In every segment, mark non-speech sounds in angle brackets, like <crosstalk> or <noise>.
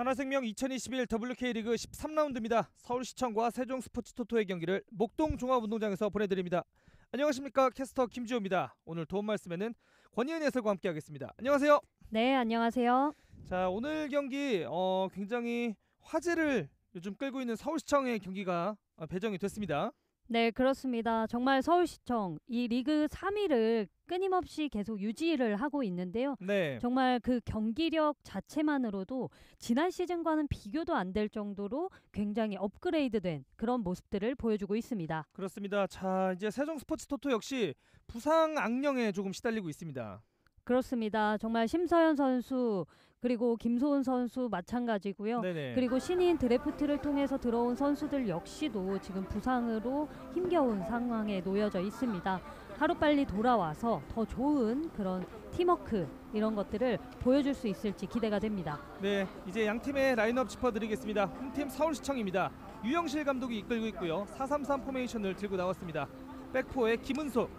하나생명 2021 WK리그 13라운드입니다. 서울시청과 세종스포츠토토의 경기를 목동 종합운동장에서 보내드립니다. 안녕하십니까 캐스터 김지호입니다. 오늘 도움 말씀에는 권희은 해설과 함께하겠습니다. 안녕하세요. 네, 안녕하세요. 자 오늘 경기 어, 굉장히 화제를 요즘 끌고 있는 서울시청의 경기가 어, 배정이 됐습니다. 네, 그렇습니다. 정말 서울시청 이 리그 3위를 끊임없이 계속 유지를 하고 있는데요. 네. 정말 그 경기력 자체만으로도 지난 시즌과는 비교도 안 될 정도로 굉장히 업그레이드된 그런 모습들을 보여주고 있습니다. 그렇습니다. 자 이제 세종 스포츠 토토 역시 부상 악령에 조금 시달리고 있습니다. 그렇습니다. 정말 심서현 선수 그리고 김소은 선수 마찬가지고요. 네네. 그리고 신인 드래프트를 통해서 들어온 선수들 역시도 지금 부상으로 힘겨운 상황에 놓여져 있습니다. 하루빨리 돌아와서 더 좋은 그런 팀워크 이런 것들을 보여줄 수 있을지 기대가 됩니다. 네, 이제 양 팀의 라인업 짚어드리겠습니다. 홈팀 서울시청입니다. 유영실 감독이 이끌고 있고요. 433 포메이션을 들고 나왔습니다. back four에 김은석,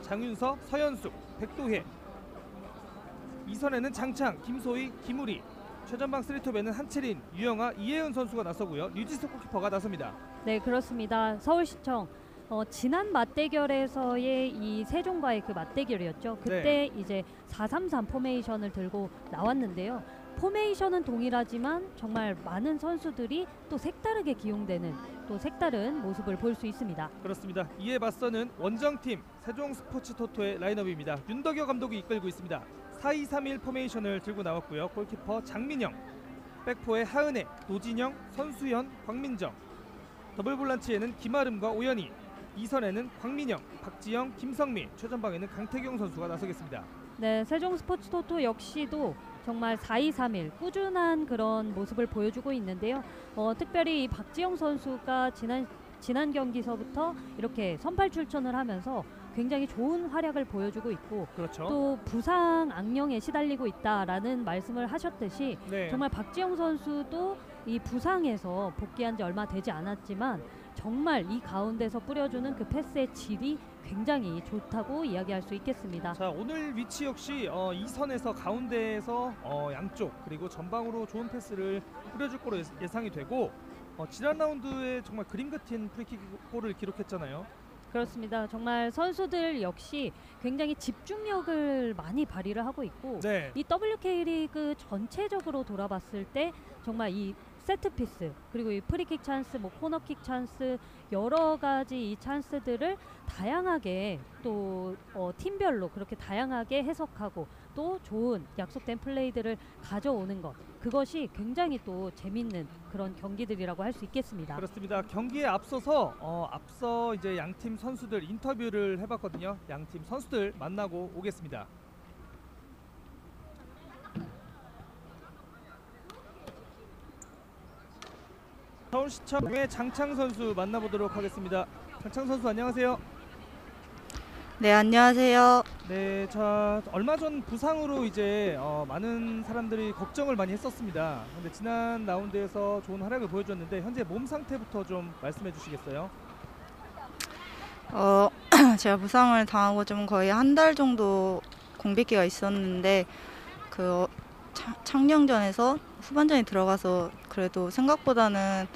장윤서, 서현숙, 백도혜. 이선에는 장창, 김소희, 김우리. 최전방 three top에는 한채린, 유영아, 이혜은 선수가 나서고요. 류지석 골키퍼가 나섭니다. 네, 그렇습니다. 서울시청 어, 지난 맞대결에서의 이 세종과의 그 맞대결이었죠. 그때 이제 433 포메이션을 들고 나왔는데요. 포메이션은 동일하지만 정말 많은 선수들이 또 색다르게 기용되는 또 색다른 모습을 볼 수 있습니다. 그렇습니다. 이에 맞서는 원정팀 세종 스포츠 토토의 라인업입니다. 윤덕여 감독이 이끌고 있습니다. 4231 포메이션을 들고 나왔고요. 골키퍼 장민영, back four에 하은혜, 노진영, 선수현, 광민정. 더블 볼란치에는 김아름과 오연희, 이선에는 광민영, 박지영, 김성미, 최전방에는 강태경 선수가 나서겠습니다. 네, 세종 스포츠 토토 역시도 정말 4-2-3-1 꾸준한 그런 모습을 보여주고 있는데요. 어, 특별히 이 박지영 선수가 지난 지난 경기서부터 이렇게 선발 출전을 하면서 굉장히 좋은 활약을 보여주고 있고 그렇죠. 또 부상 악령에 시달리고 있다라는 말씀을 하셨듯이 네. 정말 박지영 선수도 이 부상에서 복귀한 지 얼마 되지 않았지만 정말 이 가운데서 뿌려주는 그 패스의 질이 굉장히 좋다고 이야기할 수 있겠습니다. 자 오늘 위치 역시 어, 이 선에서 가운데에서 어, 양쪽 그리고 전방으로 좋은 패스를 뿌려줄 거로 예- 예상이 되고 어, 지난 라운드에 정말 그림 같은 프리킥 골을 기록했잖아요. 그렇습니다. 정말 선수들 역시 굉장히 집중력을 많이 발휘를 하고 있고 네. 이 WK 리그 전체적으로 돌아봤을 때 정말 이 set piece 그리고 이 프리킥 찬스, 뭐 코너킥 찬스 여러 가지 이 찬스들을 다양하게 또 어, 팀별로 그렇게 다양하게 해석하고 또 좋은 약속된 플레이들을 가져오는 것 그것이 굉장히 또 재밌는 그런 경기들이라고 할 수 있겠습니다. 그렇습니다. 경기에 앞서서 어, 앞서 이제 양팀 선수들 인터뷰를 해봤거든요. 양팀 선수들 만나고 오겠습니다. 서울시청 의 장창 선수 만나보도록 하겠습니다. 장창 선수 안녕하세요. 네, 안녕하세요. 네, 자 얼마 전 부상으로 이제 어, 많은 사람들이 걱정을 많이 했었습니다. 근데 지난 라운드에서 좋은 활약을 보여줬는데 현재 몸 상태부터 좀 말씀해 주시겠어요? 어, <clears throat> 제가 부상을 당하고 좀 거의 한 달 정도 공백기가 있었는데 그 어, 차- 창녕전에서 후반전에 들어가서 그래도 생각보다는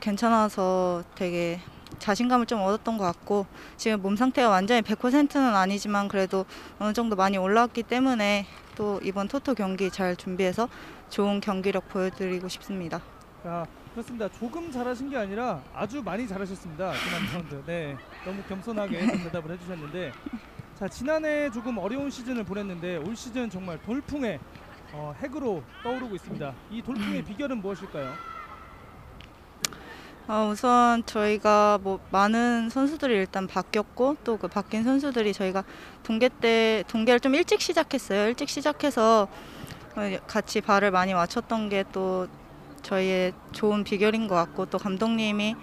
괜찮아서 되게 자신감을 좀 얻었던 것 같고 지금 몸 상태가 완전히 100%는 아니지만 그래도 어느 정도 많이 올라왔기 때문에 또 이번 토토 경기 잘 준비해서 좋은 경기력 보여드리고 싶습니다. 자, 그렇습니다. 조금 잘하신 게 아니라 아주 많이 잘하셨습니다. 지난 라운드. 네, 너무 겸손하게 좀 <laughs> 대답을 해주셨는데, 자 지난해 조금 어려운 시즌을 보냈는데 올 시즌 정말 돌풍의 어, 핵으로 떠오르고 있습니다. 이 돌풍의 비결은 무엇일까요? 어, 우선 저희가 뭐 많은 선수들이 일단 바뀌었고 또 그 바뀐 선수들이 저희가 동계 때 동계를 좀 일찍 시작했어요. 일찍 시작해서 어, 같이 발을 많이 맞췄던 게 또 저희의 좋은 비결인 것 같고 또 감독님이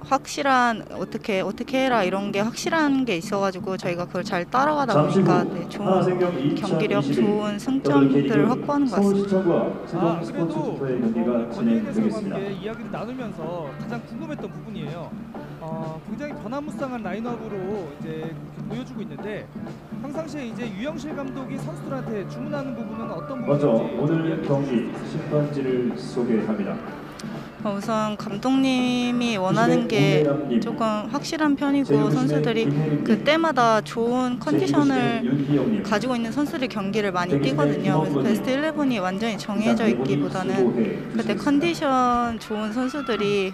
확실한 어떻게 어떻게 해라 이런 게 확실한 게 있어가지고 저희가 그걸 잘 따라가다 보니까 후 네, 좋은 경기력 2021 좋은 승점들을 확보하는 것 같습니다. 서울시청과 아, 세종 그래도 권희은 해설과 진행되겠습니다. 함께 이야기를 나누면서 가장 궁금했던 부분이에요. 어, 굉장히 변화무쌍한 라인업으로 이제 보여주고 있는데 평상시에 이제 유영실 감독이 선수들한테 주문하는 부분은 어떤 먼저 부분인지 오늘 이야기해 경기? 심판지를 소개합니다. 어, 우선 감독님이 원하는 게 조금 확실한 편이고 선수들이 그 때마다 좋은 컨디션을 가지고 있는 선수들이 경기를 많이 뛰거든요. 그래서 베스트 11이 완전히 정해져 있기보다는 그때 컨디션 좋은 선수들이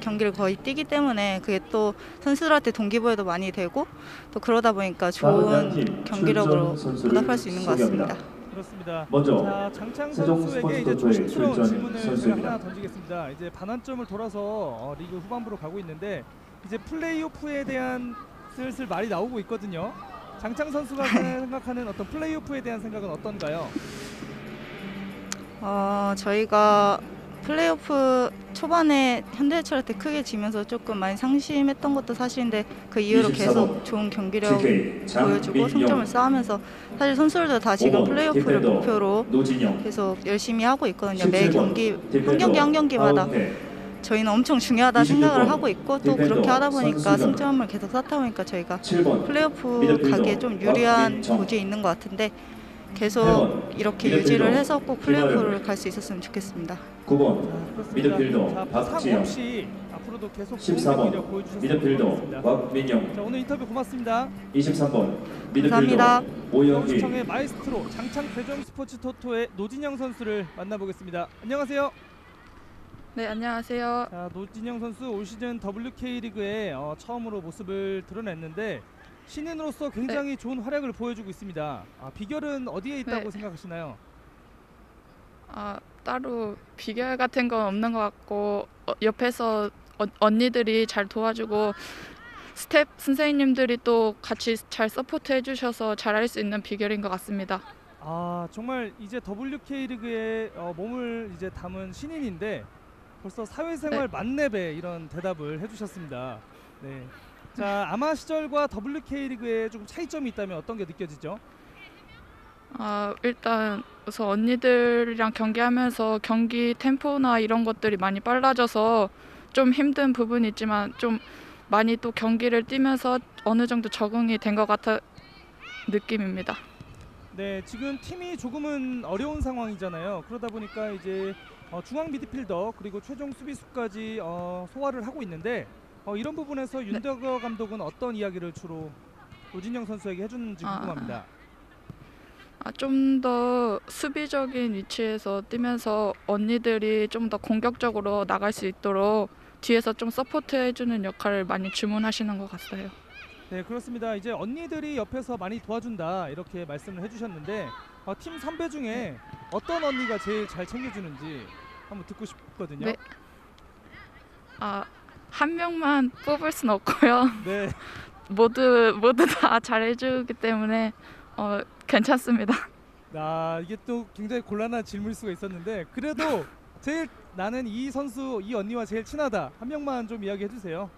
경기를 거의 뛰기 때문에 그게 또 선수들한테 동기부여도 많이 되고 또 그러다 보니까 좋은 경기력으로 보답할 수 있는 것 같습니다. 그렇습니다. 먼저 자, 장창 선수에게 이제 조심스러운 질문을 선수입니다. 하나 던지겠습니다. 이제 반환점을 돌아서 어, 리그 후반부로 가고 있는데 이제 플레이오프에 대한 슬슬 말이 나오고 있거든요. 장창 선수가 생각하는 어떤 플레이오프에 대한 생각은 어떤가요? 어, 저희가 플레이오프 초반에 때 크게 지면서 조금 많이 상심했던 것도 사실인데 그 이후로 24번 계속 좋은 경기력 보여주고 성점을 쌓으면서 사실 선수들도 다 지금 5번 플레이오프를 목표로 계속 열심히 하고 있거든요. 매 17번 경기 한 경기 한 경기마다 저희는 엄청 중요하다 26번 생각을 하고 있고 또 그렇게 하다 보니까 승점을 계속 쌓다 보니까 저희가 7번 플레이오프 가기에 좀 유리한. 고지에 있는 것 같은데 계속 8번 이렇게 유지를 해서 꼭 플레이오프를. 갈 수 있었으면 좋겠습니다. 9번 자, 그렇습니다. 미드필더 박지영. 앞으로도 계속 좋은 14번 경기력 보여주셨으면 미드필더. 박민영 자, 오늘 인터뷰 고맙습니다. 23번 미드필더. 오영희 서울시청의 마에스트로 장창 대전 스포츠 토토의 노진영 선수를 만나보겠습니다. 안녕하세요. 네, 안녕하세요. 자, 노진영 선수 올 시즌 WK 리그에 어, 처음으로 모습을 드러냈는데 신인으로서 굉장히 좋은 활약을 보여주고 있습니다. 아, 비결은 어디에 있다고 네. 생각하시나요? 아, 따로 비결 같은 건 없는 것 같고 어, 옆에서 어, 언니들이 잘 도와주고 스태프 선생님들이 또 같이 잘 support 해주셔서 잘할 수 있는 비결인 것 같습니다. 아 정말 이제 WK 리그에 어, 몸을 이제 담은 신인인데 벌써 사회생활 만렙에 이런 대답을 해주셨습니다. 네. 자 아마 시절과 WK 리그에 좀 차이점이 있다면 어떤 게 느껴지죠? 아, 일단 우선 언니들이랑 경기하면서 경기 템포나 이런 것들이 많이 빨라져서 좀 힘든 부분이 있지만 좀 많이 또 경기를 뛰면서 어느 정도 적응이 된 것 같아 느낌입니다. 네, 지금 팀이 조금은 어려운 상황이잖아요. 그러다 보니까 이제 어, 중앙 미드필더 그리고 최종 수비수까지 어, 소화를 하고 있는데 어, 이런 부분에서 네. 윤덕여 감독은 어떤 이야기를 주로 노진영 선수에게 해주는지 아, 궁금합니다. 아, 좀 더 수비적인 위치에서 뛰면서 언니들이 좀 더 공격적으로 나갈 수 있도록 뒤에서 좀 support 해주는 역할을 많이 주문하시는 것 같아요. 네, 그렇습니다. 이제 언니들이 옆에서 많이 도와준다 이렇게 말씀을 해주셨는데 어, 팀 선배 중에 어떤 언니가 제일 잘 챙겨주는지 한번 듣고 싶거든요. 네. 아, 한 명만 뽑을 순 없고요. <laughs> 네. 모두 모두 다 잘해주기 때문에 어, 괜찮습니다. 아 이게 또 굉장히 곤란한 질문일 수가 있었는데 그래도 제일 나는 이 선수 이 언니와 제일 친하다 한 명만 좀 이야기해 주세요.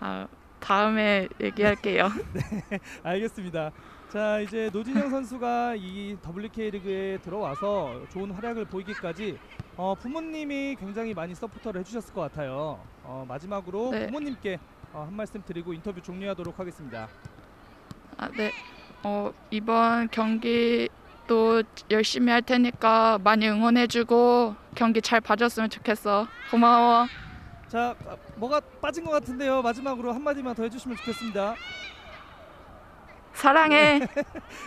아, 다음에 얘기할게요. <laughs> 알겠습니다. 자 이제 노진영 선수가 이 WK 리그에 들어와서 좋은 활약을 보이기까지 어, 부모님이 굉장히 많이 서포터를 해주셨을 것 같아요. 어, 마지막으로 네. 부모님께 어, 한 말씀 드리고 인터뷰 종료하도록 하겠습니다. 아, 네. 어, 이번 경기도 열심히 할 테니까 많이 응원해주고 경기 잘 봐줬으면 좋겠어. 고마워. 자 아, 뭐가 빠진 것 같은데요. 마지막으로 한 마디만 더 해주시면 좋겠습니다. 사랑해.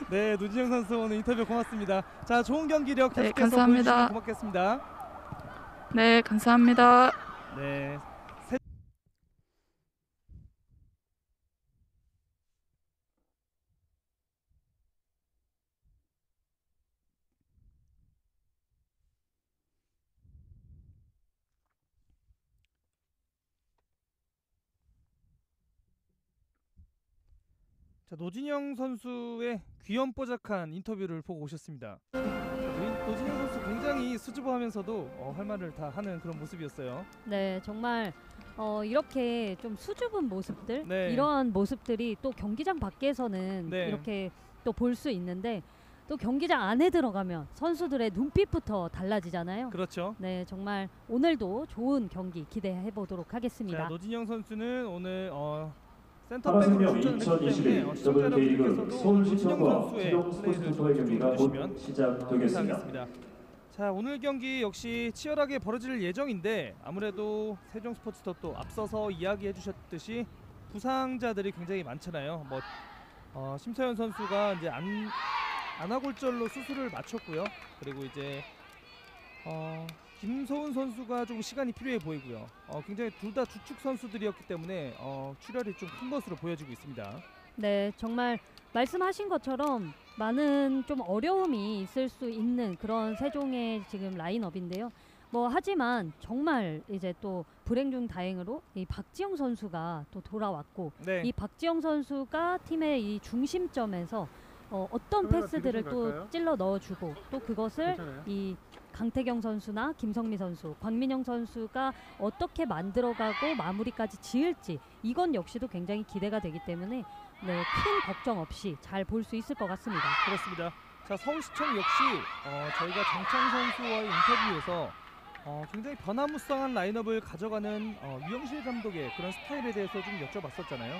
네, <laughs> 노진영 선수 오늘 인터뷰 고맙습니다. 자, 좋은 경기력 네, 계속해서 감사합니다. 보여주시면 고맙겠습니다. 네, 감사합니다. 네. 자, 노진영 선수의 귀염뽀짝한 인터뷰를 보고 오셨습니다. 자, 노- 노진영 굉장히 수줍어하면서도 어, 할 말을 다 하는 그런 모습이었어요. 네, 정말 어, 이렇게 좀 수줍은 모습들 네. 이러한 모습들이 또 경기장 밖에서는 네. 이렇게 또 볼 수 있는데 또 경기장 안에 들어가면 선수들의 눈빛부터 달라지잖아요. 그렇죠. 네, 정말 오늘도 좋은 경기 기대해 보도록 자, 하겠습니다. 노진영 선수는 오늘 어, 센터백으로 하나생명 출전을 했기 때문에 어, 2021 시청자 WK리그 여러분께서도 노진영 서울시청과 선수의 플레이를 좀 주시면 시작되겠습니다. 감사하겠습니다. 자 오늘 경기 역시 치열하게 벌어질 예정인데 아무래도 세종 스포츠도 또 앞서서 이야기해 주셨듯이 부상자들이 굉장히 많잖아요. 뭐 어, 심서현 선수가 이제 안 안아골절로 수술을 마쳤고요. 그리고 이제 어, 김소은 선수가 좀 시간이 필요해 보이고요. 어, 굉장히 둘 다 주축 선수들이었기 때문에 어, 출혈이 좀 큰 것으로 보여지고 있습니다. 네, 정말 말씀하신 것처럼 많은 좀 어려움이 있을 수 있는 그런 세종의 지금 라인업인데요. 뭐 하지만 정말 이제 또 불행 중 다행으로 이 박지영 선수가 또 돌아왔고 네. 이 박지영 선수가 팀의 이 중심점에서 어, 어떤 패스들을 또? 찔러 넣어주고 또 그것을 괜찮아요? 이 강태경 선수나 김성미 선수, 박민영 선수가 어떻게 만들어가고 마무리까지 지을지 이건 역시도 굉장히 기대가 되기 때문에 네, 큰 걱정 없이 잘 볼 수 있을 것 같습니다. 그렇습니다. 자 서울시청 역시 어, 저희가 정창 선수와의 인터뷰에서 어, 굉장히 변화무쌍한 라인업을 가져가는 어, 유영실 감독의 그런 스타일에 대해서 좀 여쭤봤었잖아요.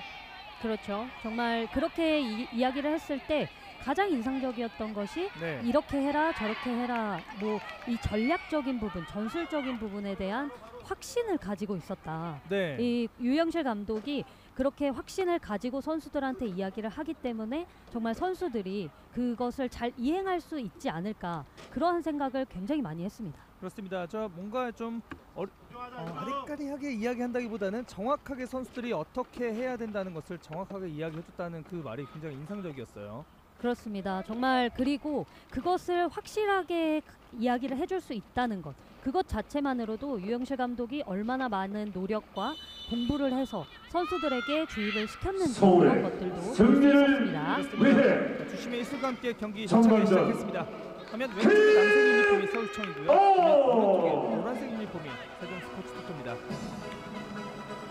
그렇죠. 정말 그렇게 이, 이야기를 했을 때 가장 인상적이었던 것이 네. 이렇게 해라 저렇게 해라 뭐 이 전략적인 부분 전술적인 부분에 대한 확신을 가지고 있었다. 네. 이 유영실 감독이 그렇게 확신을 가지고 선수들한테 이야기를 하기 때문에 정말 선수들이 그것을 잘 이행할 수 있지 않을까 그러한 생각을 굉장히 많이 했습니다. 그렇습니다. 저 뭔가 좀 어, 어, 아리까리하게 이야기한다기보다는 정확하게 선수들이 어떻게 해야 된다는 것을 정확하게 이야기해줬다는 그 말이 굉장히 인상적이었어요. 그렇습니다. 정말 그리고 그것을 확실하게 이야기를 해줄 수 있다는 것 그것 자체만으로도 유영실 감독이 얼마나 많은 노력과 공부를 해서 선수들에게 주입을 시켰는지 그런 것들도 볼수 승리를. 위해 자, 주심의 이슬과 함께 경기. 시작하기 시작했습니다. 화면 왼쪽에 남색 유니폼이 서울시청이고요. 화면 오른쪽에 노란색 유니폼이 세종 스포츠 토토입니다.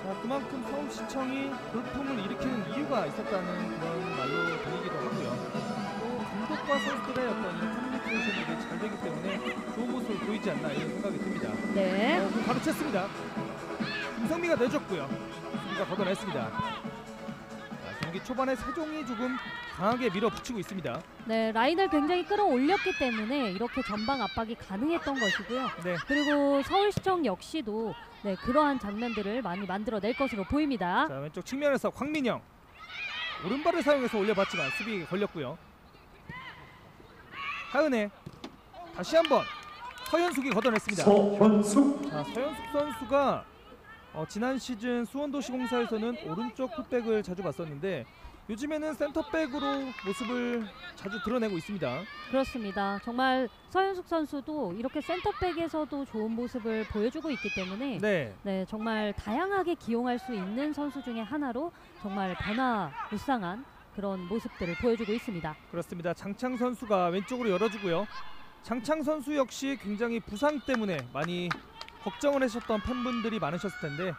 자 그만큼 서울시청이 돌풍을 일으키는 이유가 있었다는 그런 말로 들리기도 하고요. 또 감독과 선수들의 어떤 이런 커뮤니케이션이 잘 되기 때문에 좋은 모습을 보이지 않나 이런 생각이 듭니다. 네. 어, 공 가로챘습니다. 김성미가 내줬고요. 수비가 걷어냈습니다. 자, 경기 초반에 세종이 조금 강하게 밀어붙이고 있습니다. 네, 라인을 굉장히 끌어올렸기 때문에 이렇게 전방 압박이 가능했던 것이고요. 네. 그리고 서울시청 역시도 네, 그러한 장면들을 많이 만들어낼 것으로 보입니다. 자 왼쪽 측면에서 황민영 오른발을 사용해서 올려봤지만 수비에 걸렸고요. 하은혜 다시 한번 서현숙이 걷어냈습니다. 서현숙 자 서현숙 선수가 어, 지난 시즌 수원도시공사에서는 오른쪽 풀백을 자주 봤었는데 요즘에는 센터백으로 모습을 자주 드러내고 있습니다. 그렇습니다. 정말 서현숙 선수도 이렇게 센터백에서도 좋은 모습을 보여주고 있기 때문에 네. 네, 정말 다양하게 기용할 수 있는 선수 중에 하나로 정말 변화 무쌍한 그런 모습들을 보여주고 있습니다. 그렇습니다. 장창 선수가 왼쪽으로 열어주고요. 장창 선수 역시 굉장히 부상 때문에 많이 걱정을 하셨던 팬분들이 많으셨을 텐데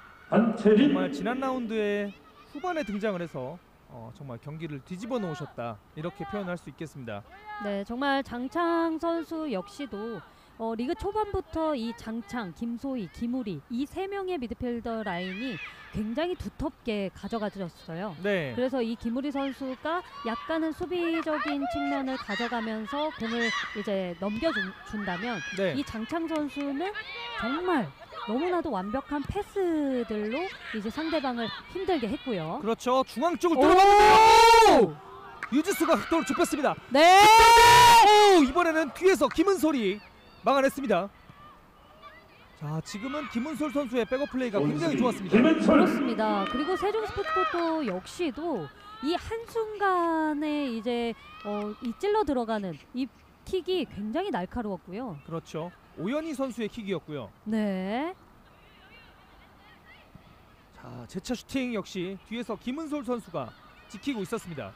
정말 지난 라운드에 후반에 등장을 해서 어, 정말 경기를 뒤집어 놓으셨다 이렇게 표현할 수 있겠습니다. 네, 정말 장창 선수 역시도 어, 리그 초반부터 이 장창, 김소희, 김우리 이 세 명의 미드필더 라인이 굉장히 두텁게 가져가졌어요. 네, 그래서 이 김우리 선수가 약간은 수비적인 측면을 가져가면서 공을 이제 넘겨준다면 네, 이 장창 선수는 정말 너무나도 완벽한 패스들로 이제 상대방을 힘들게 했고요. 그렇죠. 중앙 쪽을 뚫어봤는데요. 유지수가 각도를 좁혔습니다. 네. 오, 이번에는 뒤에서 김은솔이 막아냈습니다. 자, 지금은 김은솔 선수의 백업 플레이가 굉장히 좋았습니다. 그렇습니다. 그리고 세종 스포츠토토 역시도 이 한순간에 이제 어, 이 찔러 들어가는 이 킥이 굉장히 날카로웠고요. 그렇죠. 오연희 선수의 킥이었고요. 네. 자, 재차 슈팅 역시 뒤에서 김은솔 선수가 지키고 있었습니다.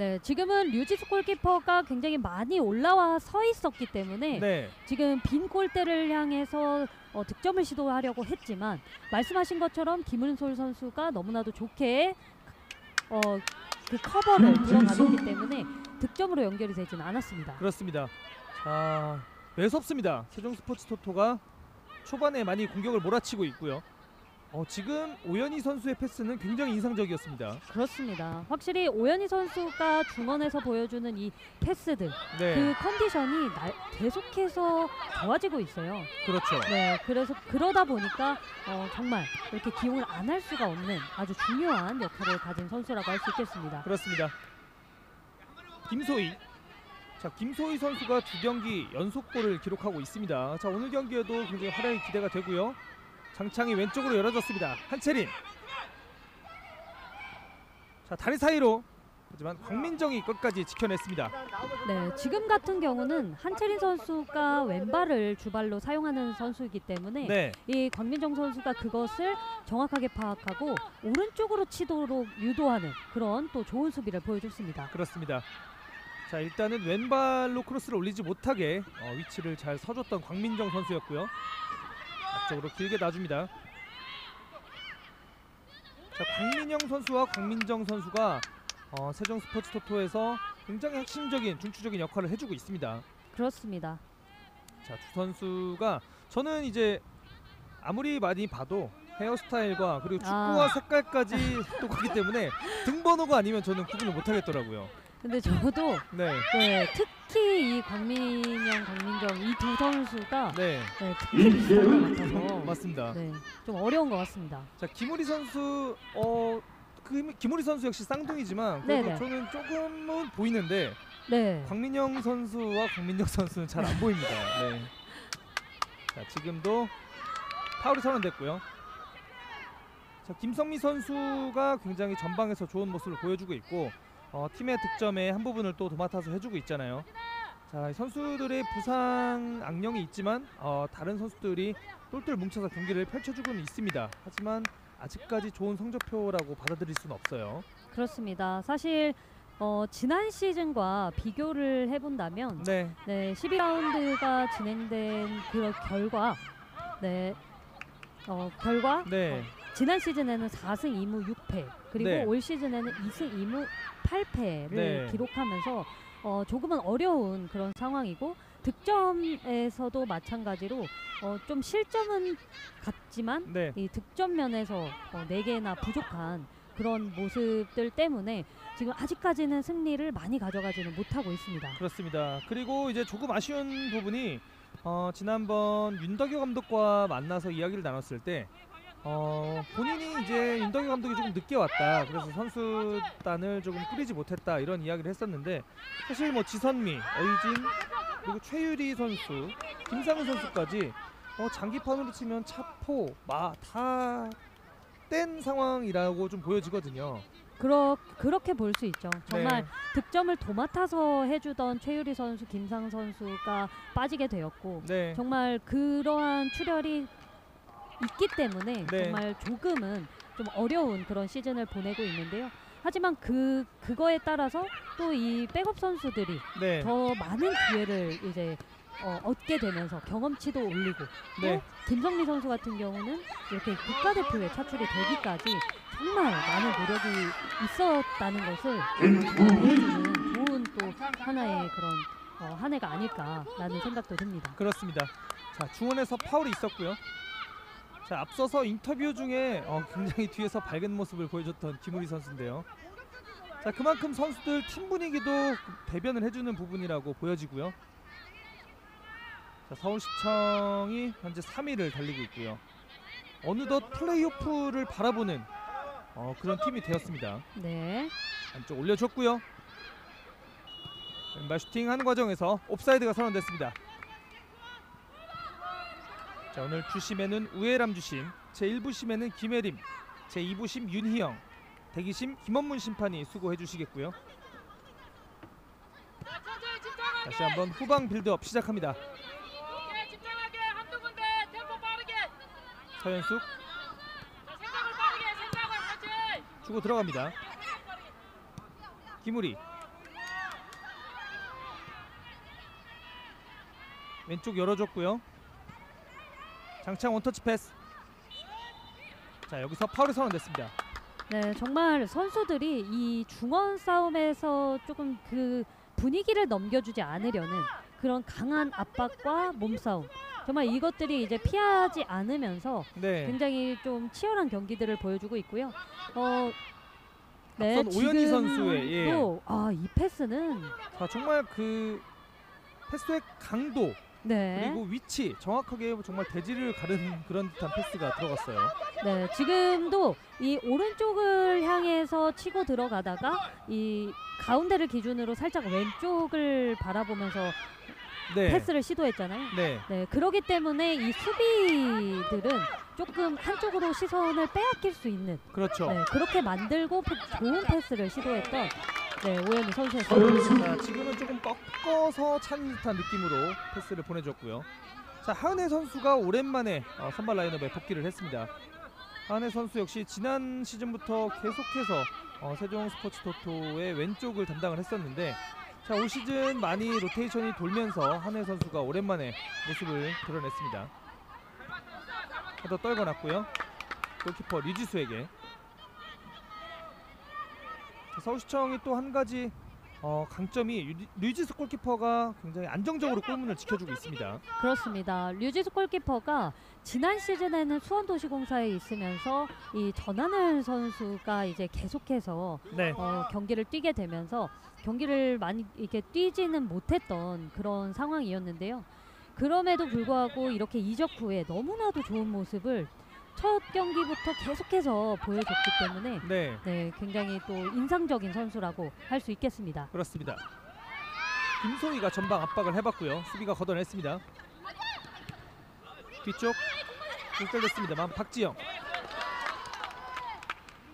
네, 지금은 류지수 골키퍼가 굉장히 많이 올라와 서 있었기 때문에 네, 지금 빈 골대를 향해서 어, 득점을 시도하려고 했지만 말씀하신 것처럼 김은솔 선수가 너무나도 좋게 어, 그 커버를 들어가기 때문에 득점으로 연결이 되지는 않았습니다. 그렇습니다. 자 매섭습니다. 세종 스포츠 토토가 초반에 많이 공격을 몰아치고 있고요. 어, 지금 오연희 선수의 패스는 굉장히 인상적이었습니다. 그렇습니다. 확실히 오연희 선수가 중원에서 보여주는 이 패스들 네, 그 컨디션이 날- 계속해서 좋아지고 있어요. 그렇죠. 네, 그래서 그러다 보니까 어, 정말 이렇게 기용을 안 할 수가 없는 아주 중요한 역할을 가진 선수라고 할 수 있겠습니다. 그렇습니다. 김소희. 자, 김소희 선수가 두 경기 연속골을 기록하고 있습니다. 자, 오늘 경기에도 굉장히 활약이 기대가 되고요. 장창이 왼쪽으로 열어졌습니다. 한채린. 자, 다리 사이로. 하지만 광민정이 끝까지 지켜냈습니다. 네, 지금 같은 경우는 한채린 선수가 왼발을 주발로 사용하는 선수이기 때문에 네, 이 광민정 선수가 그것을 정확하게 파악하고 오른쪽으로 치도록 유도하는 그런 또 좋은 수비를 보여줬습니다. 그렇습니다. 자, 일단은 왼발로 크로스를 올리지 못하게 어, 위치를 잘 서줬던 광민정 선수였고요. 앞쪽으로 길게 놔줍니다. 자, 광민영 선수와 광민정 선수가 어, 세종 스포츠 토토에서 굉장히 핵심적인 중추적인 역할을 해주고 있습니다. 그렇습니다. 자, 두 선수가 저는 이제 아무리 많이 봐도 헤어스타일과 그리고 축구와 아. 색깔까지 똑같기 때문에 등번호가 아니면 저는 구분을 못하겠더라고요. 근데 저도 네, 네, 특 히이 광민영, 광민정 이 두 선수가 네, 네, 특히 비슷한 것 같아서 맞습니다. 네, 좀 어려운 것 같습니다. 자, 김우리 선수 어. 그 김우리 선수 역시 쌍둥이지만 그래도 네네. 저는 조금은 보이는데 네, 광민영 선수와 광민영 선수는 잘 안 보입니다. 네. 자 지금도 파울이 선언됐고요. 자 김성미 선수가 굉장히 전방에서 좋은 모습을 보여주고 있고 어, 팀의 득점의 한 부분을 또 도맡아서 해주고 있잖아요. 자 선수들의 부상 악령이 있지만 어, 다른 선수들이 똘똘 뭉쳐서 경기를 펼쳐주고는 있습니다. 하지만 아직까지 좋은 성적표라고 받아들일 수는 없어요. 그렇습니다. 사실 어, 지난 시즌과 비교를 해본다면 네, 네, 12라운드가 진행된 그 결과 네, 어, 결과 네, 지난 시즌에는 4승 2무 6패 그리고 네. 올 시즌에는 2승 2무 8패를 네. 기록하면서 어, 조금은 어려운 그런 상황이고 득점에서도 마찬가지로 어, 좀 실점은 같지만 네. 이 득점 면에서 어, 4개나 부족한 그런 모습들 때문에 지금 아직까지는 승리를 많이 가져가지는 못하고 있습니다. 그렇습니다. 그리고 이제 조금 아쉬운 부분이 어, 지난번 윤덕여 감독과 만나서 이야기를 나눴을 때 어, 본인이 이제 윤덕여 감독이 조금 늦게 왔다. 그래서 선수단을 조금 꾸리지 못했다 이런 이야기를 했었는데 사실 뭐 지선미, 어이진 그리고 최유리 선수, 김상훈 선수까지 어, 장기판으로 치면 차포, 마 다 뗀 상황이라고 좀 보여지거든요. 그러, 그렇게 볼 수 있죠. 정말 네. 득점을 도맡아서 해주던 최유리 선수, 김상 선수가 빠지게 되었고 네. 정말 그러한 출혈이 있기 때문에 네. 정말 조금은 좀 어려운 그런 시즌을 보내고 있는데요. 하지만 그 그거에 따라서 또 이 백업 선수들이 네. 더 많은 기회를 이제 어, 얻게 되면서 경험치도 올리고 또 네. 김성미 선수 같은 경우는 이렇게 국가대표에 차출이 되기까지 정말 많은 노력이 있었다는 것을 보여주는 좋은 또 하나의 그런 어, 한 해가 아닐까라는 생각도 듭니다. 그렇습니다. 자 중원에서 파울이 있었고요. 자 앞서서 인터뷰 중에 어, 굉장히 뒤에서 밝은 모습을 보여줬던 김우리 선수인데요. 자 그만큼 선수들 팀 분위기도 대변을 해주는 부분이라고 보여지고요. 자 서울시청이 현재 3위를 달리고 있고요. 어느덧 플레이오프를 바라보는 어, 그런 팀이 되었습니다. 네, 안쪽 올려줬고요. 왼발 슈팅하는 과정에서 옵사이드가 선언됐습니다. 자 오늘 주심에는 우에람 주심, 제 1부 심에는 김혜림, 제 2부 심 윤희영, 대기심 김원문 심판이 수고해 주시겠고요. 다시 한번 후방 빌드업 시작합니다. 서현숙 주고 들어갑니다. 김우리 왼쪽 열어줬고요. 장창 원터치 패스. 자 여기서 파울이 선언됐습니다. 네, 정말 선수들이 이 중원 싸움에서 조금 그 분위기를 넘겨주지 않으려는 그런 강한 압박과 몸싸움. 정말 이것들이 이제 피하지 않으면서 네. 굉장히 좀 치열한 경기들을 보여주고 있고요. 어, 네, 앞선 오연희 선수의, 예. 아, 이 패스는 자, 정말 그 패스의 강도 네. 그리고 위치 정확하게 정말 대지를 가르는 <laughs> 그런 듯한 패스가 들어갔어요. 네, 지금도 이 오른쪽을 향해서 치고 들어가다가 이 가운데를 기준으로 살짝 왼쪽을 바라보면서 네. 패스를 시도했잖아요. 네. 네, 그러기 때문에 이 수비들은 조금 한쪽으로 시선을 빼앗길 수 있는 그렇죠. 네, 그렇게 만들고 패- 좋은 패스를 시도했던 네, 오현희 선수였습니다. 자, 지금은 조금 꺾어서 찬 듯한 느낌으로 패스를 보내줬고요. 자, 하은혜 선수가 오랜만에 어, 선발 라인업에 복귀를 했습니다. 하은혜 선수 역시 지난 시즌부터 계속해서 어, 세종 스포츠 토토의 왼쪽을 담당을 했었는데 자, 올 시즌 많이 로테이션이 돌면서 한혜 선수가 오랜만에 모습을 드러냈습니다. 헤더 떨궈놨고요. 골키퍼 류지수에게 자, 서울시청이 또 한 가지 어, 강점이 류- 류지수 골키퍼가 굉장히 안정적으로 골문을 지켜주고 있습니다. 그렇습니다. 류지수 골키퍼가 지난 시즌에는 수원도시공사에 있으면서 이 전하늘 선수가 이제 계속해서 네. 어, 경기를 뛰게 되면서 경기를 많이 이렇게 뛰지는 못했던 그런 상황이었는데요. 그럼에도 불구하고 이렇게 이적 후에 너무나도 좋은 모습을 첫 경기부터 계속해서 보여줬기 때문에 네. 네, 굉장히 또 인상적인 선수라고 할 수 있겠습니다. 그렇습니다. 김소희가 전방 압박을 해봤고요. 수비가 걷어냈습니다. 뒤쪽 일절됐습니다만 박지영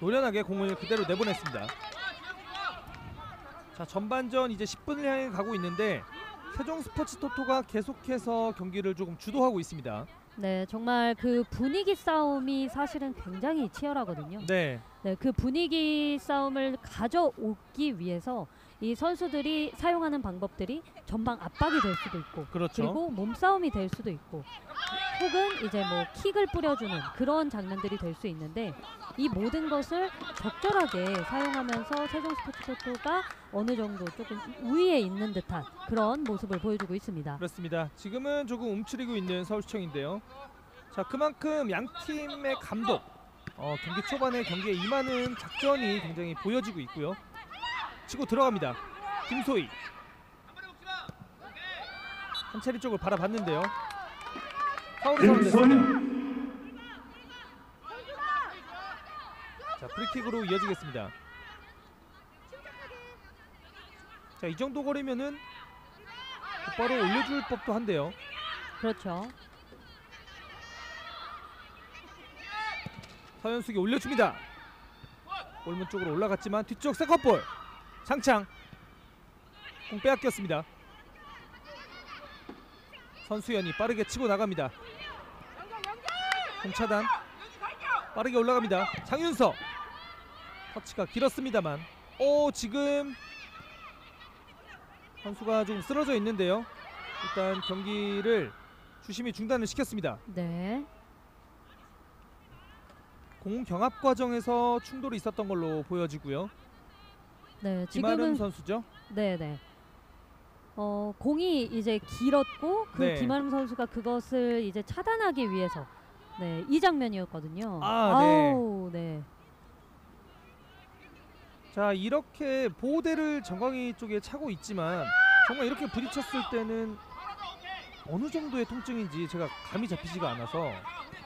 노련하게 공을 그대로 내보냈습니다. 자 전반전 이제 10분을 향해 가고 있는데 세종 스포츠 토토가 계속해서 경기를 조금 주도하고 있습니다. 네, 정말 그 분위기 싸움이 사실은 굉장히 치열하거든요. 네, 네, 그 분위기 싸움을 가져오기 위해서 이 선수들이 사용하는 방법들이 전방 압박이 될 수도 있고 그렇죠. 그리고 몸싸움이 될 수도 있고 혹은 이제 뭐 킥을 뿌려주는 그런 장면들이 될 수 있는데 이 모든 것을 적절하게 사용하면서 세종 스포츠 토토가 어느 정도 조금 우위에 있는 듯한 그런 모습을 보여주고 있습니다. 그렇습니다. 지금은 조금 움츠리고 있는 서울시청인데요. 자 그만큼 양 팀의 감독 어, 경기 초반에 경기에 임하는 작전이 굉장히 보여지고 있고요. 치고 들어갑니다. 김소희 한차리 쪽을 바라봤는데요. 파울이 선언됐습니다. 자 프리킥으로 이어지겠습니다. 자 이 정도 거리면은 곧바로 올려줄 법도 한데요. 그렇죠. 서현숙이 올려줍니다. 골문 쪽으로 올라갔지만 뒤쪽 세컨볼 장창 공 빼앗겼습니다. 선수연이 빠르게 치고 나갑니다. 공 차단 빠르게 올라갑니다. 장윤서 터치가 길었습니다만 오 지금 선수가 좀 쓰러져 있는데요. 일단 경기를 주심이 중단을 시켰습니다. 네. 공 경합 과정에서 충돌이 있었던 걸로 보여지고요. 네, 김아름 지금은 선수죠. 네네. 어 공이 이제 길었고 그 네. 김아름 선수가 그것을 이제 차단하기 위해서 네 이 장면이었거든요. 아, 네. 아우, 네. 자 이렇게 보호대를 정강이 쪽에 차고 있지만 정말 이렇게 부딪혔을 때는 어느 정도의 통증인지 제가 감이 잡히지가 않아서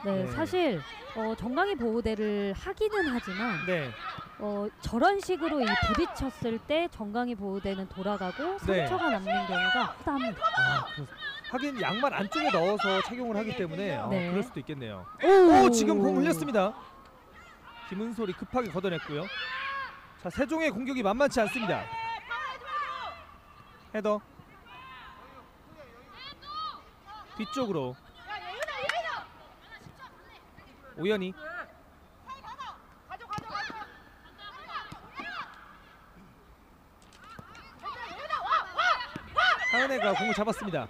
네, 네. 사실 어, 정강이 보호대를 하기는 하지만 네 어, 저런 식으로 이 부딪혔을 때 정강이 보호대는 돌아가고 네. 상처가 남는 경우가 크답니다. 아, 그렇- 하긴 양말 안쪽에 넣어서 착용을 하기 때문에 아, 네. 그럴 수도 있겠네요. 오, 오 지금 공 흘렸습니다. 김은솔이 급하게 걷어냈고요. 자 세종의 공격이 만만치 않습니다. 헤더 뒤쪽으로 오연이 하은혜가 공을 잡았습니다.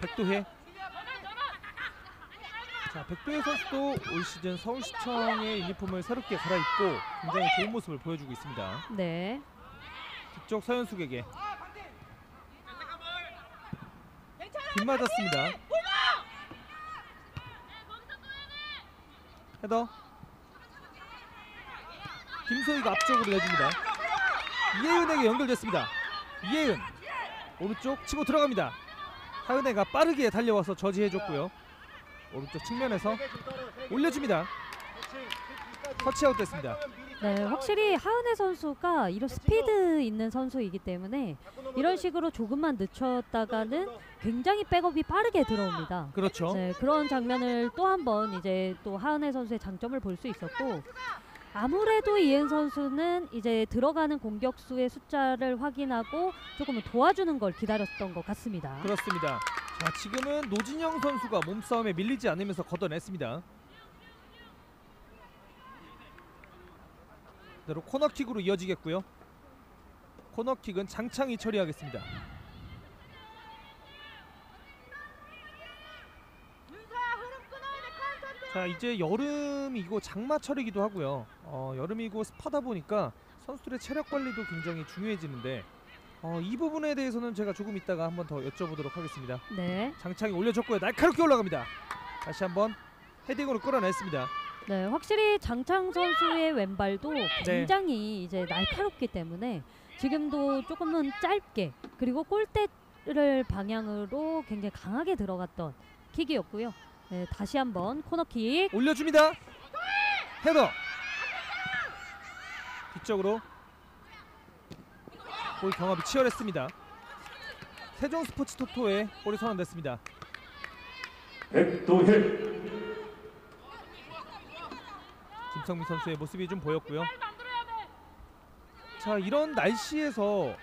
백도혜 자, 백도현 선수도 올 시즌 서울시청의 유니폼을 새롭게 갈아입고 굉장히 좋은 모습을 보여주고 있습니다. 네. 뒤쪽 서현숙에게 빗 맞았습니다. 헤더 김소희가 앞쪽으로 내줍니다. 이혜은에게 연결됐습니다. 이혜은 오른쪽 치고 들어갑니다. 하은혜가 빠르게 달려와서 저지해줬고요. 오른쪽 측면에서 올려줍니다. 터치아웃 됐습니다. 네, 확실히 하은혜 선수가 이런 스피드 있는 선수이기 때문에 이런 식으로 조금만 늦췄다가는 굉장히 백업이 빠르게 들어옵니다. 그렇죠. 네, 그런 장면을 또 한 번 이제 또 하은혜 선수의 장점을 볼 수 있었고 아무래도 이은 선수는 이제 들어가는 공격수의 숫자를 확인하고 조금 도와주는 걸 기다렸던 것 같습니다. 그렇습니다. 자, 지금은 노진영 선수가 몸싸움에 밀리지 않으면서 걷어냈습니다. 그대로 코너킥으로 이어지겠고요. 코너킥은 장창이 처리하겠습니다. 자 이제 여름이고 장마철이기도 하고요. 어, 여름이고 습하다 보니까 선수들의 체력 관리도 굉장히 중요해지는데 어, 이 부분에 대해서는 제가 조금 이따가 한번 더 여쭤보도록 하겠습니다. 네, 장창이 올려줬고요. 날카롭게 올라갑니다. 다시 한번 헤딩으로 끌어냈습니다. 네, 확실히 장창 선수의 왼발도 네. 굉장히 이제 날카롭기 때문에 지금도 조금은 짧게 그리고 골대를 방향으로 굉장히 강하게 들어갔던 킥이었고요. 네, 다시 한번 코너킥. 올려줍니다. 헤더. 뒤쪽으로 볼 경합이 치열했습니다. 세종 스포츠 토토의 볼이 선언됐습니다. 백도현 김성민 선수의 모습이 좀 보였고요. 자 이런 날씨에서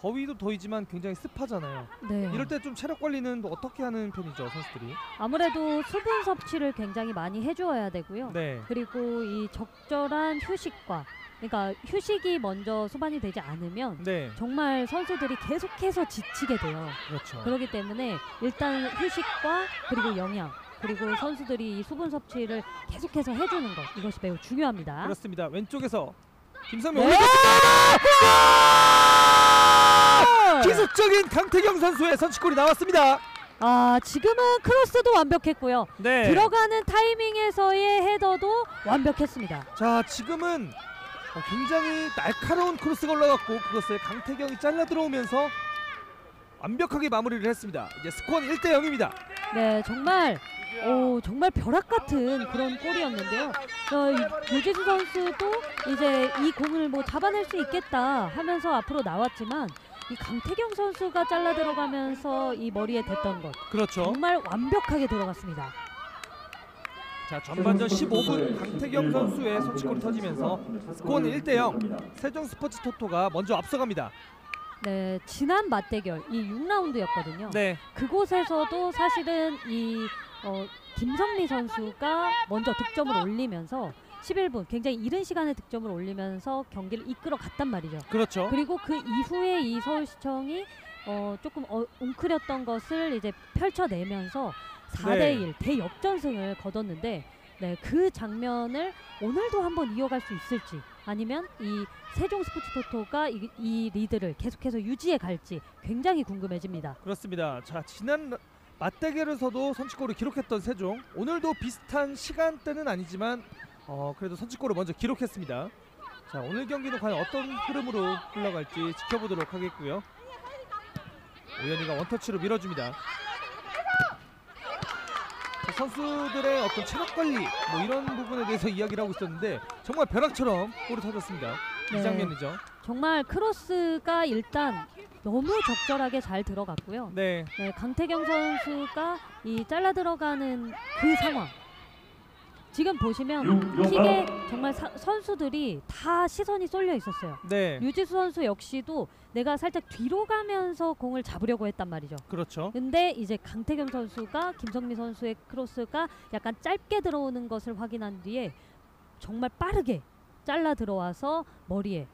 더위도 더위지만 굉장히 습하잖아요. 네. 이럴 때 좀 체력 관리는 또 어떻게 하는 편이죠 선수들이? 아무래도 수분 섭취를 굉장히 많이 해주어야 되고요. 네. 그리고 이 적절한 휴식과 그러니까 휴식이 먼저 수반이 되지 않으면 네. 정말 선수들이 계속해서 지치게 돼요. 그렇죠. 그렇기 때문에 일단 휴식과 그리고 영양 그리고 선수들이 이 수분 섭취를 계속해서 해주는 것 이것이 매우 중요합니다. 그렇습니다. 왼쪽에서 김성민 네. 기습적인 강태경 선수의 선취골이 나왔습니다. 아 지금은 크로스도 완벽했고요. 네. 들어가는 타이밍에서의 헤더도 완벽했습니다. 자 지금은 어, 굉장히 날카로운 크로스가 올라갔고 그것을 강태경이 잘라 들어오면서 완벽하게 마무리를 했습니다. 이제 스코어는 1대 0입니다. 네 정말 오 정말 벼락 같은 그런 골이었는데요. 어, 이 유지수 선수도 이제 이 공을 뭐 잡아낼 수 있겠다 하면서 앞으로 나왔지만 이 강태경 선수가 잘라 들어가면서 이 머리에 댔던 것 그렇죠. 정말 완벽하게 들어갔습니다. 자 전반전 15분 강태경 선수의 선취골이 터지면서 스코어는 1대 0. 세종 스포츠 토토가 먼저 앞서갑니다. 네 지난 맞대결 이 6라운드였거든요. 네. 그곳에서도 사실은 이 어, 김성미 선수가 먼저 득점을 올리면서 11분 굉장히 이른 시간에 득점을 올리면서 경기를 이끌어 갔단 말이죠. 그렇죠. 그리고 그 이후에 이 서울시청이 어, 조금 어, 웅크렸던 것을 이제 펼쳐내면서 4대 네. 1 대역전승을 거뒀는데 네, 그 장면을 오늘도 한번 이어갈 수 있을지 아니면 이 세종 스포츠 토토가 이, 이 리드를 계속해서 유지해 갈지 굉장히 궁금해집니다. 그렇습니다. 자 지난 맞대결에서도 선취골을 기록했던 세종 오늘도 비슷한 시간대는 아니지만 어, 그래도 선취골을 먼저 기록했습니다. 자 오늘 경기는 과연 어떤 흐름으로 흘러갈지 지켜보도록 하겠고요. 오연이가 원터치로 밀어줍니다. 자, 선수들의 어떤 체력 관리 뭐 이런 부분에 대해서 이야기를 하고 있었는데 정말 벼락처럼 골이 터졌습니다. 이 네. 장면이죠. 정말 크로스가 일단 너무 적절하게 잘 들어갔고요. 네, 네, 강태경 선수가 이 잘라 들어가는 그 상황. 지금 보시면 유- 킥에 정말 사- 선수들이 다 시선이 쏠려 있었어요. 네, 유지수 선수 역시도 내가 살짝 뒤로 가면서 공을 잡으려고 했단 말이죠. 그렇죠. 근데 이제 강태경 선수가 김성미 선수의 크로스가 약간 짧게 들어오는 것을 확인한 뒤에 정말 빠르게 잘라 들어와서 머리에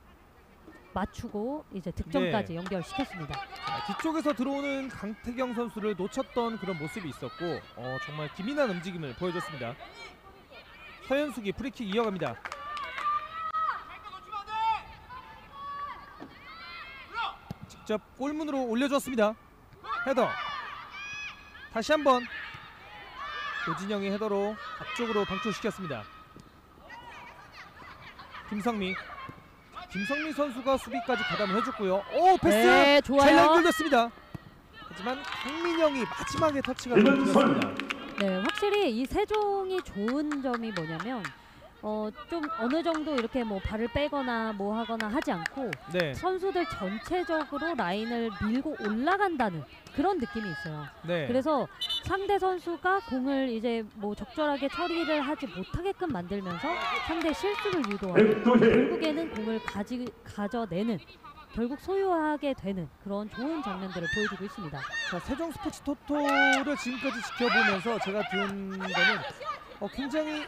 맞추고 이제 득점까지 네. 연결시켰습니다. 자, 뒤쪽에서 들어오는 강태경 선수를 놓쳤던 그런 모습이 있었고 어, 정말 기민한 움직임을 보여줬습니다. 서현숙이 프리킥 이어갑니다. 직접 골문으로 올려줬습니다. 헤더. 다시 한번 노진영이 헤더로 앞쪽으로 방출시켰습니다. 김성미. 김성미 선수가 수비까지 가담을 해줬고요. 오 패스. 네, 잘 좋아요. 연결됐습니다. 하지만 강민영이 마지막에 터치가. 길었습니다. 네, 확실히 이 세종이 좋은 점이 뭐냐면 어, 좀 어느 정도 이렇게 뭐 발을 빼거나 뭐 하거나 하지 않고 네, 선수들 전체적으로 라인을 밀고 올라간다는 그런 느낌이 있어요. 네. 그래서 상대 선수가 공을 이제 뭐 적절하게 처리를 하지 못하게끔 만들면서 상대 실수를 유도하고 백도희 결국에는 공을 가지 가져내는 결국 소유하게 되는 그런 좋은 장면들을 보여주고 있습니다. 자, 세종 스포츠 토토를 지금까지 지켜보면서 제가 든 거는 어, 굉장히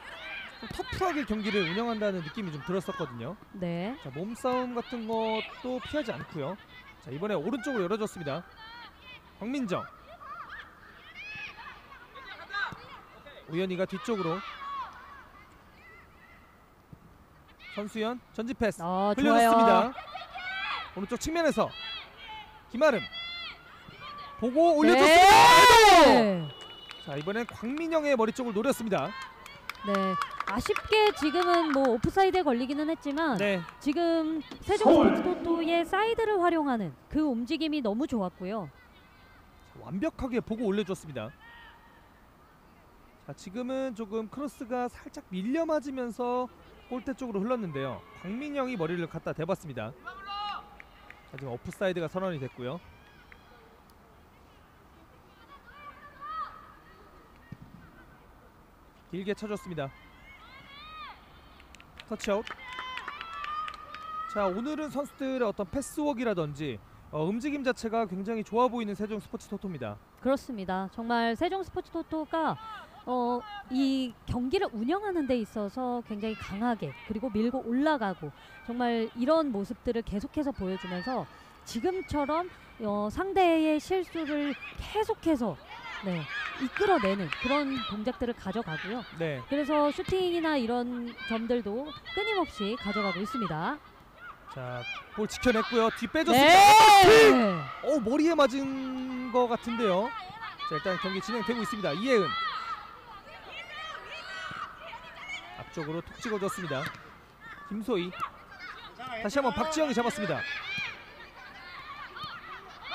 좀 터프하게 경기를 운영한다는 느낌이 좀 들었었거든요. 네. 자, 몸싸움 같은 것도 피하지 않고요. 자, 이번에 오른쪽으로 열어줬습니다. 황민정. 오연희가 뒤쪽으로. 선수연 전진 패스. 아, 좋아요. 흘려줬습니다. 오른쪽 측면에서 김아름 보고 올려줬습니다. 네. 자 이번엔 광민영의 머리 쪽을 노렸습니다. 네. 아쉽게 지금은 뭐 오프사이드에 걸리기는 했지만 네, 지금 세종 서울. 스포츠 토토의 사이드를 활용하는 그 움직임이 너무 좋았고요. 완벽하게 보고 올려줬습니다. 자 지금은 조금 크로스가 살짝 밀려 맞으면서 골대 쪽으로 흘렀는데요. 광민영이 머리를 갖다 대봤습니다. 자 지금 오프사이드가 선언이 됐고요. 길게 쳐줬습니다. 터치아웃. 자 오늘은 선수들의 어떤 패스워크라든지 어, 움직임 자체가 굉장히 좋아 보이는 세종 스포츠 토토입니다. 그렇습니다. 정말 세종 스포츠 토토가 어, 이 경기를 운영하는 데 있어서 굉장히 강하게 그리고 밀고 올라가고 정말 이런 모습들을 계속해서 보여주면서 지금처럼 어, 상대의 실수를 계속해서 네, 이끌어내는 그런 동작들을 가져가고요. 네, 그래서 슈팅이나 이런 점들도 끊임없이 가져가고 있습니다. 자 볼 지켜냈고요. 뒤 빼줬습니다. 네. 어 머리에 맞은 것 같은데요. 자 일단 경기 진행되고 있습니다. 이혜은 앞쪽으로 톡 찍어줬습니다. 김소희 다시 한번 박지영이 잡았습니다.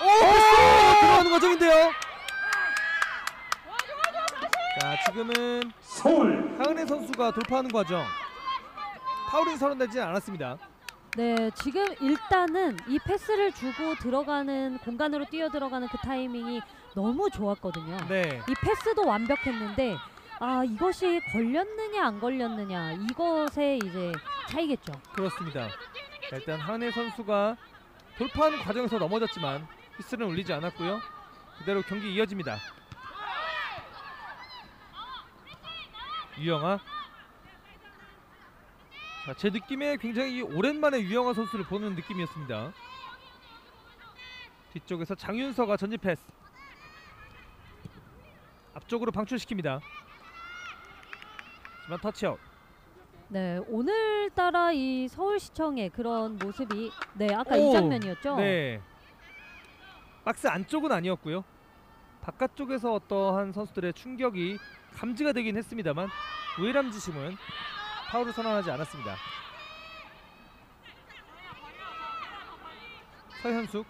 오 들어가는 과정인데요. 자 지금은 서울 하은혜 선수가 돌파하는 과정 파울이 선언되지 않았습니다. 네, 지금 일단은 이 패스를 주고 들어가는 공간으로 뛰어 들어가는 그 타이밍이 너무 좋았거든요. 네. 이 패스도 완벽했는데 아 이것이 걸렸느냐 안 걸렸느냐 이것의 이제 차이겠죠. 그렇습니다. 자, 일단 한혜 선수가 돌파하는 과정에서 넘어졌지만 피스는 울리지 않았고요. 그대로 경기 이어집니다. 유영아. 자, 제 느낌에 굉장히 오랜만에 유영아 선수를 보는 느낌이었습니다. 뒤쪽에서 장윤서가 전진 패스. 앞쪽으로 방출시킵니다. 하지만 터치아웃. 네, 오늘따라 이 서울시청의 그런 모습이 네 아까 이 오, 장면이었죠. 네. 박스 안쪽은 아니었고요. 바깥쪽에서 어떠한 선수들의 충격이 감지가 되긴 했습니다만 우회람 지심은 파울을 선언하지 않았습니다. 서현숙.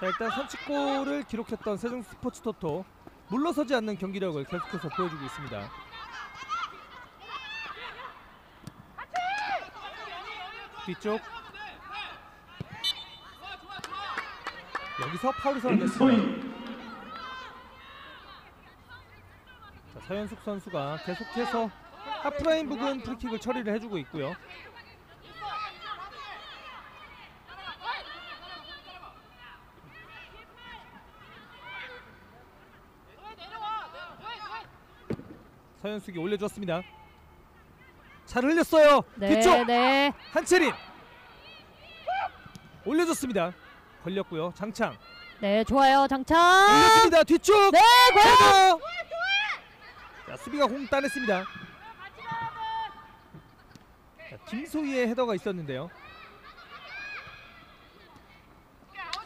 자 일단 선취골을 기록했던 세종 스포츠 토토 물러서지 않는 경기력을 계속해서 보여주고 있습니다. 뒤쪽 여기서 파울이 선언됐습니다. 자, 서현숙 선수가 계속해서 하프라인 부근 프리킥을 처리를 해주고 있고요. 서현숙이 올려줬습니다. 잘 흘렸어요. 네, 뒤쪽 네. 한채린 올려줬습니다. 걸렸고요. 장창 네, 좋아요. 장창. 올려줍니다. 뒤쪽. 네, 헤더. 자 수비가 공 따냈습니다. 자, 김소희의 헤더가 있었는데요.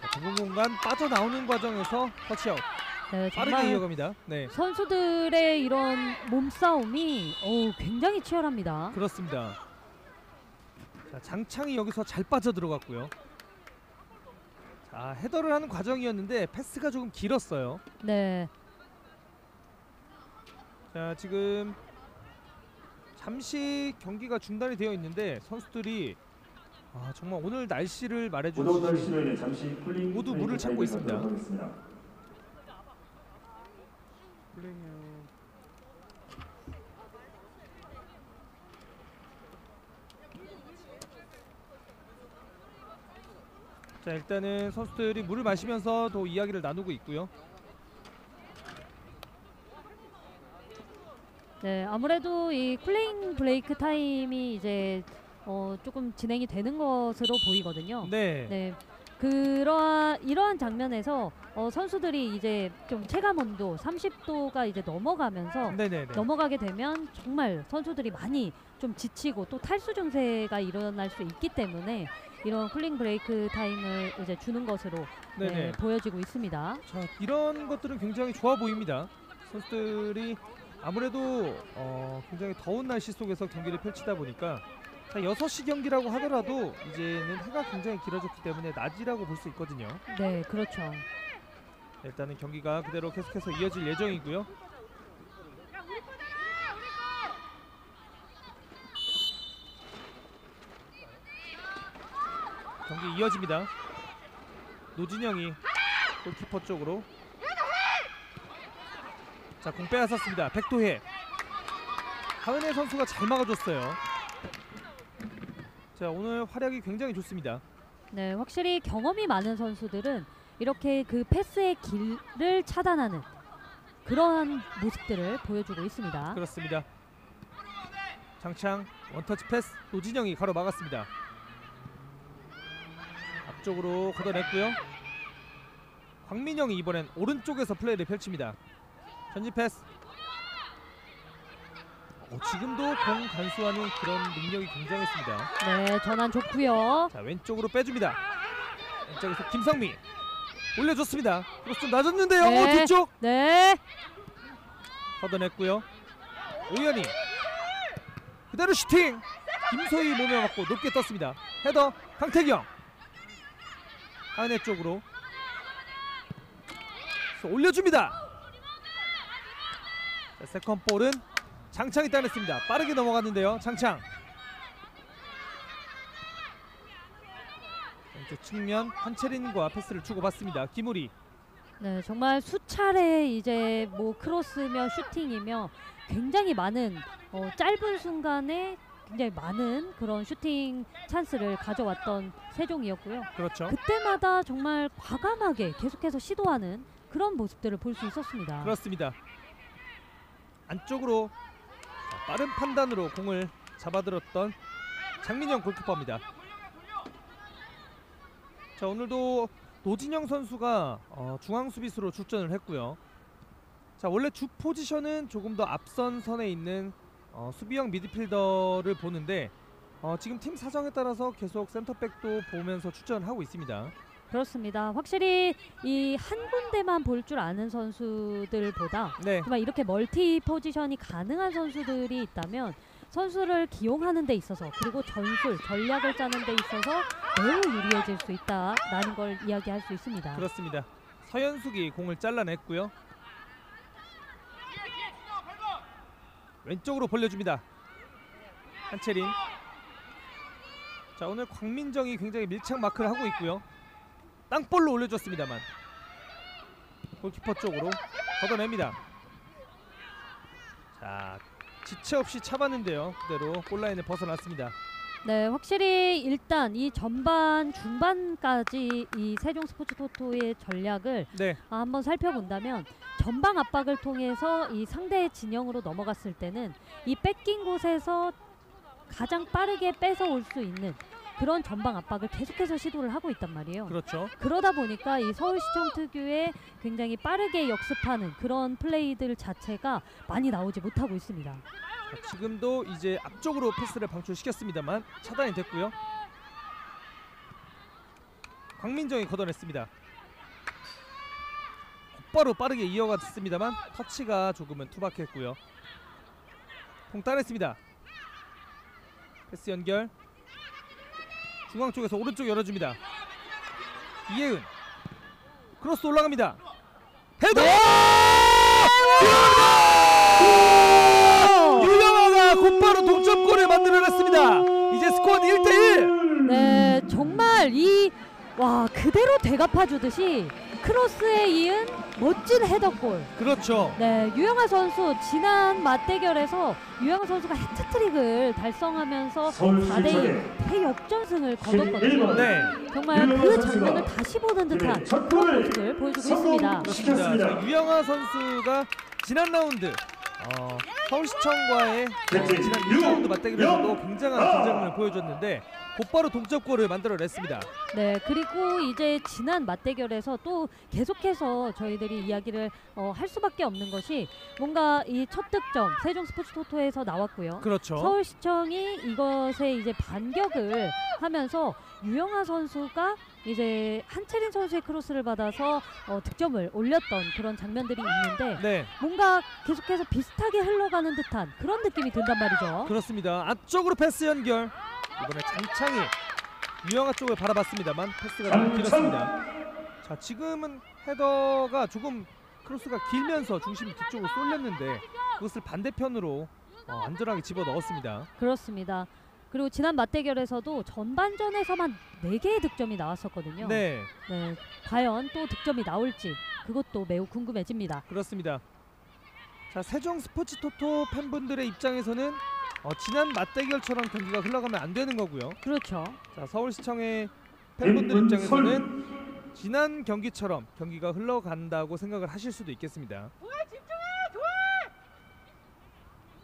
자, 좁은 공간 빠져나오는 과정에서 터치아웃 네, 빠르게 이어갑니다. 네 선수들의 이런 몸싸움이 어우, 굉장히 치열합니다. 그렇습니다. 자 장창이 여기서 잘 빠져 들어갔고요. 자 헤더를 하는 과정이었는데 패스가 조금 길었어요. 네. 자 지금 잠시 경기가 중단이 되어 있는데 선수들이 아, 정말 오늘 날씨를 말해주는 잠시 쿨링 모두 물을 찾고 있습니다. 하겠습니다. 자 일단은 선수들이 물을 마시면서 더 이야기를 나누고 있고요. 네, 아무래도 이 쿨링 브레이크 타임이 이제 어, 조금 진행이 되는 것으로 보이거든요. 네. 네. 그러한 이러한 장면에서 어, 선수들이 이제 좀 체감 온도 30도가 이제 넘어가면서 네네네. 넘어가게 되면 정말 선수들이 많이 좀 지치고 또 탈수 증세가 일어날 수 있기 때문에 이런 cooling break time을 이제 주는 것으로 네. 보여지고 있습니다. 자 이런 것들은 굉장히 좋아 보입니다. 선수들이 아무래도 어, 굉장히 더운 날씨 속에서 경기를 펼치다 보니까 자 6시 경기라고 하더라도 이제는 해가 굉장히 길어졌기 때문에 낮이라고 볼 수 있거든요. 네, 그렇죠. 일단은 경기가 그대로 계속해서 이어질 예정이고요. 경기 이어집니다. 노진영이 골키퍼 쪽으로 자 공 빼앗았습니다. 백도혜 하은혜 선수가 잘 막아줬어요. 자 오늘 활약이 굉장히 좋습니다. 네, 확실히 경험이 많은 선수들은 이렇게 그 패스의 길을 차단하는 그러한 모습들을 보여주고 있습니다. 그렇습니다. 장창 원터치 패스 노진영이 가로 막았습니다. 앞쪽으로 걷어냈고요. 광민영이 이번엔 오른쪽에서 플레이를 펼칩니다. 전진 패스. 어, 지금도 공 간수하는 그런 능력이 굉장했습니다. 네, 전환 좋고요. 자 왼쪽으로 빼줍니다. 왼쪽에서 김성미 올려줬습니다. 크로스 좀 낮았는데요. 어, 네. 뒤쪽 네, 걷어냈고요. 오연희 그대로 슈팅. 김소희 몸에 맞고 높게 떴습니다. 헤더 강태경 안에 쪽으로 올려줍니다. 자, second ball은 장창이 따냈습니다. 빠르게 넘어갔는데요. 장창 왼쪽 측면 한채린과 패스를 주고받습니다. 김우리 네, 정말 수차례 이제 뭐 크로스며 슈팅이며 굉장히 많은 어, 짧은 순간에 굉장히 많은 그런 슈팅 찬스를 가져왔던 세종이었고요. 그렇죠. 그때마다 정말 과감하게 계속해서 시도하는 그런 모습들을 볼 수 있었습니다. 그렇습니다. 안쪽으로 빠른 판단으로 공을 잡아들었던 장민영 골키퍼입니다. 자 오늘도 노진영 선수가 어, 중앙 수비수로 출전을 했고요. 자 원래 주 포지션은 조금 더 앞선 선에 있는 어, 수비형 미드필더를 보는데 어, 지금 팀 사정에 따라서 계속 센터백도 보면서 출전을 하고 있습니다. 그렇습니다. 확실히 이 한 군데만 볼 줄 아는 선수들보다 네, 정말 이렇게 멀티 포지션이 가능한 선수들이 있다면 선수를 기용하는 데 있어서 그리고 전술, 전략을 짜는 데 있어서 매우 유리해질 수 있다라는 걸 이야기할 수 있습니다. 그렇습니다. 서현숙이 공을 잘라냈고요. 왼쪽으로 벌려줍니다. 한채린. 자 오늘 광민정이 굉장히 밀착 마크를 하고 있고요. 땅볼로 올려줬습니다만 골키퍼 쪽으로 걷어냅니다. 자 지체 없이 차봤는데요. 그대로 골라인을 벗어났습니다. 네, 확실히 일단 이 전반 중반까지 이 세종 스포츠 토토의 전략을 네, 아, 한번 살펴본다면 전방 압박을 통해서 이 상대의 진영으로 넘어갔을 때는 이 뺏긴 곳에서 가장 빠르게 뺏어 올 수 있는 그런 전방 압박을 계속해서 시도를 하고 있단 말이에요. 그렇죠. 그러다 보니까 이 서울시청 특유의 굉장히 빠르게 역습하는 그런 플레이들 자체가 많이 나오지 못하고 있습니다. 자, 지금도 이제 앞쪽으로 패스를 방출시켰습니다만 차단이 됐고요. 광민정이 걷어냈습니다. 곧바로 빠르게 이어갔습니다만 터치가 조금은 투박했고요. 공 따냈습니다. 패스 연결. 중앙 쪽에서 오른쪽 열어줍니다. 이혜은 크로스 올라갑니다. 헤더! 들어갑니다! 유영아가 곧바로 동점골을 만들어냈습니다. 이제 스코어는 1대1. 네, 정말 이 와 그대로 되갚아 주듯이 크로스에 이은 멋진 헤더골. 그렇죠. 네, 유영아 선수 지난 맞대결에서 유영아 선수가 해트트릭을 달성하면서 서울 4대2 시청의 대역전승을 거뒀거든요. 네. 정말 그 선수가 장면을 다시 보는 듯한 네, 골을 보여주고 있습니다. 그렇습니다. 유영아 선수가 지난 라운드 어, 서울시청과의. 지난 유, 2라운드 맞대결에서도 영, 굉장한 아! 긴장감을 보여줬는데 곧바로 동점골을 만들어냈습니다. 네, 그리고 이제 지난 맞대결에서 또 계속해서 저희들이 이야기를 어, 할 수밖에 없는 것이 뭔가 이 첫 득점 세종 스포츠 토토에서 나왔고요. 그렇죠. 서울시청이 이것에 이제 반격을 하면서 유영아 선수가 이제 한채린 선수의 크로스를 받아서 어, 득점을 올렸던 그런 장면들이 있는데 네, 뭔가 계속해서 비슷하게 흘러가는 듯한 그런 느낌이 든단 말이죠. 그렇습니다. 앞쪽으로 패스 연결. 이번에 장창이 유영아 쪽을 바라봤습니다만 패스가 좀 길었습니다. 자, 지금은 헤더가 조금 크로스가 길면서 중심이 뒤쪽으로 쏠렸는데 그것을 반대편으로 어, 안전하게 집어 넣었습니다. 그렇습니다. 그리고 지난 맞대결에서도 전반전에서만 4개의 득점이 나왔었거든요. 네, 네, 과연 또 득점이 나올지 그것도 매우 궁금해집니다. 그렇습니다. 자 세종 스포츠 토토 팬분들의 입장에서는 어, 지난 맞대결처럼 경기가 흘러가면 안 되는 거고요. 그렇죠. 자 서울시청의 팬분들 임은솔. 입장에서는 지난 경기처럼 경기가 흘러간다고 생각을 하실 수도 있겠습니다.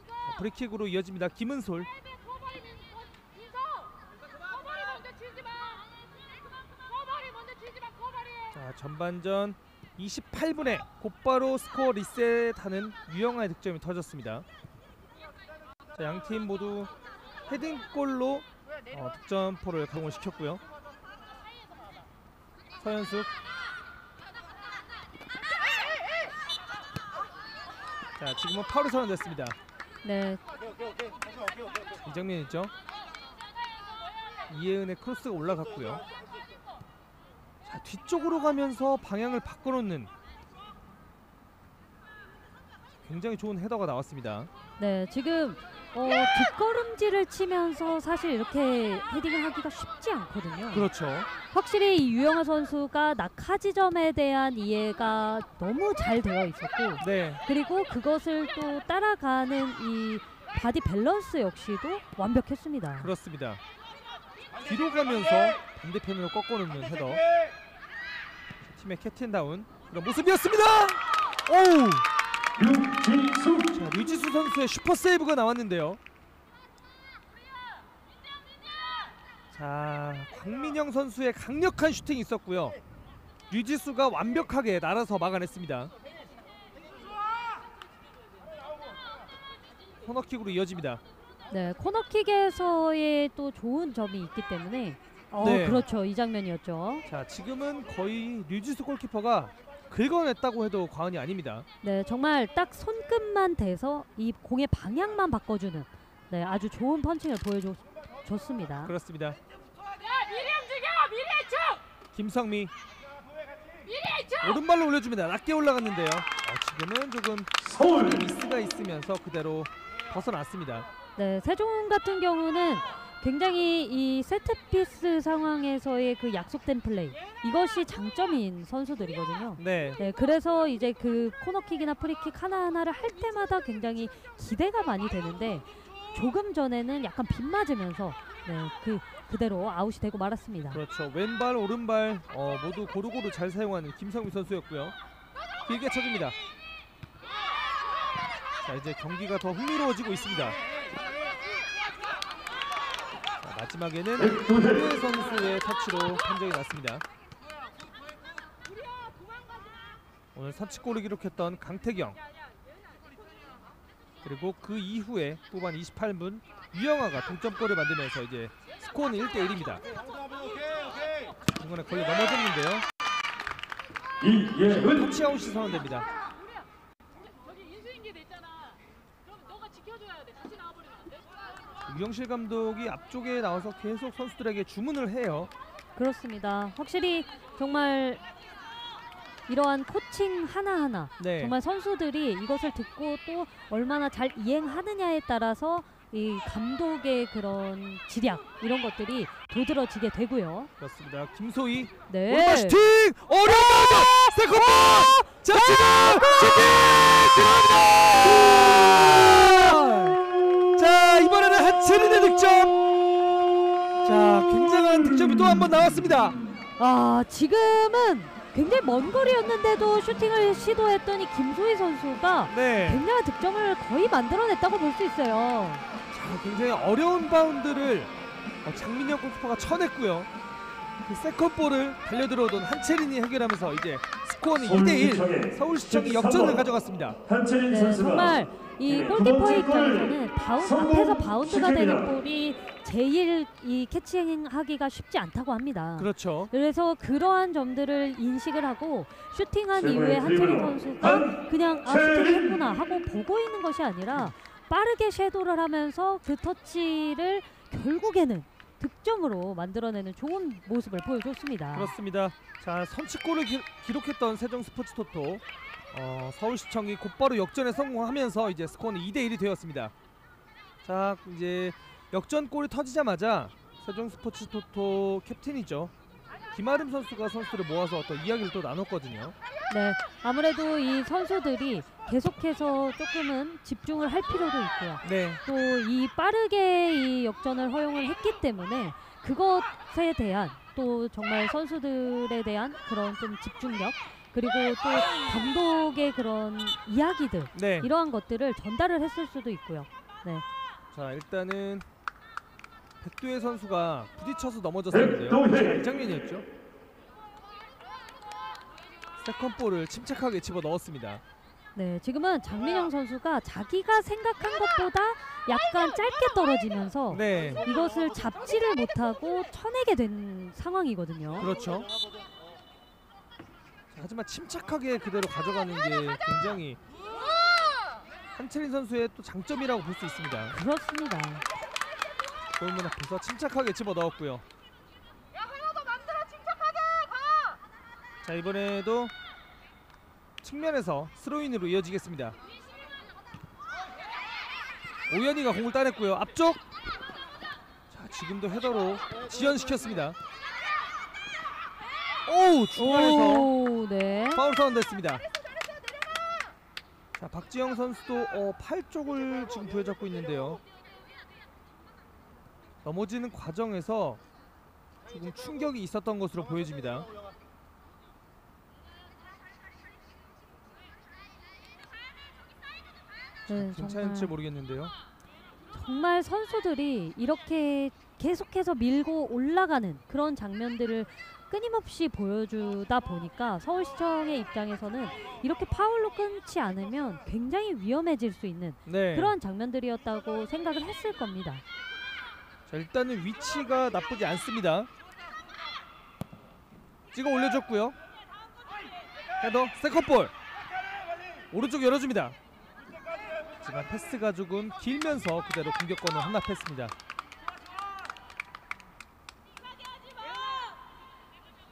자, 프리킥으로 이어집니다. 김은솔. 자 전반전 28분에 곧바로 스코어 리셋하는 유영아의 득점이 터졌습니다. 자, 양팀 모두 헤딩골로 어, 득점포를 가공시켰고요. 서현숙. 자 지금은 파울 선언됐습니다. 네, 이 장면 있죠? 이혜은의 크로스가 올라갔고요. 자, 뒤쪽으로 가면서 방향을 바꿔놓는 굉장히 좋은 헤더가 나왔습니다. 네, 지금 어, 뒷걸음질을 치면서 사실 이렇게 헤딩을 하기가 쉽지 않거든요. 그렇죠. 확실히 이 유영아 선수가 낙하 지점에 대한 이해가 너무 잘 되어 있었고 네, 그리고 그것을 또 따라가는 이 body balance 역시도 완벽했습니다. 그렇습니다. 뒤로 가면서 반대편으로 꺾어놓는 헤더. 팀의 캡틴다운 그런 모습이었습니다. 오우! 유진수 자, 류지수 선수의 슈퍼 세이브가 나왔는데요. 자, 광민영 선수의 강력한 슈팅이 있었고요. 류지수가 완벽하게 날아서 막아냈습니다. 코너킥으로 이어집니다. 네, 코너킥에서의 또 좋은 점이 있기 때문에 어, 네. 그렇죠. 이 장면이었죠. 자, 지금은 거의 류지수 골키퍼가 긁어냈다고 해도 과언이 아닙니다. 네, 정말 딱 손끝만 대서 이 공의 방향만 바꿔주는 네, 아주 좋은 펀칭을 보여줬습니다. 그렇습니다. 야 미리 움직여 미리 해쳐 김성미 미리 해쳐 오른발로 올려줍니다. 낮게 올라갔는데요. 어, 지금은 조금 서울 미스가 있으면서 그대로 벗어났습니다. 네, 세종 같은 경우는 굉장히 이 세트피스 상황에서의 그 약속된 플레이 이것이 장점인 선수들이거든요. 네, 네, 그래서 이제 그 코너킥이나 프리킥 하나하나를 할 때마다 굉장히 기대가 많이 되는데 조금 전에는 약간 빗 맞으면서 네, 그 그대로 아웃이 되고 말았습니다. 그렇죠. 왼발, 오른발 어, 모두 고루고루 잘 사용하는 김성미 선수였고요. 길게 쳐줍니다. 자, 이제 경기가 더 흥미로워지고 있습니다. 자, 마지막에는 백두해 백두혜 선수의 터치로 판정이 났습니다. 오늘 선취골을 기록했던 강태경 그리고 그 이후에 후반 28분 유영아가 동점골을 만들면서 이제 스코어는 1대 1입니다. 중간에 걸려 넘어졌는데요. 터치아웃이 선언됩니다. 저기 인수인계돼 있잖아. 그럼 너가 지켜줘야 돼. 같이 나와버리면 안 돼? 유영실 감독이 앞쪽에 나와서 계속 선수들에게 주문을 해요. 그렇습니다. 확실히 정말 이러한 코칭 하나하나 네. 정말 선수들이 이것을 듣고 또 얼마나 잘 이행하느냐에 따라서 이 감독의 그런 지략 이런 것들이 도드러지게 되고요. 그렇습니다. 김소희 네. 오른발 슈팅 어려운 second ball 자 슈팅 들어갑니다 자 이번에는 한채린의 득점. 자 굉장한 득점이 또 한 번 나왔습니다. 아 지금은 굉장히 먼 거리였는데도 슈팅을 시도했더니 김소희 선수가 네. 굉장한 득점을 거의 만들어냈다고 볼 수 있어요. 자, 굉장히 어려운 바운드를 어, 장민영 골키퍼가 쳐냈고요 그 세컨볼을 달려들어오던 한채린이 해결하면서 이제 스코어는 2대1 서울시청이 역전을 가져갔습니다 한채린 네, 선수가 정말 이 네, 두 골키퍼의 입장에서는 바운, 성공 앞에서 바운드가 되는 시킵니다. 볼이 제일 이 캐치하기가 쉽지 않다고 합니다. 그렇죠 그래서 그러한 점들을 인식을 하고 슈팅한 이후에 한채린. 선수가 그냥 아 슈팅 했구나 하고 보고 있는 것이 아니라 빠르게 섀도를 하면서 그 터치를 결국에는 득점으로 만들어내는 좋은 모습을 보여줬습니다. 그렇습니다. 자 선취골을 기, 기록했던 세종 스포츠 토토 어, 서울시청이 곧바로 역전에 성공하면서 이제 스코어는 2대 1이 되었습니다. 자 이제 역전골이 터지자마자 세종 스포츠 토토 캡틴이죠. 김아름 선수가 선수들을 모아서 어떤 이야기를 또 나눴거든요. 네, 아무래도 이 선수들이 계속해서 조금은 집중을 할 필요도 있고요. 네, 또 이 빠르게 이 역전을 허용을 했기 때문에 그것에 대한 또 정말 선수들에 대한 그런 좀 집중력 그리고 또 감독의 그런 이야기들 네. 이러한 것들을 전달을 했을 수도 있고요. 자 일단은 백두혜 선수가 부딪혀서 넘어졌었는데요. 이 장면이었죠. 세컨볼을 침착하게 집어 넣었습니다. 네, 지금은 장민영 선수가 자기가 생각한 것보다 약간 짧게 떨어지면서 네, 이것을 잡지를 못하고 쳐내게 된 상황이거든요. 그렇죠. 자, 하지만 침착하게 그대로 가져가는 게 굉장히 한채린 선수의 또 장점이라고 볼 수 있습니다. 그렇습니다. 골문 앞에서 침착하게 집어 넣었고요. 야 하나 더 만들어 침착하게 가. 자 이번에도 측면에서 스로인으로 이어지겠습니다. 오연이가 공을 따냈고요. 앞쪽. 자 지금도 헤더로 지연시켰습니다. 오 중간에서 오, 네. 파울 선언 됐습니다. 자 박지영 선수도 어, 팔 쪽을 지금 부여잡고 있는데요. 넘어지는 과정에서 조금 충격이 있었던 것으로 보여집니다. 네, 괜찮을지 모르겠는데요. 정말 선수들이 이렇게 계속해서 밀고 올라가는 그런 장면들을 끊임없이 보여주다 보니까 서울시청의 입장에서는 이렇게 파울로 끊지 않으면 굉장히 위험해질 수 있는 네. 그런 장면들이었다고 생각을 했을 겁니다. 자 일단은 위치가 나쁘지 않습니다. 찍어 올려줬고요. 헤더 세컨볼 오른쪽 열어줍니다. 하지만 패스가 조금 길면서 그대로 공격권을 헌납했습니다.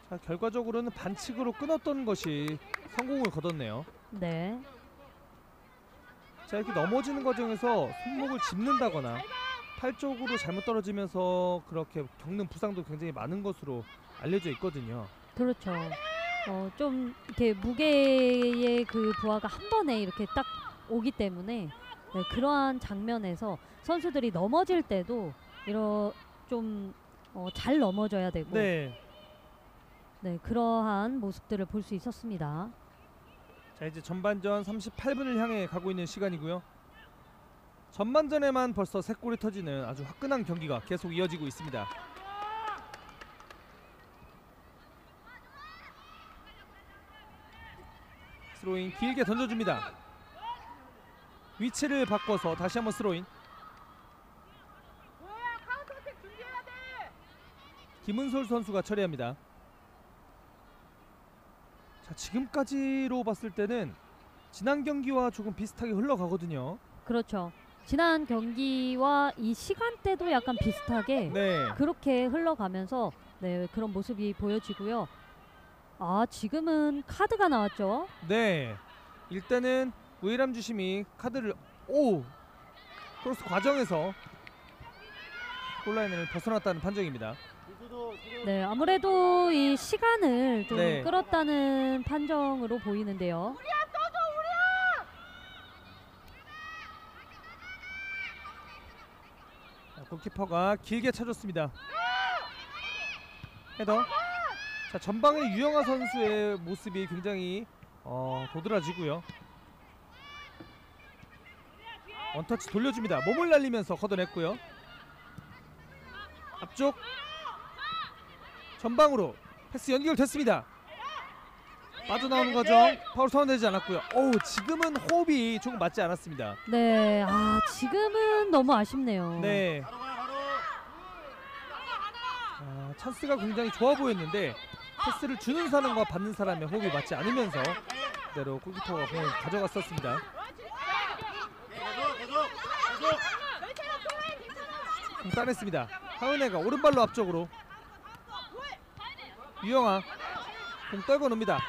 자 결과적으로는 반칙으로 끊었던 것이 성공을 거뒀네요. 네. 자 이렇게 넘어지는 과정에서 손목을 짚는다거나 팔 쪽으로 잘못 떨어지면서 그렇게 겪는 부상도 굉장히 많은 것으로 알려져 있거든요. 그렇죠. 어, 좀 이렇게 무게의 그 부하가 한 번에 이렇게 딱 오기 때문에 네, 그러한 장면에서 선수들이 넘어질 때도 이런 좀잘 넘어져야 되고 네. 네. 그러한 모습들을 볼 수 있었습니다. 자 이제 전반전 38분을 향해 가고 있는 시간이고요. 전반전에만 벌써 세 골이 터지는 아주 화끈한 경기가 계속 이어지고 있습니다. 스로인 길게 던져줍니다. 위치를 바꿔서 다시 한번 스로인. 김은솔 선수가 처리합니다. 자 지금까지로 봤을 때는 지난 경기와 조금 비슷하게 흘러가거든요. 그렇죠. 지난 경기와 이 시간대도 약간 비슷하게 네. 그렇게 흘러가면서 네, 그런 모습이 보여지고요. 아, 지금은 카드가 나왔죠. 네. 일단은 우이람 주심이 카드를 오 크로스 과정에서 골라인을 벗어났다는 판정입니다. 네, 아무래도 이 시간을 좀 네. 끌었다는 판정으로 보이는데요. 자, 골키퍼가 길게 차줬습니다. 헤더. 자 전방의 유영아 선수의 모습이 굉장히 어, 도드라지고요. 원터치 돌려줍니다. 몸을 날리면서 걷어냈고요. 앞쪽 전방으로 패스 연결됐습니다. 빠져나오는 과정 파울 선언되지 않았고요. 오 지금은 호흡이 조금 맞지 않았습니다. 네, 아, 지금은 너무 아쉽네요. 네. 아, 찬스가 굉장히 좋아 보였는데 패스를 주는 사람과 받는 사람의 호흡이 맞지 않으면서 그대로 골키퍼가 공을 가져갔었습니다. 공 따냈습니다. 하은혜가 오른발로 앞쪽으로 유영아 공 떨궈 놓습니다.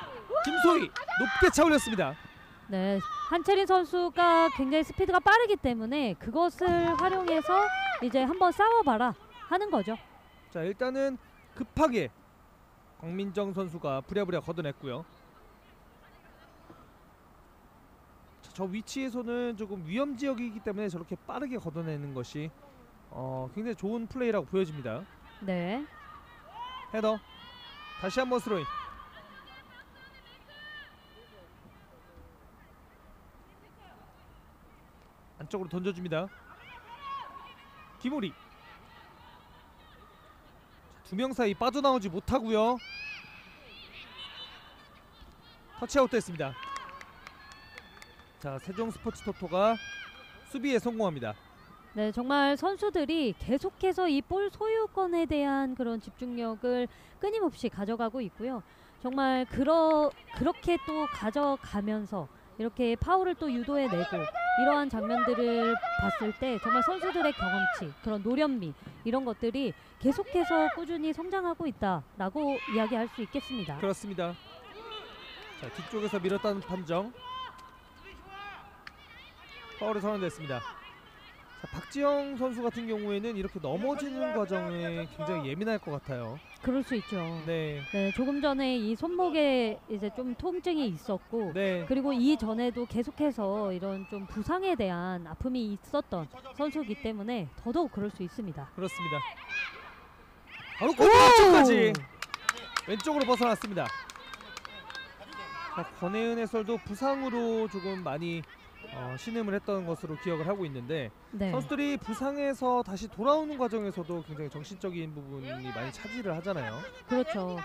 김소희 높게 차 올렸습니다. 네, 한채린 선수가 굉장히 스피드가 빠르기 때문에 그것을 활용해서 이제 한번 싸워봐라 하는 거죠. 자 일단은 급하게 광민정 선수가 부랴부랴 걷어냈고요. 자, 저 위치에서는 조금 위험 지역이기 때문에 저렇게 빠르게 걷어내는 것이 어, 굉장히 좋은 플레이라고 보여집니다. 네, 헤더 다시 한번 스로인 안쪽으로 던져줍니다. 김우리 두 명 사이 빠져나오지 못하고요. 터치아웃 됐습니다. 자 세종 스포츠 토토가 수비에 성공합니다. 네, 정말 선수들이 계속해서 이 볼 소유권에 대한 그런 집중력을 끊임없이 가져가고 있고요. 정말 그러 그렇게 또 가져가면서 이렇게 파울을 또 유도해내고 이러한 장면들을 봤을 때 정말 선수들의 경험치, 그런 노련미 이런 것들이 계속해서 꾸준히 성장하고 있다라고 이야기할 수 있겠습니다. 그렇습니다. 자 뒤쪽에서 밀었다는 판정. 파울이 선언됐습니다. 자, 박지영 선수 같은 경우에는 이렇게 넘어지는 과정에 굉장히 예민할 것 같아요. 그럴 수 있죠. 네, 네, 조금 전에 이 손목에 이제 좀 통증이 있었고 네, 그리고 이 전에도 계속해서 이런 좀 부상에 대한 아픔이 있었던 선수이기 때문에 더더욱 그럴 수 있습니다. 그렇습니다. 바로 골 앞쪽까지 왼쪽으로 벗어났습니다. 자, 권혜은 해설도 부상으로 조금 많이 어, 신음을 했던 것으로 기억을 하고 있는데 네. 선수들이 부상에서 다시 돌아오는 과정에서도 굉장히 정신적인 부분이 많이 차지를 하잖아요. 그렇죠.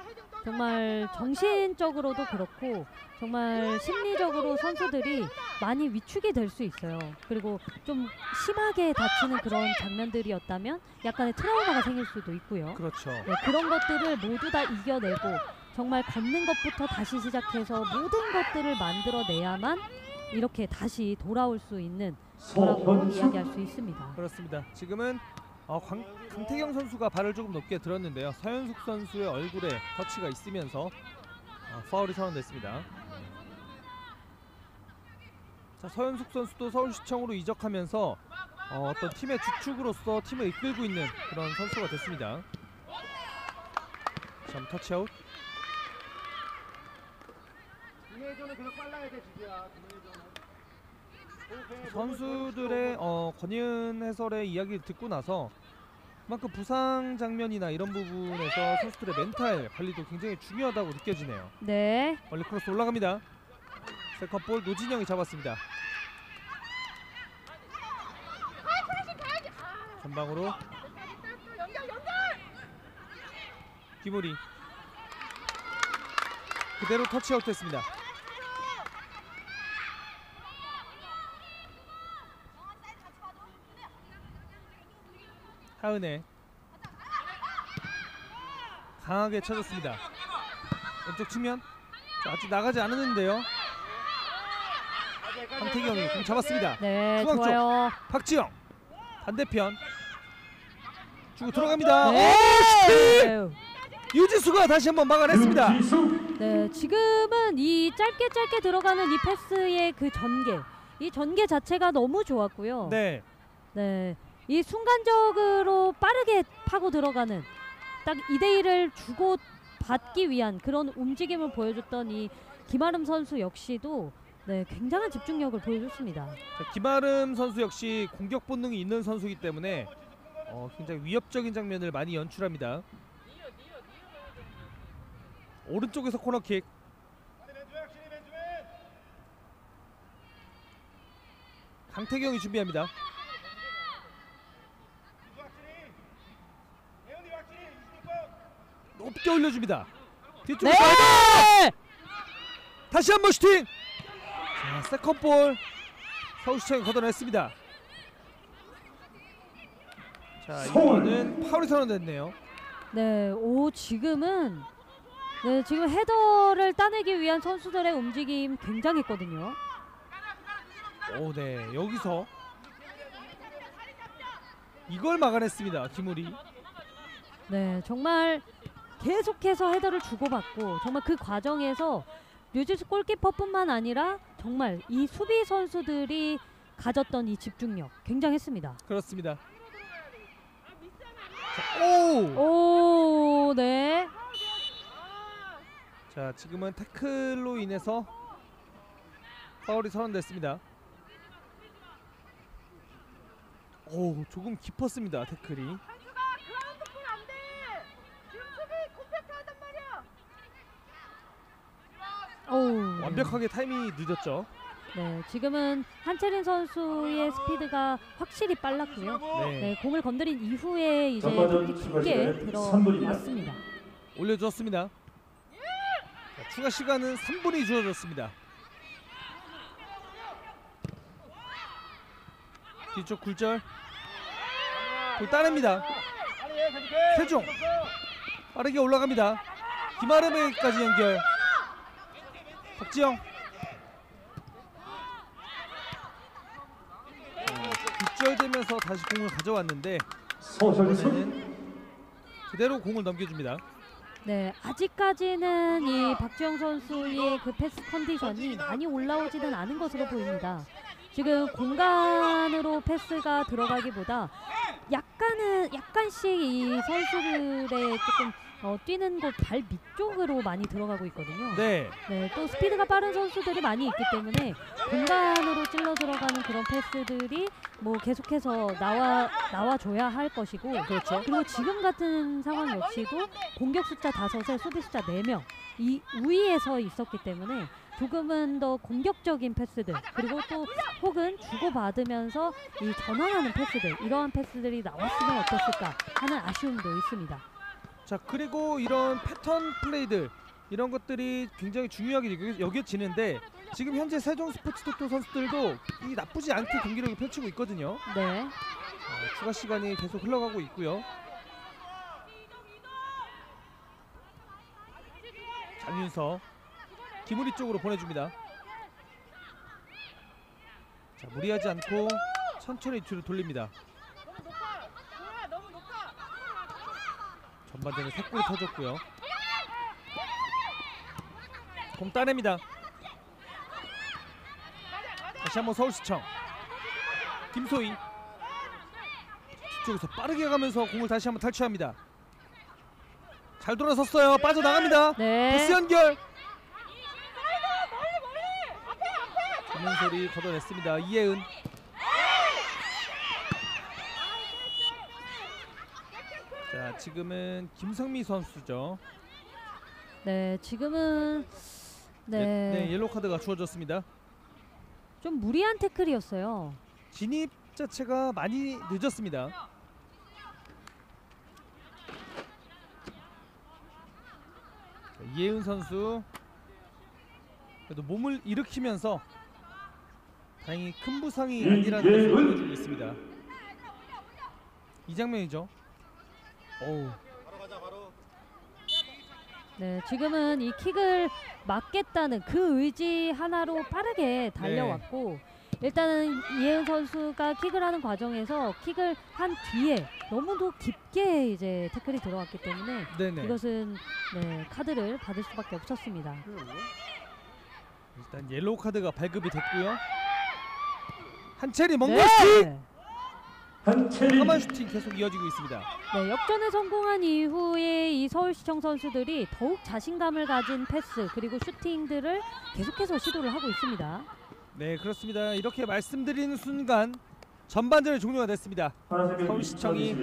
정말 정신적으로도 그렇고 정말 심리적으로 선수들이 많이 위축이 될 수 있어요. 그리고 좀 심하게 다치는 그런 장면들이었다면 약간의 트라우마가 생길 수도 있고요. 그렇죠. 네, 그런 것들을 모두 다 이겨내고 정말 걷는 것부터 다시 시작해서 모든 것들을 만들어내야만 이렇게 다시 돌아올 수 있는 거라고 이야기할 수 있습니다. 그렇습니다. 지금은 어, 광, 강태경 선수가 발을 조금 높게 들었는데요. 서현숙 선수의 얼굴에 터치가 있으면서 어, 파울이 선언됐습니다. 자, 서현숙 선수도 서울시청으로 이적하면서 어, 어떤 팀의 주축으로서 팀을 이끌고 있는 그런 선수가 됐습니다. 점 터치아웃. 선수들의 어, 권희은 해설의 이야기를 듣고 나서 그만큼 부상 장면이나 이런 부분에서 선수들의 멘탈 관리도 굉장히 중요하다고 느껴지네요. 네, 멀리 크로스 올라갑니다. 세컨 볼 노진영이 잡았습니다. 전방으로 김우리 그대로 터치아웃 됐습니다. 하은혜 강하게 쳐줬습니다. 왼쪽 측면 자, 아직 나가지 않았는데요. 황태경이 공 잡았습니다. 네, 중앙 쪽. 좋아요. 박지영 반대편 주고 들어갑니다. 네. 오, 유지수가 다시 한번 막아냈습니다. 유지수 네, 지금은 이 짧게 짧게 들어가는 이 패스의 그 전개, 이 전개 자체가 너무 좋았고요. 네, 네, 이 순간적으로 빠르게 파고 들어가는 딱 2대 1을 주고 받기 위한 그런 움직임을 보여줬던 이 김아름 선수 역시도 네, 굉장한 집중력을 보여줬습니다. 자, 김아름 선수 역시 공격 본능이 있는 선수이기 때문에 어, 굉장히 위협적인 장면을 많이 연출합니다. 오른쪽에서 코너킥. 강태경이 준비합니다. 높게 올려줍니다. 뒤쪽으로 네! 다시 한 번 슈팅. 자, 세컨볼 서울시청이 걷어냈습니다. 자, 이거는 파울이 선언됐네요. 네, 오 지금은 네, 지금 헤더를 따내기 위한 선수들의 움직임 굉장했거든요. 오, 네, 여기서 이걸 막아냈습니다. 김우리. 네, 정말 계속해서 헤더를 주고받고 정말 그 과정에서 류지수 골키퍼뿐만 아니라 정말 이 수비 선수들이 가졌던 이 집중력 굉장했습니다. 그렇습니다. 자, 오! 오, 네. 자, 지금은 태클로 인해서 파울이 선언됐습니다. 오, 조금 깊었습니다. 태클이. 한수가 그라운드 볼안 돼. 지금 수비 콤팩트 한단 말이야. 오. 완벽하게 타이밍이 늦었죠. 네, 지금은 한채린 선수의 스피드가 확실히 빨랐고요. 네. 네, 공을 건드린 이후에 이제 깊게 시간은 3분입니다. 들어왔습니다. 올려주었습니다. 자, 추가 시간은 3분이 주어졌습니다. 뒤쪽 굴절 볼 따냅니다. 세종 빠르게 올라갑니다. 김아름에까지 연결. 박지영 자, 굴절되면서 다시 공을 가져왔는데 이번에는 그대로 공을 넘겨줍니다. 네, 아직까지는 이 박지영 선수의 그 패스 컨디션이 많이 올라오지는 않은 것으로 보입니다. 지금 공간으로 패스가 들어가기보다 약간은 약간씩 이 선수들의 조금 어, 뛰는 곳 발 밑쪽으로 많이 들어가고 있거든요. 네. 네, 또 스피드가 빠른 선수들이 많이 있기 때문에 공간으로 찔러 들어가는 그런 패스들이 뭐 계속해서 나와 나와줘야 할 것이고 그렇죠. 그리고 지금 같은 상황 역시도 공격 숫자 다섯에 수비 숫자 네 명 이 우위에 서 있었기 때문에 조금은 더 공격적인 패스들 그리고 또 혹은 주고받으면서 이 전환하는 패스들 이러한 패스들이 나왔으면 어땠을까 하는 아쉬움도 있습니다. 자 그리고 이런 패턴 플레이들 이런 것들이 굉장히 중요하게 여겨- 여겨지는데 지금 현재 세종 스포츠 토토 선수들도 이 나쁘지 않게 경기력을 펼치고 있거든요. 네. 어, 추가 시간이 계속 흘러가고 있고요. 장윤서 김우리 쪽으로 보내줍니다. 자 무리하지 않고 천천히 뒤로 돌립니다. 너무 높아. 좋아, 너무 높아. 전반전에 세 골이 터졌고요. 공 따냅니다. 다시 한번 서울시청 김소희 뒤쪽에서 빠르게 가면서 공을 다시 한번 탈취합니다. 잘 돌아섰어요. 빠져나갑니다. 네. 패스 연결. 김은솔이 걷어냈습니다. 이혜은. 지금은 김성미 선수죠. 네, 지금은 네. 예, 네, 네 옐로 카드가 주어졌습니다. 좀 무리한 태클이었어요. 진입 자체가 많이 늦었습니다. 이혜은 선수 그래도 몸을 일으키면서 다행히 큰 부상이 아니라는 네, 것을 보여주고 있습니다. 이 장면이죠. 어우, 네, 지금은 이 킥을 막겠다는 그 의지 하나로 빠르게 달려왔고 일단은 이혜은 선수가 킥을 하는 과정에서 킥을 한 뒤에 너무도 깊게 이제 태클이 들어왔기 때문에 네네. 이것은 네, 카드를 받을 수밖에 없었습니다. 일단 옐로우 카드가 발급이 됐고요. 한채린 먹는 네. 한채린 과감한 슈팅 계속 이어지고 있습니다. 네, 역전에 성공한 이후에 이 서울시청 선수들이 더욱 자신감을 가진 패스 그리고 슈팅들을 계속해서 시도를 하고 있습니다. 네 그렇습니다. 이렇게 말씀드리는 순간 전반전이 종료가 됐습니다. 서울시청이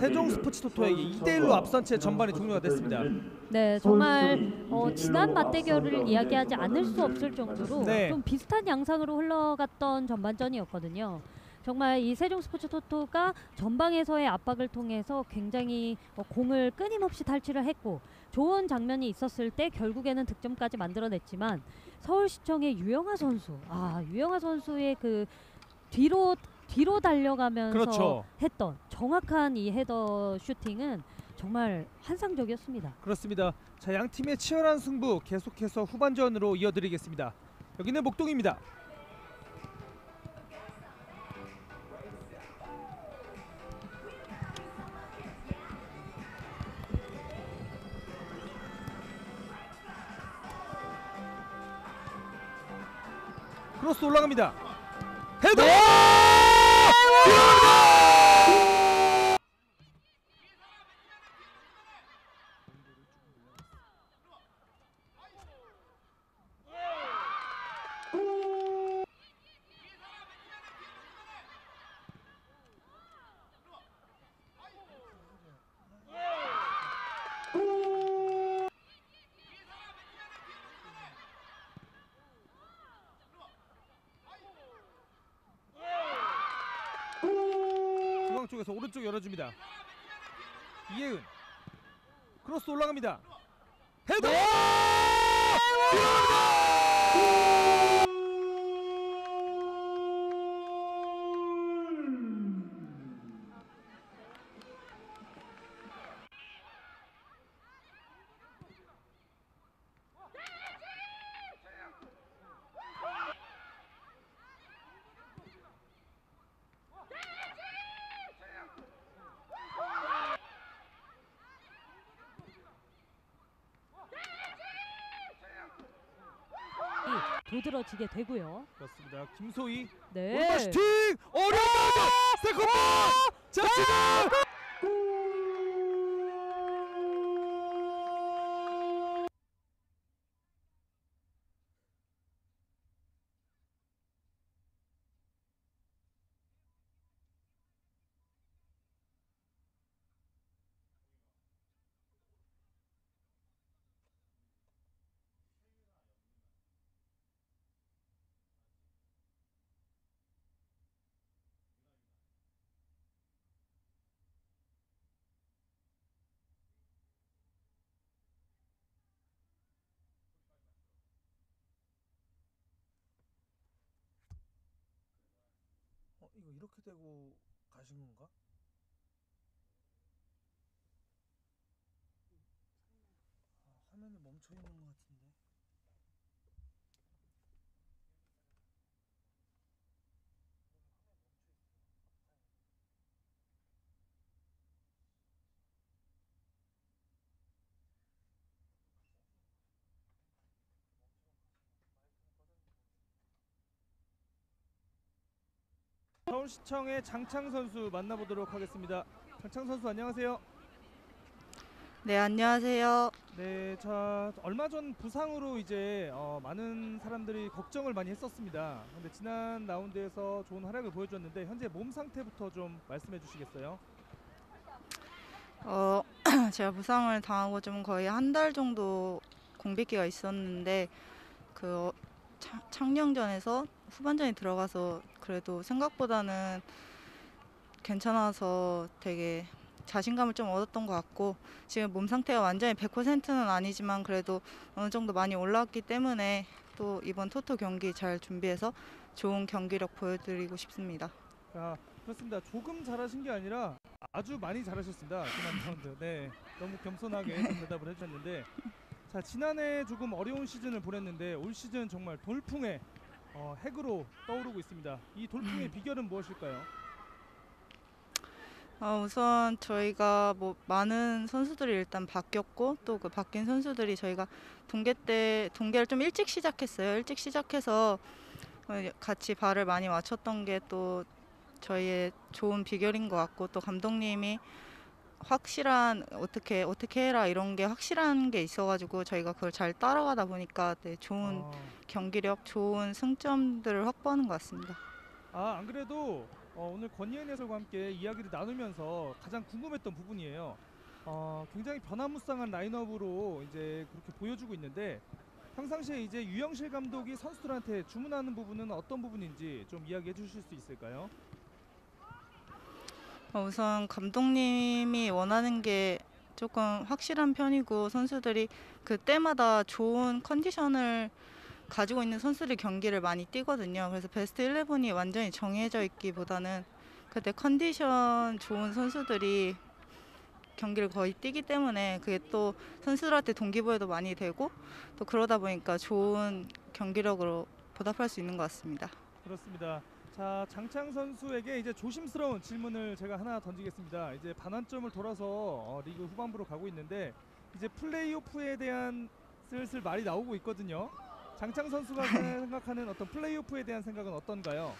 세종 스포츠토토에게 2대1로 앞선 채 전반이 종료가 됐습니다. 네, 정말 어, 지난 맞대결을 이야기하지 않을 수 없을 정도로 네. 좀 비슷한 양상으로 흘러갔던 전반전이었거든요. 정말 이 세종 스포츠 토토가 전방에서의 압박을 통해서 굉장히 어, 공을 끊임없이 탈취를 했고 좋은 장면이 있었을 때 결국에는 득점까지 만들어냈지만 서울시청의 유영하 선수, 아 유영하 선수의 그 뒤로 뒤로 달려가면서 그렇죠. 했던 정확한 이 헤더 슈팅은 정말 환상적이었습니다. 그렇습니다. 자, 양 팀의 치열한 승부 계속해서 후반전으로 이어드리겠습니다. 여기는 목동입니다. 크로스 올라갑니다. 헤더! 중앙 쪽에서 오른쪽 열어줍니다. 이예은 크로스 올라갑니다. 이 도드러지게 되고요. 그렇습니다. 김소희 네. 오른발 슈팅! 어려운 세컨볼! 자, 지금! 어, 이거 이렇게 되고 가신 건가? 아, 화면이 멈춰 있는 것 같은데. 서울시청의 장창 선수 만나보도록 하겠습니다. 장창 선수 안녕하세요. 네, 안녕하세요. 네, 자 얼마 전 부상으로 이제 어, 많은 사람들이 걱정을 많이 했었습니다. 근데 지난 라운드에서 좋은 활약을 보여줬는데 현재 몸 상태부터 좀 말씀해 주시겠어요? 어, <clears throat> 제가 부상을 당하고 좀 거의 한 달 정도 공백기가 있었는데 그 어, 차- 창녕전에서 후반전에 들어가서 그래도 생각보다는 괜찮아서 되게 자신감을 좀 얻었던 것 같고 지금 몸 상태가 완전히 100%는 아니지만 그래도 어느 정도 많이 올라왔기 때문에 또 이번 토토 경기 잘 준비해서 좋은 경기력 보여드리고 싶습니다. 자, 그렇습니다. 조금 잘하신 게 아니라 아주 많이 잘하셨습니다. 지난 라운드. 네, 너무 겸손하게 좀 대답을 해주셨는데, 자 지난해 조금 어려운 시즌을 보냈는데 올 시즌 정말 돌풍의 어, 핵으로 떠오르고 있습니다. 이 돌풍의 비결은 무엇일까요? 어, 우선 저희가 뭐 많은 선수들이 일단 바뀌었고 또 그 바뀐 선수들이 저희가 동계 때 동계를 좀 일찍 시작했어요. 일찍 시작해서 어, 같이 발을 많이 맞췄던 게 또 저희의 좋은 비결인 것 같고 또 감독님이 확실한 어떻게 어떻게 해라 이런 게 확실한 게 있어가지고 저희가 그걸 잘 따라가다 보니까 네, 좋은 아, 경기력, 좋은 승점들을 확보하는 것 같습니다. 아, 안 그래도 어, 오늘 권예은 해설과 함께 이야기를 나누면서 가장 궁금했던 부분이에요. 어, 굉장히 변화무쌍한 라인업으로 이제 그렇게 보여주고 있는데 평상시에 이제 유영실 감독이 선수들한테 주문하는 부분은 어떤 부분인지 좀 이야기해 주실 수 있을까요? 어, 우선 감독님이 원하는 게 조금 확실한 편이고 선수들이 그 때마다 좋은 컨디션을 가지고 있는 선수들이 경기를 많이 뛰거든요. 그래서 베스트 11이 완전히 정해져 있기보다는 그때 컨디션 좋은 선수들이 경기를 거의 뛰기 때문에 그게 또 선수들한테 동기부여도 많이 되고 또 그러다 보니까 좋은 경기력으로 보답할 수 있는 것 같습니다. 그렇습니다. 자 장창 선수에게 이제 조심스러운 질문을 제가 하나 던지겠습니다. 이제 반환점을 돌아서 어, 리그 후반부로 가고 있는데 이제 플레이오프에 대한 슬슬 말이 나오고 있거든요. 장창 선수가 <laughs> 생각하는 어떤 플레이오프에 대한 생각은 어떤가요?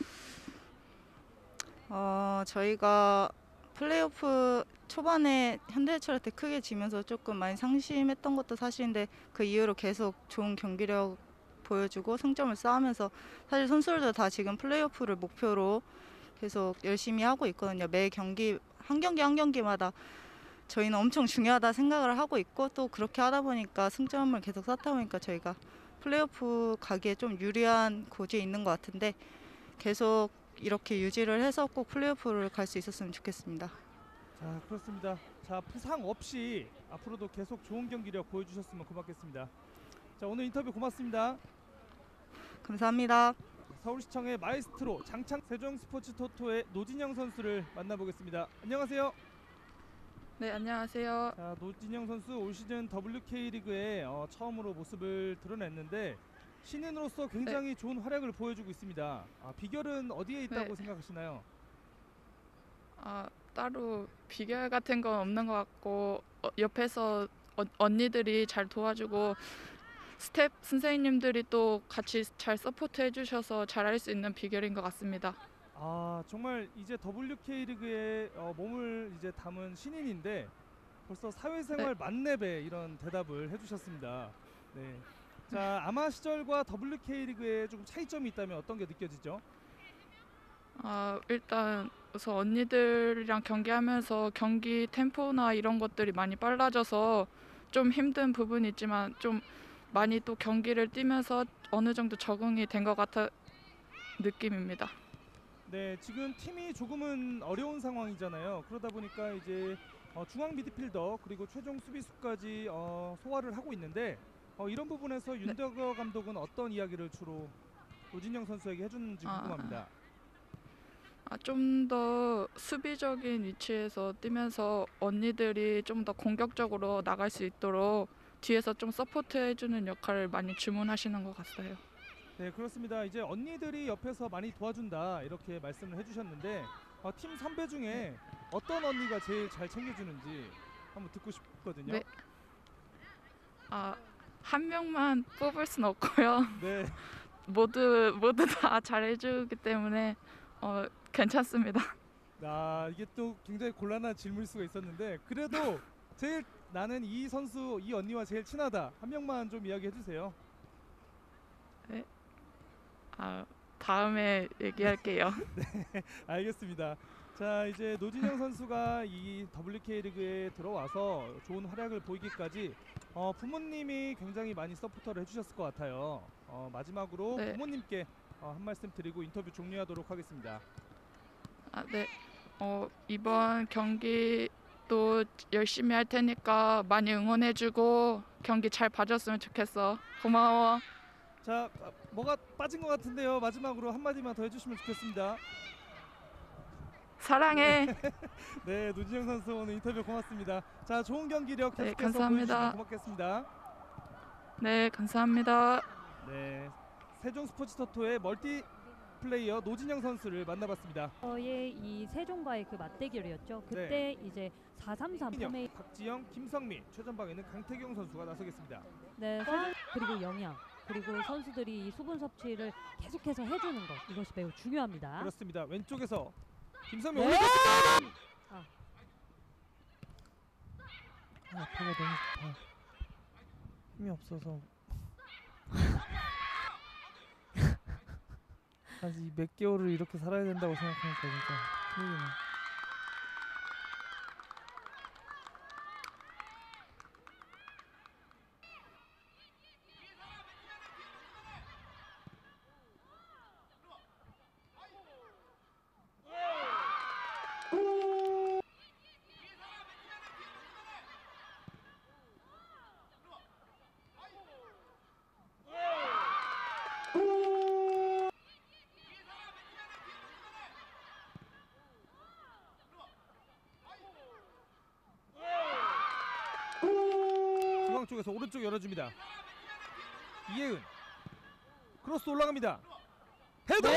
어, 저희가 플레이오프 초반에 현대해철한테 크게 지면서 조금 많이 상심했던 것도 사실인데 그 이후로 계속 좋은 경기력 보여주고 승점을 쌓으면서 사실 선수들도 다 지금 플레이오프를 목표로 계속 열심히 하고 있거든요. 매 경기 한 경기 한 경기마다 저희는 엄청 중요하다 생각을 하고 있고 또 그렇게 하다 보니까 승점을 계속 쌓다 보니까 저희가 플레이오프 가기에 좀 유리한 고지에 있는 것 같은데 계속 이렇게 유지를 해서 꼭 플레이오프를 갈 수 있었으면 좋겠습니다. 자 그렇습니다. 자 부상 없이 앞으로도 계속 좋은 경기력 보여주셨으면 고맙겠습니다. 자 오늘 인터뷰 고맙습니다. 감사합니다. 서울시청의 마에스트로 장창 세종스포츠토토의 노진영 선수를 만나보겠습니다. 안녕하세요. 네, 안녕하세요. 자, 노진영 선수 올 시즌 WK 리그에 어, 처음으로 모습을 드러냈는데 신인으로서 굉장히 좋은 활약을 보여주고 있습니다. 아, 비결은 어디에 있다고 네. 생각하시나요? 아, 따로 비결 같은 건 없는 것 같고 어, 옆에서 어, 언니들이 잘 도와주고 스태프 선생님들이 또 같이 잘 서포트 해주셔서 잘할 수 있는 비결인 것 같습니다. 아 정말 이제 WK 리그에 어, 몸을 이제 담은 신인인데 벌써 사회생활 만렙에 이런 대답을 해주셨습니다. 네. 자 아마 시절과 WK 리그에 조금 차이점이 있다면 어떤 게 느껴지죠? 아, 일단 우선 언니들이랑 경기하면서 경기 템포나 이런 것들이 많이 빨라져서 좀 힘든 부분이 있지만 좀 많이 또 경기를 뛰면서 어느 정도 적응이 된 것 같은 느낌입니다. 네, 지금 팀이 조금은 어려운 상황이잖아요. 그러다 보니까 이제 어, 중앙 미드필더 그리고 최종 수비수까지 어, 소화를 하고 있는데 어, 이런 부분에서 윤덕여 감독은 어떤 이야기를 주로 노진영 선수에게 해주는지 아, 궁금합니다. 아, 좀 더 수비적인 위치에서 뛰면서 언니들이 좀 더 공격적으로 나갈 수 있도록 뒤에서 좀 서포트 해주는 역할을 많이 주문하시는 것 같아요. 네, 그렇습니다. 이제 언니들이 옆에서 많이 도와준다 이렇게 말씀을 해주셨는데 어, 팀 선배 중에 어떤 언니가 제일 잘 챙겨주는지 한번 듣고 싶거든요. 네. 아, 한 명만 뽑을 순 없고요. <laughs> 네. 모두 모두 다 잘해주기 때문에 어, 괜찮습니다. 아 이게 또 굉장히 곤란한 질문일 수가 있었는데 그래도 제일 나는 이 선수 이 언니와 제일 친하다 한 명만 좀 이야기해 주세요. 아, 다음에 얘기할게요. <laughs> 알겠습니다. 자 이제 노진영 선수가 이 WK 리그에 들어와서 좋은 활약을 보이기까지 어, 부모님이 굉장히 많이 서포터를 해주셨을 것 같아요. 어, 마지막으로 네. 부모님께 어, 한 말씀 드리고 인터뷰 종료하도록 하겠습니다. 아, 네. 어, 이번 경기도 또 열심히 할 테니까 많이 응원해주고 경기 잘 봐줬으면 좋겠어. 고마워. 자, 아, 뭐가 빠진 것 같은데요. 마지막으로 한 마디만 더 해주시면 좋겠습니다. 사랑해. <laughs> 네, 노진영 선수 오늘 인터뷰 고맙습니다. 자, 좋은 경기력 네, 계속해서 감사합니다. 보여주시면 고맙겠습니다. 네, 감사합니다. 네, 세종 스포츠 토토의 멀티 플레이어 노진영 선수를 만나봤습니다. 저의 이 세종과의 그 맞대결이었죠. 그때 네. 이제 433 민영, 포메 박지영, 김성민, 최전방에는 강태경 선수가 나서겠습니다. 네, 선- 그리고 영양 그리고 선수들이 이 수분 섭취를 계속해서 해주는 것 이것이 매우 중요합니다. 그렇습니다. 왼쪽에서 김성민 네. 올리고 아. 아, 배가 너무 고파. 힘이 없어서. <laughs> 아직 몇 개월을 이렇게 살아야 된다고 생각하니까 진짜 힘이네. 중앙 쪽에서 오른쪽 열어줍니다. 이예은 크로스 올라갑니다. 헤더!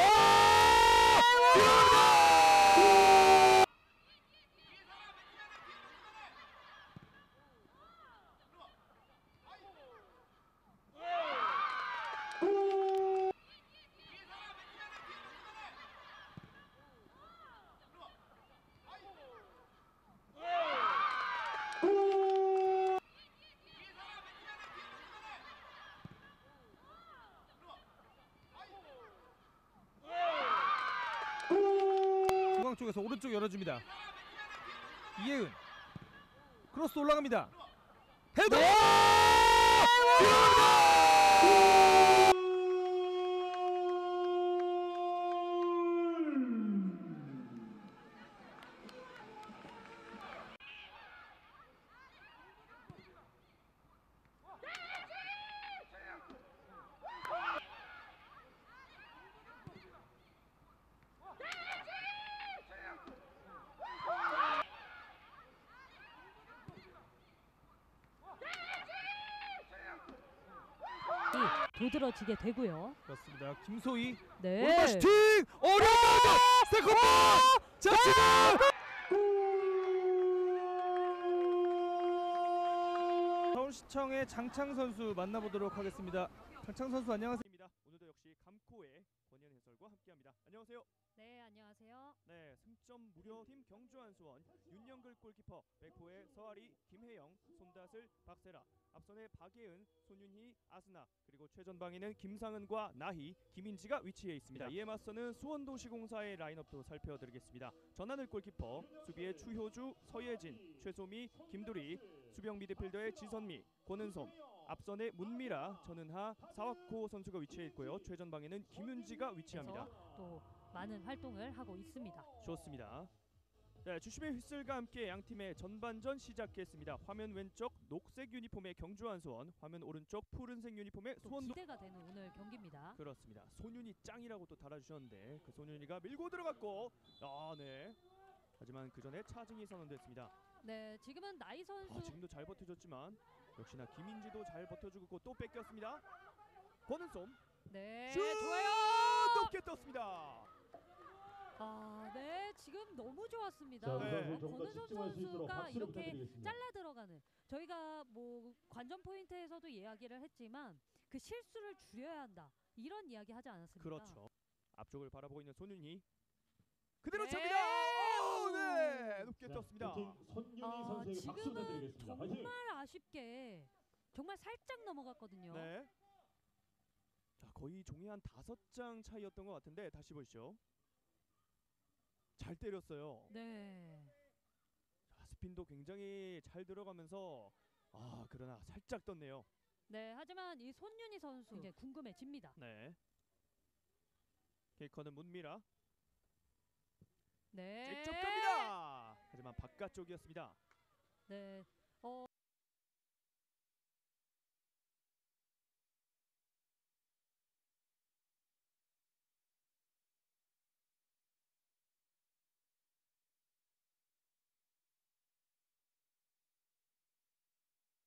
중앙 쪽에서 열어줍니다. 이예은 크로스 올라갑니다. 헤더! 도드러지게 되고요. 그렇습니다. 김소희 네. 오른발 슈팅! 어려운 세컨볼! 자 지금! 서울시청의 장창 선수 만나보도록 하겠습니다. 장창 선수 안녕하세요. 오늘도 역시 감코의 권현 해설과 함께합니다. 안녕하세요. 네, 안녕하세요. 네, 승점 무려 팀 경주한 수원 윤영글 골키퍼 백호의 서아리 김혜영 손다슬 박세라 앞선에 박예은 손윤희 아스나 그리고 최전방에는 김상은과 나희 김인지가 위치해 있습니다. 이에 맞서는 수원도시공사의 라인업도 살펴드리겠습니다. 전하늘 골키퍼 수비의 추효주 서예진 최소미 김두리 수병 미드필더의 지선미 권은솜 앞선에 문미라 전은하 사와코 선수가 위치해 있고요. 최전방에는 김윤지가 위치합니다. 또 많은 활동을 하고 있습니다. 좋습니다. 네, 주심의 휘슬과 함께 양 팀의 전반전 시작했습니다. 화면 왼쪽 녹색 유니폼의 경주한 수원, 화면 오른쪽 푸른색 유니폼의 또 수원도 기대가 되는 오늘 경기입니다. 그렇습니다. 손윤이 짱이라고 또 달아주셨는데 그 손윤이가 밀고 들어갔고 아 네. 하지만 그 전에 차징이 선언됐습니다. 네, 지금은 나이 선수 아, 지금도 잘 버텨줬지만 역시나 김인지도 잘 버텨주고 또 뺏겼습니다. 권은솜 네, 슛! 좋아요. 높게 떴습니다. 아, 네, 지금 너무 좋았습니다. 자, 네. 우선 권은선 집중할 수 있도록 선수가 박수를 이렇게 부탁드리겠습니다. 잘라 들어가는 저희가 뭐 관전 포인트에서도 이야기를 했지만 그 실수를 줄여야 한다 이런 이야기 하지 않았습니까? 그렇죠. 앞쪽을 바라보고 있는 손윤희 그대로 네. 찹니다. 오, 네, 높게 자, 떴습니다. 손윤희 아, 선수에게 박수 지금은 부탁드리겠습니다. 화이팅! 정말 아쉽게 정말 살짝 넘어갔거든요. 네. 자 거의 종이 한 다섯 장 차이였던 것 같은데 다시 보시죠. 잘 때렸어요. 네. 자, 스핀도 굉장히 잘 들어가면서 아 그러나 살짝 떴네요. 네, 하지만 이 손윤희 선수 이제 궁금해집니다. 네. 케이커는 문미라 네. 직접 갑니다. 하지만 바깥쪽이었습니다. 네.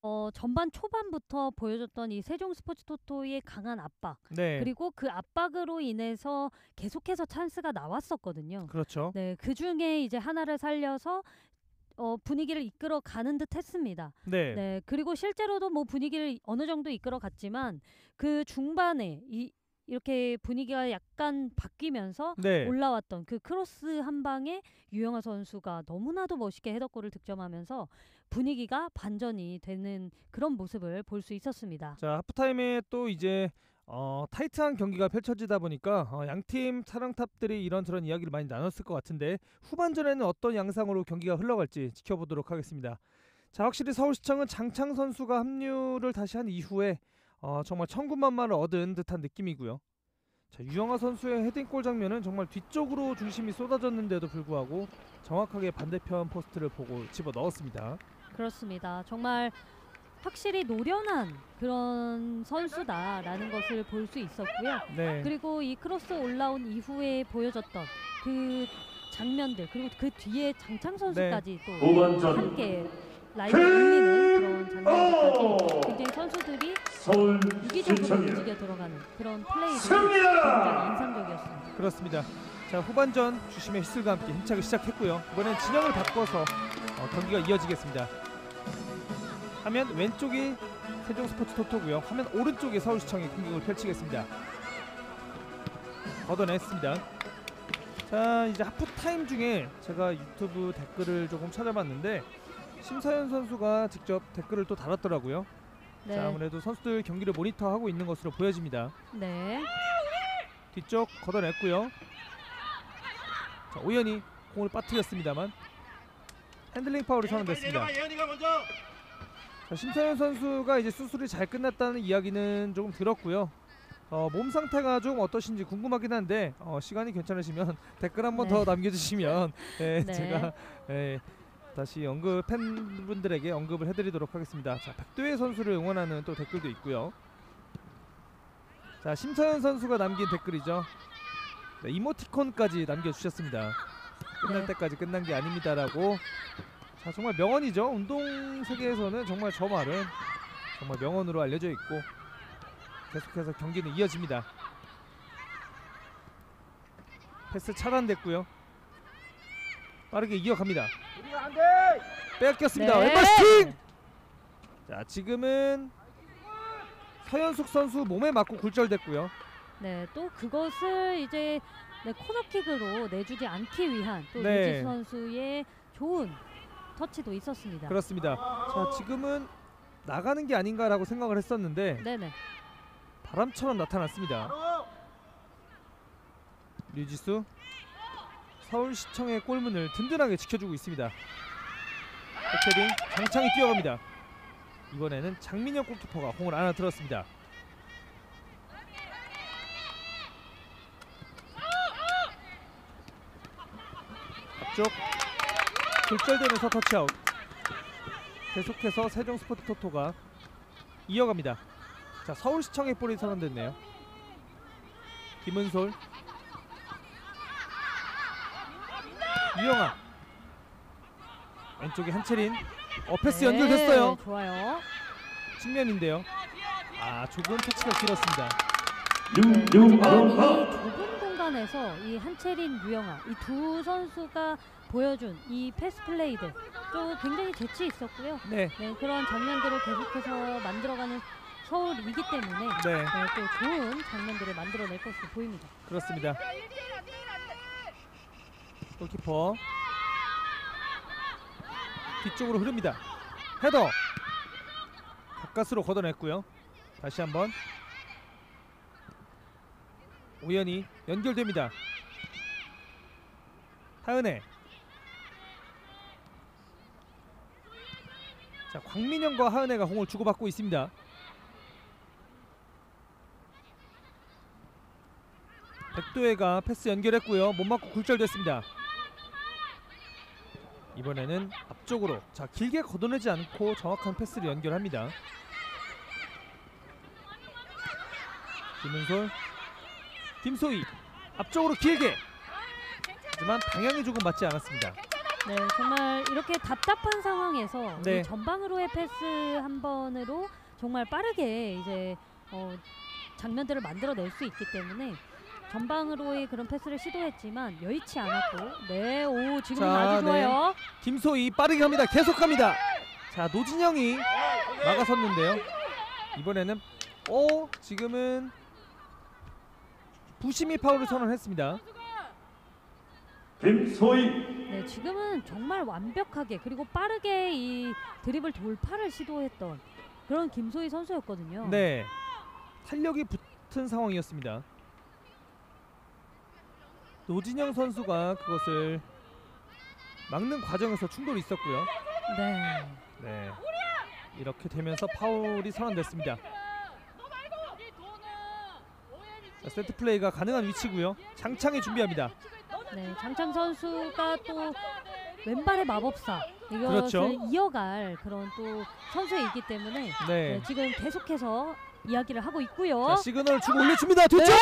어, 어, 전반 초반부터 보여줬던 이 세종 스포츠 토토의 강한 압박 네. 그리고 그 압박으로 인해서 계속해서 찬스가 나왔었거든요. 그렇죠. 네, 그 중에 이제 하나를 살려서 어, 분위기를 이끌어 가는 듯 했습니다. 네. 네, 그리고 실제로도 뭐 분위기를 어느 정도 이끌어 갔지만 그 중반에 이 이렇게 분위기가 약간 바뀌면서 네. 올라왔던 그 크로스 한 방에 유영아 선수가 너무나도 멋있게 헤더골을 득점하면서 분위기가 반전이 되는 그런 모습을 볼 수 있었습니다. 자 하프타임에 또 이제 어, 타이트한 경기가 펼쳐지다 보니까 어, 양팀 사령탑들이 이런저런 이야기를 많이 나눴을 것 같은데 후반전에는 어떤 양상으로 경기가 흘러갈지 지켜보도록 하겠습니다. 자 확실히 서울시청은 장창 선수가 합류를 다시 한 이후에 어, 정말 천군만마를 얻은 듯한 느낌이고요. 자 유영아 선수의 헤딩골 장면은 정말 뒤쪽으로 중심이 쏟아졌는데도 불구하고 정확하게 반대편 포스트를 보고 집어 넣었습니다. 그렇습니다. 정말 확실히 노련한 그런 선수다라는 것을 볼 수 있었고요. 네. 그리고 이 크로스 올라온 이후에 보여줬던 그 장면들 그리고 그 뒤에 장창 선수까지 또 후반전 함께 라인을 올리는 그런 장면들까지 굉장히 선수들이 서로 유기적으로 움직여 들어가는 그런 승리야! 굉장히 인상적이었습니다. 그렇습니다. 자 후반전 주심의 휘슬과 함께 힘차게 시작했고요. 이번엔 진영을 바꿔서 어, 경기가 이어지겠습니다. 화면 왼쪽이 세종 스포츠 토토고요. 화면 오른쪽에 서울시청이 공격을 펼치겠습니다. 걷어냈습니다. 자 이제 하프 타임 중에 제가 유튜브 댓글을 조금 찾아봤는데 심사연 선수가 직접 댓글을 또 달았더라고요. 자 네, 아무래도 선수들 경기를 모니터하고 있는 것으로 보여집니다. 네, 뒤쪽 걷어냈고요. 자 오연이 공을 빠뜨렸습니다만 핸들링 파울이 선언됐습니다. 자 심서연 선수가 이제 수술이 잘 끝났다는 이야기는 조금 들었고요. 어, 몸 상태가 좀 어떠신지 궁금하긴 한데 어, 시간이 괜찮으시면 <laughs> 댓글 한번더 네. 남겨주시면 예, 네. 제가 예, 다시 언급 팬분들에게 언급을 해드리도록 하겠습니다. 자 백도혜 선수를 응원하는 또 댓글도 있고요. 자 심사현 선수가 남긴 댓글이죠. 네, 이모티콘까지 남겨주셨습니다. 끝날 네. 때까지 끝난 게 아닙니다라고. 자 정말 명언이죠. 운동 세계에서는 정말 저 말은 정말 명언으로 알려져 있고 계속해서 경기는 이어집니다. 패스 차단됐고요. 빠르게 이어갑니다. 뺏겼습니다. 네. 왼발 슈팅! 자 지금은 서현숙 선수 몸에 맞고 굴절됐고요. 네, 또 그것을 이제 네, 코너킥으로 내주지 않기 위한 또 네. 유지 선수의 좋은 터치도 있었습니다. 그렇습니다. 자 지금은 나가는 게 아닌가라고 생각을 했었는데 네네. 바람처럼 나타났습니다. 류지수 서울시청의 골문을 든든하게 지켜주고 있습니다. 백헤딩 장창이 뛰어갑니다. 이번에는 장민영 골키퍼가 공을 안아 들었습니다. 앞쪽 굴절되면서 터치아웃. 계속해서 세종 스포츠 토토가 이어갑니다. 자 서울시청의 볼이 선언됐네요. 김은솔 유영아 왼쪽에 한채린 어 패스 네, 연결됐어요. 좋아요. 측면인데요. 아 조금 터치가 길었습니다. 이 윤유아하 좁은 공간에서 이 한채린, 유영아 이 두 선수가 보여준 이 패스 플레이들 또 굉장히 재치 있었고요. 네, 네, 그런 장면들을 계속해서 만들어가는 서울이기 때문에 네 네, 또 좋은 장면들을 만들어낼 것으로 보입니다. 그렇습니다. 골키퍼 뒤쪽으로 흐릅니다. 헤더 가까스로 걷어냈고요. 다시 한번 우연히 연결됩니다. 하은혜 자 광민영과 하은혜가 공을 주고받고 있습니다. 백도혜가 패스 연결했고요. 못 맞고 굴절됐습니다. 이번에는 앞쪽 앞쪽으로 자 길게 걷어내지 않고 정확한 패스를 연결합니다. 김은솔, 김소희 앞쪽으로 길게 하지만 방향이 조금 맞지 않았습니다. 네, 정말 이렇게 답답한 상황에서 네. 이 전방으로의 패스 한 번으로 정말 빠르게 이제 어, 장면들을 만들어낼 수 있기 때문에 전방으로의 그런 패스를 시도했지만 여의치 않았고, 네, 오 지금 은 자, 아주 좋아요. 김소희 빠르게 갑니다. 계속합니다. 자 노진영이 막아섰는데요. 이번에는 오 지금은 부심이 파울을 선언했습니다. 김소희 네, 지금은 정말 완벽하게 그리고 빠르게 이 드리블 돌파를 시도했던 그런 김소희 선수였거든요. 네 탄력이 붙은 상황이었습니다. 노진영 선수가 그것을 막는 과정에서 충돌이 있었고요. 네. 네 이렇게 되면서 파울이 선언됐습니다. 자, 세트 플레이가 가능한 위치고요. 장창이 준비합니다. 네, 장창 선수가 또 왼발의 마법사 이것을 그렇죠. 이어갈 그런 또 선수이기 때문에 네. 네, 지금 계속해서 이야기를 하고 있고요. 자, 시그널 주고 올려줍니다. 뒤쪽. 유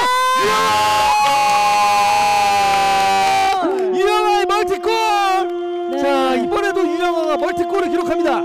유영아가 멀티골을 기록합니다.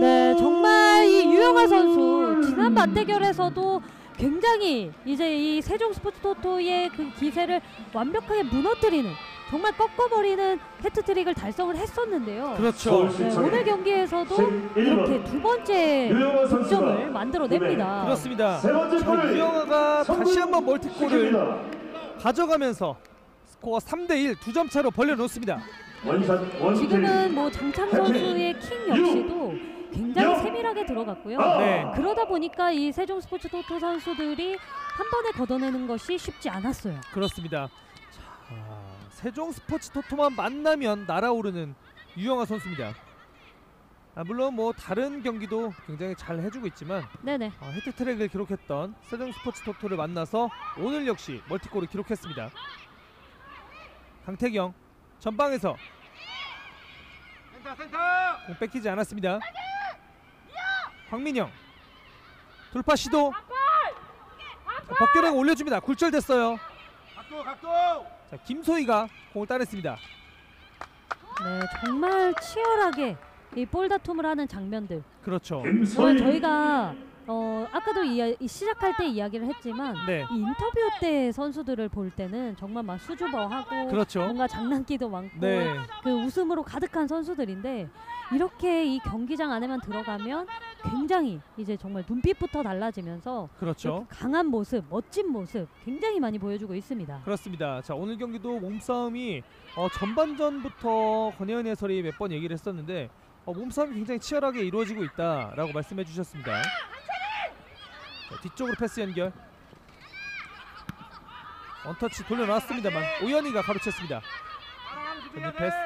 네, 정말 이 유영아 선수 지난 맞대결에서도 굉장히 이제 이 세종 스포츠 토토의 그 기세를 완벽하게 무너뜨리는 정말 꺾어버리는 해트트릭을 달성을 했었는데요. 그렇죠. 네, 오늘 경기에서도 이렇게 두 번째 유영아 득점을 만들어냅니다. 그렇습니다. 유영아가 다시 한번 멀티골을 시킵니다. 가져가면서 스코어 3대1 두 점 차로 벌려놓습니다. 원샷 지금은 뭐 장창 선수의 킥 역시도 굉장히 유. 세밀하게 들어갔고요. 네. 그러다 보니까 이 세종 스포츠 토토 선수들이 한 번에 걷어내는 것이 쉽지 않았어요. 그렇습니다. 자, 세종 스포츠 토토만 만나면 날아오르는 유영아 선수입니다. 아, 물론 뭐 다른 경기도 굉장히 잘 해주고 있지만 네네. 아, 헤트트랙을 기록했던 세종 스포츠 토토를 만나서 오늘 역시 멀티골을 기록했습니다. 강태경 전방에서 공 뺏기지 않았습니다. 황민영 돌파 시도 자, 벗겨내고 올려줍니다. 굴절됐어요. 자 김소희가 공을 따냈습니다. 네, 정말 치열하게 이 볼 다툼을 하는 장면들. 그렇죠. 정말 김소희 저희가 어, 아까도 이야, 이 시작할 때 이야기를 했지만 네, 이 인터뷰 때 선수들을 볼 때는 정말 막 수줍어하고 그렇죠. 뭔가 장난기도 많고 네, 그 웃음으로 가득한 선수들인데 이렇게 이 경기장 안에만 들어가면 굉장히 이제 정말 눈빛부터 달라지면서 그렇죠. 이렇게 강한 모습, 멋진 모습 굉장히 많이 보여주고 있습니다. 그렇습니다. 자 오늘 경기도 몸싸움이 어, 전반전부터 권혜은 해설이 몇 번 얘기를 했었는데 어, 몸싸움이 굉장히 치열하게 이루어지고 있다라고 말씀해 주셨습니다. 자, 뒤쪽으로 패스 연결. 원터치 돌려놨습니다만 오연이가 가로챘습니다. 패스.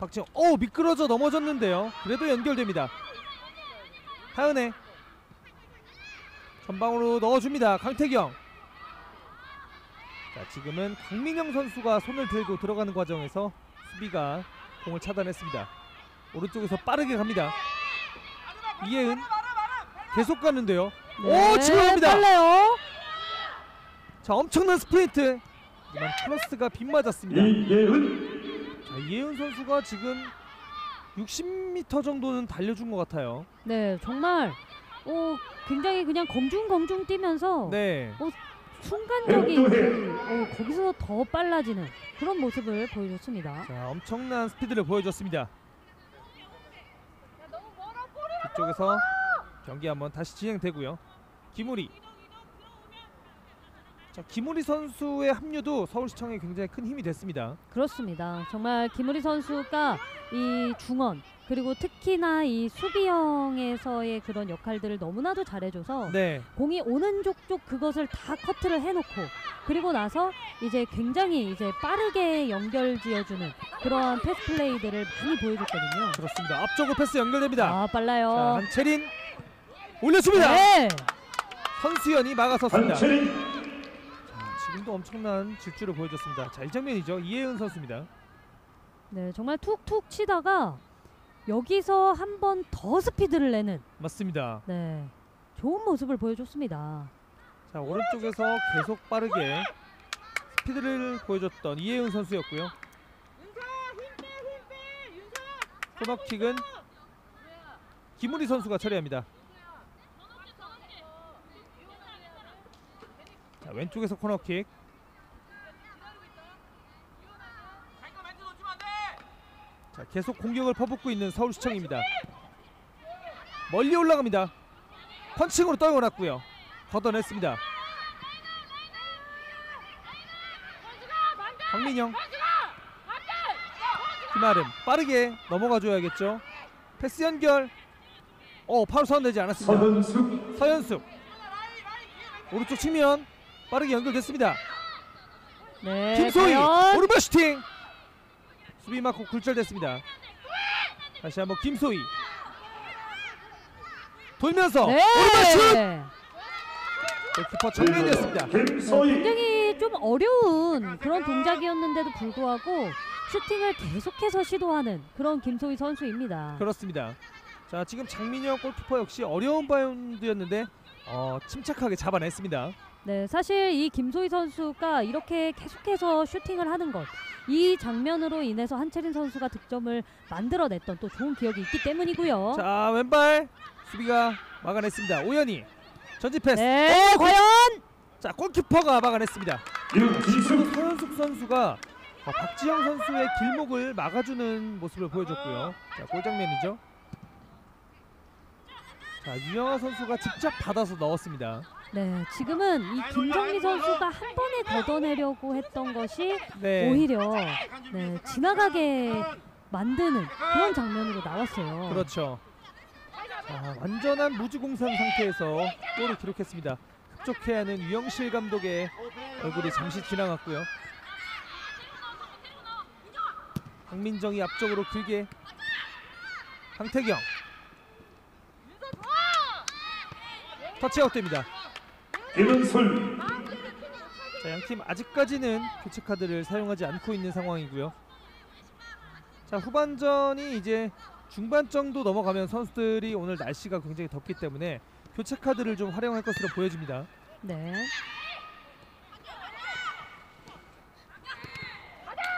박지영, 오 미끄러져 넘어졌는데요. 그래도 연결됩니다. 하은혜 전방으로 넣어줍니다. 강태경. 자 지금은 강민영 선수가 손을 들고 들어가는 과정에서 수비가 공을 차단했습니다. 오른쪽에서 빠르게 갑니다. 이예은 계속 가는데요. 오 치고갑니다. 네, 빨라요. 자 엄청난 스프린트. 하지만 크로스가 빗맞았습니다. 이예은 자 이예은 선수가 지금 60m 정도는 달려준 것 같아요. 네, 정말 오 굉장히 그냥 겅중겅중 뛰면서 네. 순간적인 그, 어, 거기서 더 빨라지는 그런 모습을 보여줬습니다. 자 엄청난 스피드를 보여줬습니다. 뒤쪽에서 경기 한번 다시 진행되고요. 김우리. 자 김우리 선수의 합류도 서울시청에 굉장히 큰 힘이 됐습니다. 그렇습니다. 정말 김우리 선수가 이 중원 그리고 특히나 이 수비형에서의 그런 역할들을 너무나도 잘해줘서 네, 공이 오는 족족 그것을 다 커트를 해놓고 그리고 나서 이제 굉장히 이제 빠르게 연결 지어주는 그러한 패스 플레이들을 많이 보여줬거든요. 그렇습니다. 앞쪽으로 패스 연결됩니다. 아 빨라요. 자 한채린 올려줍니다. 네. 선수연이 막아섰습니다. 자, 지금도 엄청난 질주를 보여줬습니다. 자 이 장면이죠. 이혜은 선수입니다. 네, 정말 툭툭 치다가 여기서 한 번 더 스피드를 내는 맞습니다. 네 좋은 모습을 보여줬습니다. 자 오른쪽에서 계속 빠르게 스피드를 보여줬던 이혜은 선수였고요. 코너킥은 김우리 선수가 처리합니다. 왼쪽에서 코너킥. 자 계속 공격을 퍼붓고 있는 서울시청입니다. 멀리 올라갑니다. 펀칭으로 떨궈놨고요. 걷어냈습니다. 박민영 김아름 빠르게 넘어가 줘야겠죠. 패스 연결. 어 바로 선되지 않았습니다. 서현숙 오른쪽 측면 빠르게 연결됐습니다. 네 김소희 과연 오른발 슈팅 수비 맞고 굴절됐습니다. 다시 한번 김소희 돌면서 네. 오른발 슛 골키퍼 정면이었습니다. 김소희 굉장히 좀 어려운 그런 동작이었는데도 불구하고 슈팅을 계속해서 시도하는 그런 김소희 선수입니다. 그렇습니다. 자 지금 장민영 골키퍼 역시 어려운 바운드였는데 어, 침착하게 잡아냈습니다. 네, 사실 이 김소희 선수가 이렇게 계속해서 슈팅을 하는 것, 이 장면으로 인해서 한채린 선수가 득점을 만들어냈던 또 좋은 기억이 있기 때문이고요. 자 왼발 수비가 막아냈습니다. 오연희 전지 패스. 네, 어, 과연 자 골키퍼가 막아냈습니다. 서현숙 선수가 어, 박지영 선수의 길목을 막아주는 모습을 보여줬고요. 자, 골 장면이죠. 자, 유영아 선수가 직접 받아서 넣었습니다. 네, 지금은 이 김정미 선수가 한 번에 걷어내려고 했던 것이 네. 오히려 네, 지나가게 만드는 그런 장면으로 나왔어요. 그렇죠. 자, 완전한 무주공산 상태에서 골을 기록했습니다. 흡족해하는 유영실 감독의 얼굴이 잠시 지나갔고요. 박민정이 앞쪽으로 길게 강태경 터치아웃 됩니다. 김은솔 자, 양팀 아직까지는 교체 카드를 사용하지 않고 있는 상황이고요. 자, 후반전이 이제 중반 정도 넘어가면 선수들이 오늘 날씨가 굉장히 덥기 때문에 교체 카드를 좀 활용할 것으로 보여집니다. 네,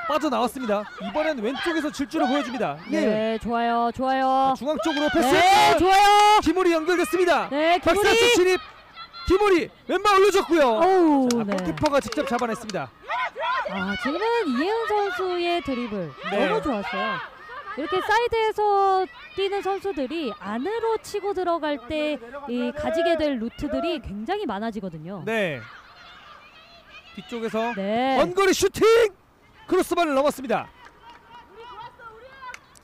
빠져나왔습니다. 이번엔 왼쪽에서 질주를 보여줍니다. 예. 네, 좋아요, 좋아요. 중앙 쪽으로 패스. 네, 좋아요. 김우리 연결됐습니다. 네, 김우리. 진입. 김우리 왼발 올려줬고요. 자, 네. 골키퍼가 직접 잡아냈습니다. 아, 지금은 이혜은 선수의 드리블 네. 너무 좋았어요. 이렇게 사이드에서 뛰는 선수들이 안으로 치고 들어갈 때 이 가지게 될 루트들이 굉장히 많아지거든요. 네. 뒤쪽에서 네. 원거리 슈팅 크로스바를 넘었습니다.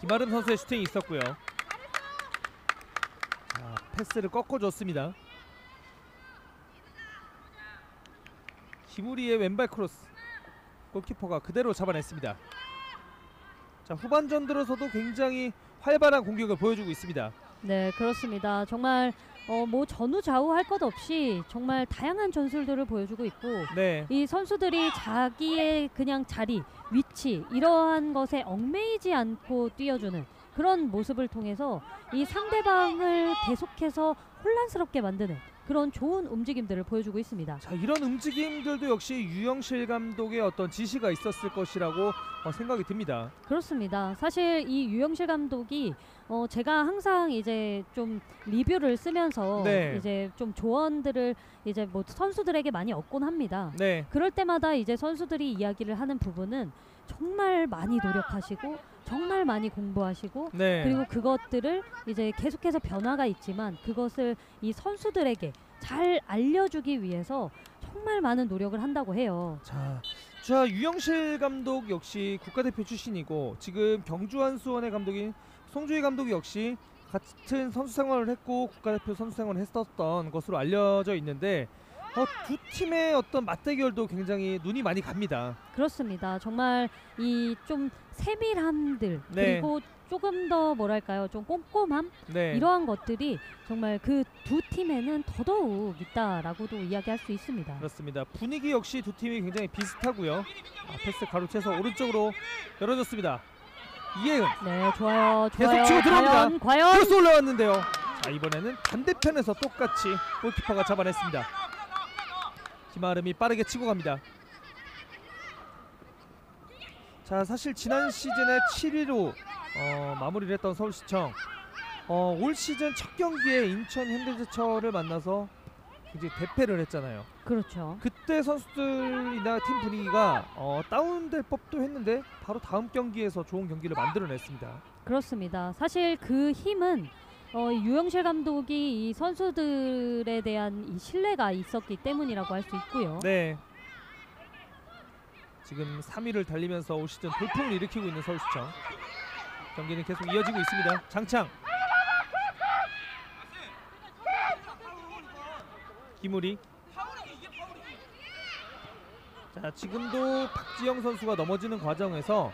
김아름 선수의 슈팅이 있었고요. 자, 패스를 꺾어줬습니다. 김우리의 왼발 크로스 골키퍼가 그대로 잡아냈습니다. 자 후반전 들어서도 굉장히 활발한 공격을 보여주고 있습니다. 네, 그렇습니다. 정말 어, 뭐 전후 좌우 할 것 없이 정말 다양한 전술들을 보여주고 있고 네, 이 선수들이 자기의 그냥 자리, 위치 이러한 것에 얽매이지 않고 뛰어주는 그런 모습을 통해서 이 상대방을 계속해서 혼란스럽게 만드는 그런 좋은 움직임들을 보여주고 있습니다. 자 이런 움직임들도 역시 유영실 감독의 어떤 지시가 있었을 것이라고 어, 생각이 듭니다. 그렇습니다. 사실 이 유영실 감독이 어 제가 항상 이제 좀 리뷰를 쓰면서 네. 이제 좀 조언들을 이제 뭐 선수들에게 많이 얻곤 합니다. 네, 그럴 때마다 이제 선수들이 이야기를 하는 부분은 정말 많이 노력하시고 정말 많이 공부하시고 네. 그리고 그것들을 이제 계속해서 변화가 있지만 그것을 이 선수들에게 잘 알려주기 위해서 정말 많은 노력을 한다고 해요. 자, 자 유영실 감독 역시 국가대표 출신이고 지금 경주한 수원의 감독인 송주희 감독 역시 같은 선수 생활을 했고 국가대표 선수 생활을 했었던 것으로 알려져 있는데 어, 두 팀의 어떤 맞대결도 굉장히 눈이 많이 갑니다. 그렇습니다. 정말 이 좀 세밀함들 네. 그리고 조금 더 뭐랄까요 좀 꼼꼼함 네. 이러한 것들이 정말 그 두 팀에는 더더욱 있다라고도 이야기할 수 있습니다. 그렇습니다. 분위기 역시 두 팀이 굉장히 비슷하고요. 아, 패스 가로채서 오른쪽으로 열어줬습니다. 이혜은 네, 좋아요. 계속 좋아요. 치고 들어옵니다. 과연 과연 크로스 올라왔는데요. 자 이번에는 반대편에서 똑같이 골키퍼가 잡아냈습니다. 김아름이 빠르게 치고 갑니다. 자 사실 지난 시즌에 7위로 어, 마무리를 했던 서울시청 어, 올 시즌 첫 경기에 인천 현대제철을 만나서 굉장히 대패를 했잖아요. 그렇죠. 그때 선수들이나 팀 분위기가 어, 다운될 법도 했는데 바로 다음 경기에서 좋은 경기를 만들어냈습니다. 그렇습니다. 사실 그 힘은 어, 이 유영실 감독이 이 선수들에 대한 이 신뢰가 있었기 때문이라고 할 수 있고요. 네. 지금 3위를 달리면서 올 시즌 돌풍을 일으키고 있는 서울시청. 경기는 계속 이어지고 있습니다. 장창. 김우리. 자, 지금도 박지영 선수가 넘어지는 과정에서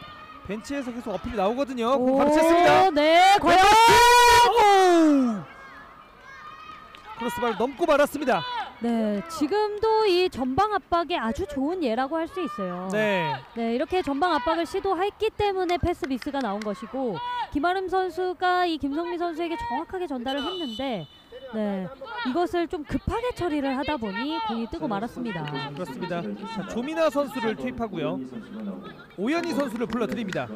벤치에서 계속 어필이 나오거든요. 공 바로 쳤습니다. 네, 과연 오! 크로스바를 넘고 말았습니다. 네, 지금도 이 전방 압박이 아주 좋은 예라고 할 수 있어요. 네. 네, 이렇게 전방 압박을 시도했기 때문에 패스 미스가 나온 것이고 김아름 선수가 이 김성미 선수에게 정확하게 전달을 했는데 네, 이것을 좀 급하게 처리를 하다 보니 공이 뜨고 말았습니다. 그렇습니다. 자, 조미나 선수를 투입하고요. 오연희 선수를 불러드립니다.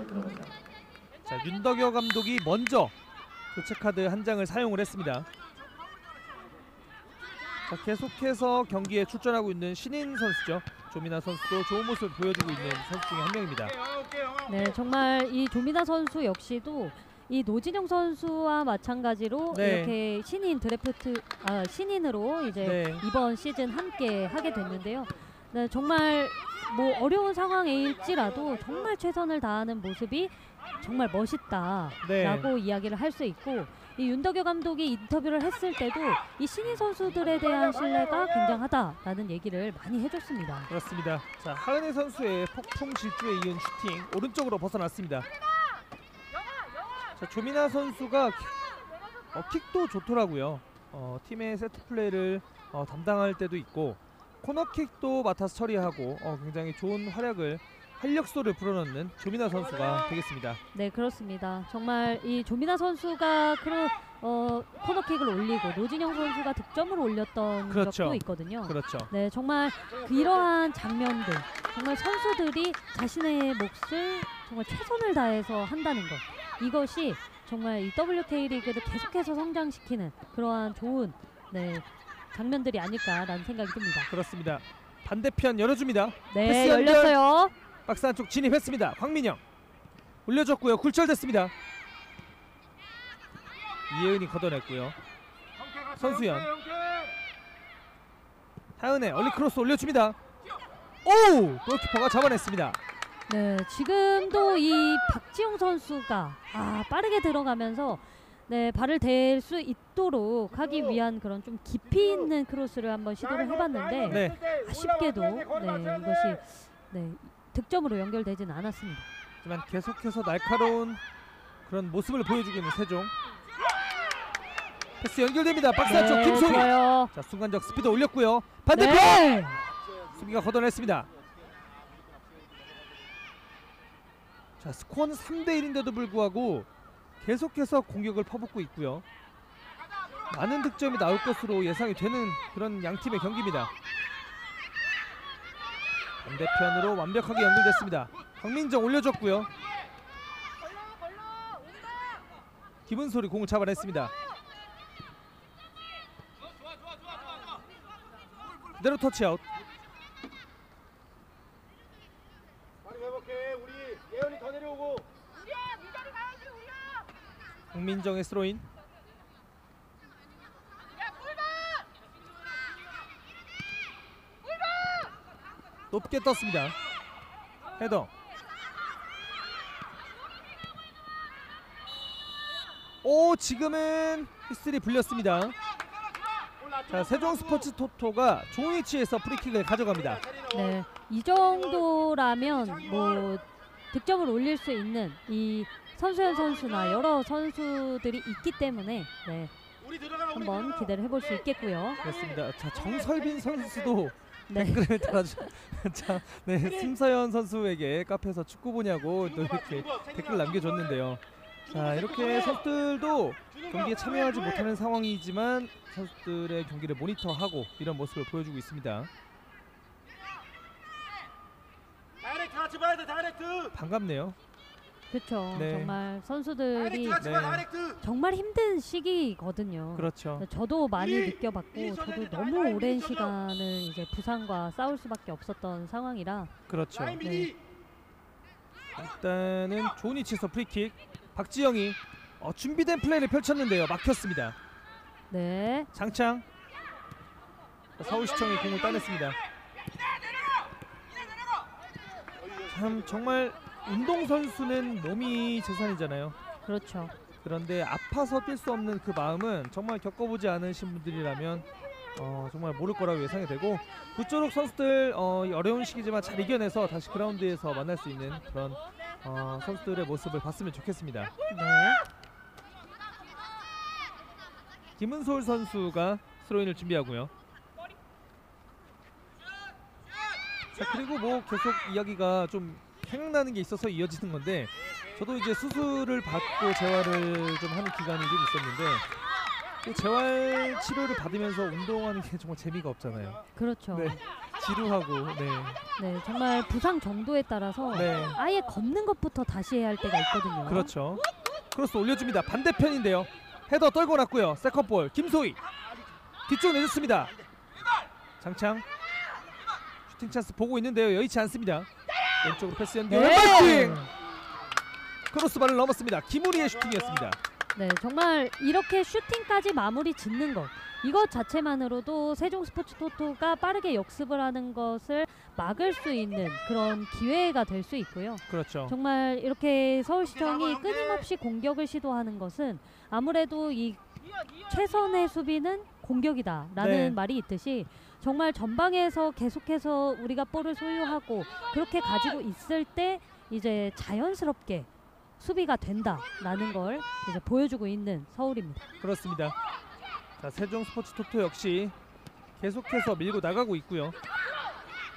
자, 윤덕여 감독이 먼저 교체 카드 한 장을 사용을 했습니다. 자, 계속해서 경기에 출전하고 있는 신인 선수죠. 조미나 선수도 좋은 모습을 보여주고 있는 선수 중에 한 명입니다. 네, 정말 이 조미나 선수 역시도 이 노진영 선수와 마찬가지로 네. 이렇게 신인 드래프트 아, 신인으로 이제 네. 이번 시즌 함께 하게 됐는데요. 네, 정말 뭐 어려운 상황일지라도 정말 최선을 다하는 모습이 정말 멋있다라고 네. 이야기를 할 수 있고 이 윤덕여 감독이 인터뷰를 했을 때도 이 신인 선수들에 대한 신뢰가 굉장하다라는 얘기를 많이 해줬습니다. 그렇습니다. 자, 하은혜 선수의 폭풍 질주에 이은 슈팅 오른쪽으로 벗어났습니다. 자, 조미나 선수가 킥, 어, 킥도 좋더라고요. 어, 팀의 세트 플레이를 어, 담당할 때도 있고 코너킥도 맡아서 처리하고 어, 굉장히 좋은 활약을 활력소를 불어넣는 조미나 선수가 되겠습니다. 네 그렇습니다. 정말 이 조미나 선수가 그런 어, 코너킥을 올리고 노진영 선수가 득점을 올렸던 그렇죠. 적도 있거든요. 그렇죠. 네 정말 이러한 장면들 정말 선수들이 자신의 몫을 정말 최선을 다해서 한다는 것 이것이 정말 이 WK 리그를 계속해서 성장시키는 그러한 좋은 네 장면들이 아닐까라는 생각이 듭니다. 그렇습니다. 반대편 열어줍니다. 네 패스 연결. 열렸어요. 박스 안쪽 진입했습니다. 황민영 올려줬고요. 굴절됐습니다. 이혜은이 걷어냈고요. 선수연 하은혜 얼리 크로스 올려줍니다. 오! 골키퍼가 잡아냈습니다. 네, 지금도 이 박지영 선수가 아, 빠르게 들어가면서 네, 발을 댈 수 있도록 하기 위한 그런 좀 깊이 있는 크로스를 한번 시도를 해봤는데 네, 아쉽게도 네, 이것이 네, 득점으로 연결되진 않았습니다. 하지만 계속해서 날카로운 그런 모습을 보여주고 있는 세종. 패스 연결됩니다. 박스 안쪽 네, 김송희. 좋아요. 자 순간적 스피드 올렸고요. 반대편 네. 수비가 걷어냈습니다. 자 스코어는 3대 1인데도 불구하고 계속해서 공격을 퍼붓고 있고요. 많은 득점이 나올 것으로 예상이 되는 그런 양 팀의 경기입니다. 반대편으로 완벽하게 연결됐습니다. 황민정 올려줬고요. 기분 소리 공을 잡아냈습니다. 그대로 터치아웃. 회복해 우리 예언이 더 내려오고 우리야 네 자리 가야지 우리야 황민정의 스로인. 야 꿀봐 높게 떴습니다. 헤더. 오 지금은 히스리 불렸습니다. 자 세종 스포츠 토토가 좋은 위치에서 프리킥을 가져갑니다. 네, 이 정도라면 뭐 득점을 올릴 수 있는 이 선수현 선수나 여러 선수들이 있기 때문에 네, 한번. 기대를 해볼 수 있겠고요. 그렇습니다. 자 정설빈 선수도 네. 댓글을 달아주. <laughs> 자, 네 심서연 선수에게 카페에서 축구 보냐고 또 이렇게 댓글 남겨줬는데요. 자 이렇게 선수들도 경기에 참여하지 못하는 상황이지만 선수들의 경기를 모니터하고 이런 모습을 보여주고 있습니다. 다이렉트 같이 봐야 돼 다이렉트 반갑네요. 그렇죠. 네. 정말 선수들이 네. 정말 힘든 시기거든요. 그렇죠. 저도 많이 이- 느껴봤고 이 저도 너무 오랜. 시간을 이제 부상과 싸울 수밖에 없었던 상황이라 그렇죠. 미리 일단은 좋은 위치에서 프리킥. 박지영이 어, 준비된 플레이를 펼쳤는데요. 막혔습니다. 네. 장창. 자, 서울시청이 공을 따냈습니다. 참 정말 운동 선수는 몸이 재산이잖아요. 그렇죠. 그런데 아파서 뛸 수 없는 그 마음은 정말 겪어보지 않으신 분들이라면 어, 정말 모를 거라고 예상이 되고 부조록 선수들 어, 이 어려운 시기지만 잘 이겨내서 다시 그라운드에서 만날 수 있는 그런 어, 선수들의 모습을 봤으면 좋겠습니다. 네. 김은솔 선수가 스로인을 준비하고요. 자 그리고 뭐 계속 이야기가 좀 생각나는 게 있어서 이어지는 건데 저도 이제 수술을 받고 재활을 좀 하는 기간이 좀 있었는데 이 재활 치료를 받으면서 운동하는 게 정말 재미가 없잖아요. 그렇죠. 네. 지루하고 네. 네, 정말 부상 정도에 따라서 네. 아예 걷는 것부터 다시 해야 할 때가 있거든요. 그렇죠. 크로스 올려줍니다. 반대편인데요. 헤더 떨궈 놨고요. 세컨볼 김소희 뒤쪽 내줬습니다. 장창 슈팅 찬스 보고 있는데요. 여의치 않습니다. 왼쪽으로 패스 연결 네. 슈팅 크로스바를 넘었습니다. 김우리의 슈팅이었습니다. 네, 정말 이렇게 슈팅까지 마무리 짓는 것 이것 자체만으로도 세종 스포츠 토토가 빠르게 역습을 하는 것을 막을 수 있는 그런 기회가 될 수 있고요. 그렇죠. 정말 이렇게 서울시청이 끊임없이 공격을 시도하는 것은 아무래도 이 최선의 수비는 공격이다라는 네. 말이 있듯이 정말 전방에서 계속해서 우리가 볼을 소유하고 그렇게 가지고 있을 때 이제 자연스럽게 수비가 된다라는 걸 이제 보여주고 있는 서울입니다. 그렇습니다. 자 세종 스포츠 토토 역시 계속해서 밀고 나가고 있고요.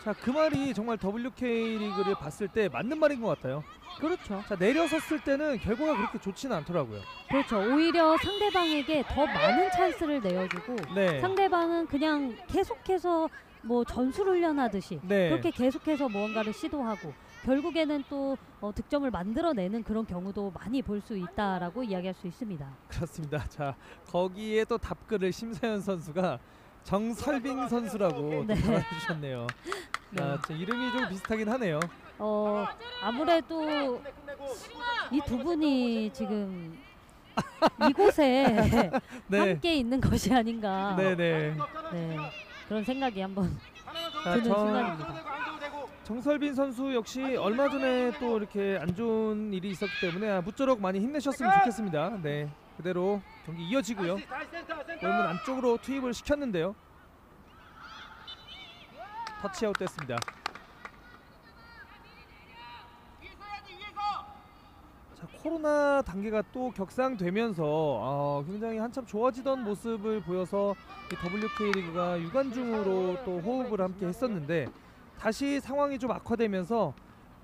자 그 말이 정말 WK 리그를 봤을 때 맞는 말인 것 같아요. 그렇죠. 자 내려섰을 때는 결과가 그렇게 좋지는 않더라고요. 그렇죠. 오히려 상대방에게 더 많은 찬스를 내어주고 네. 상대방은 그냥 계속해서 뭐 전술 훈련하듯이 네. 그렇게 계속해서 무언가를 시도하고 결국에는 또 어, 득점을 만들어내는 그런 경우도 많이 볼 수 있다라고 이야기할 수 있습니다. 그렇습니다. 자 거기에 또 답글을 심사연 선수가 정설빙 선수라고 <laughs> 네. 달아주셨네요. 네. 자, 제 이름이 좀 비슷하긴 하네요. 어, 아무래도 이 두 분이 지금 이곳에 <laughs> 네, 함께 있는 것이 아닌가 네, 네. 네, 그런 생각이 한번 자, 드는 정, 순간입니다. 정설빈 선수 역시 얼마 전에 또 이렇게 안 좋은 일이 있었기 때문에 아, 무쪼록 많이 힘내셨으면 좋겠습니다. 네, 그대로 경기 이어지고요. 골문 안쪽으로 투입을 시켰는데요. 터치아웃 됐습니다. 자 코로나 단계가 또 격상되면서 어, 굉장히 한참 좋아지던 모습을 보여서 이 WK 리그가 유관중으로 또 호흡을 함께 했었는데 다시 상황이 좀 악화되면서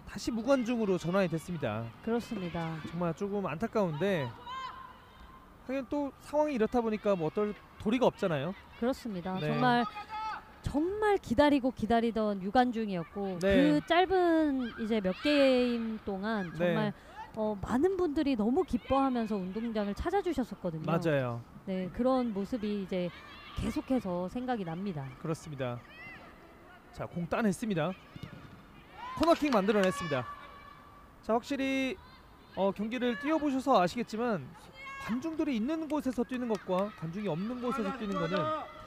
다시 무관중으로 전환이 됐습니다. 그렇습니다. 정말 조금 안타까운데 하긴 또 상황이 이렇다 보니까 뭐 어떨 도리가 없잖아요. 그렇습니다. 네. 정말 정말 기다리고 기다리던 유관중이었고 네. 그 짧은 이제 몇 게임 동안 네. 정말 어, 많은 분들이 너무 기뻐하면서 운동장을 찾아주셨었거든요. 맞아요. 네 그런 모습이 이제 계속해서 생각이 납니다. 그렇습니다. 자, 공 따냈습니다. 코너킥 만들어냈습니다. 자, 확실히 어, 경기를 뛰어보셔서 아시겠지만 관중들이 있는 곳에서 뛰는 것과 관중이 없는 곳에서 뛰는 거는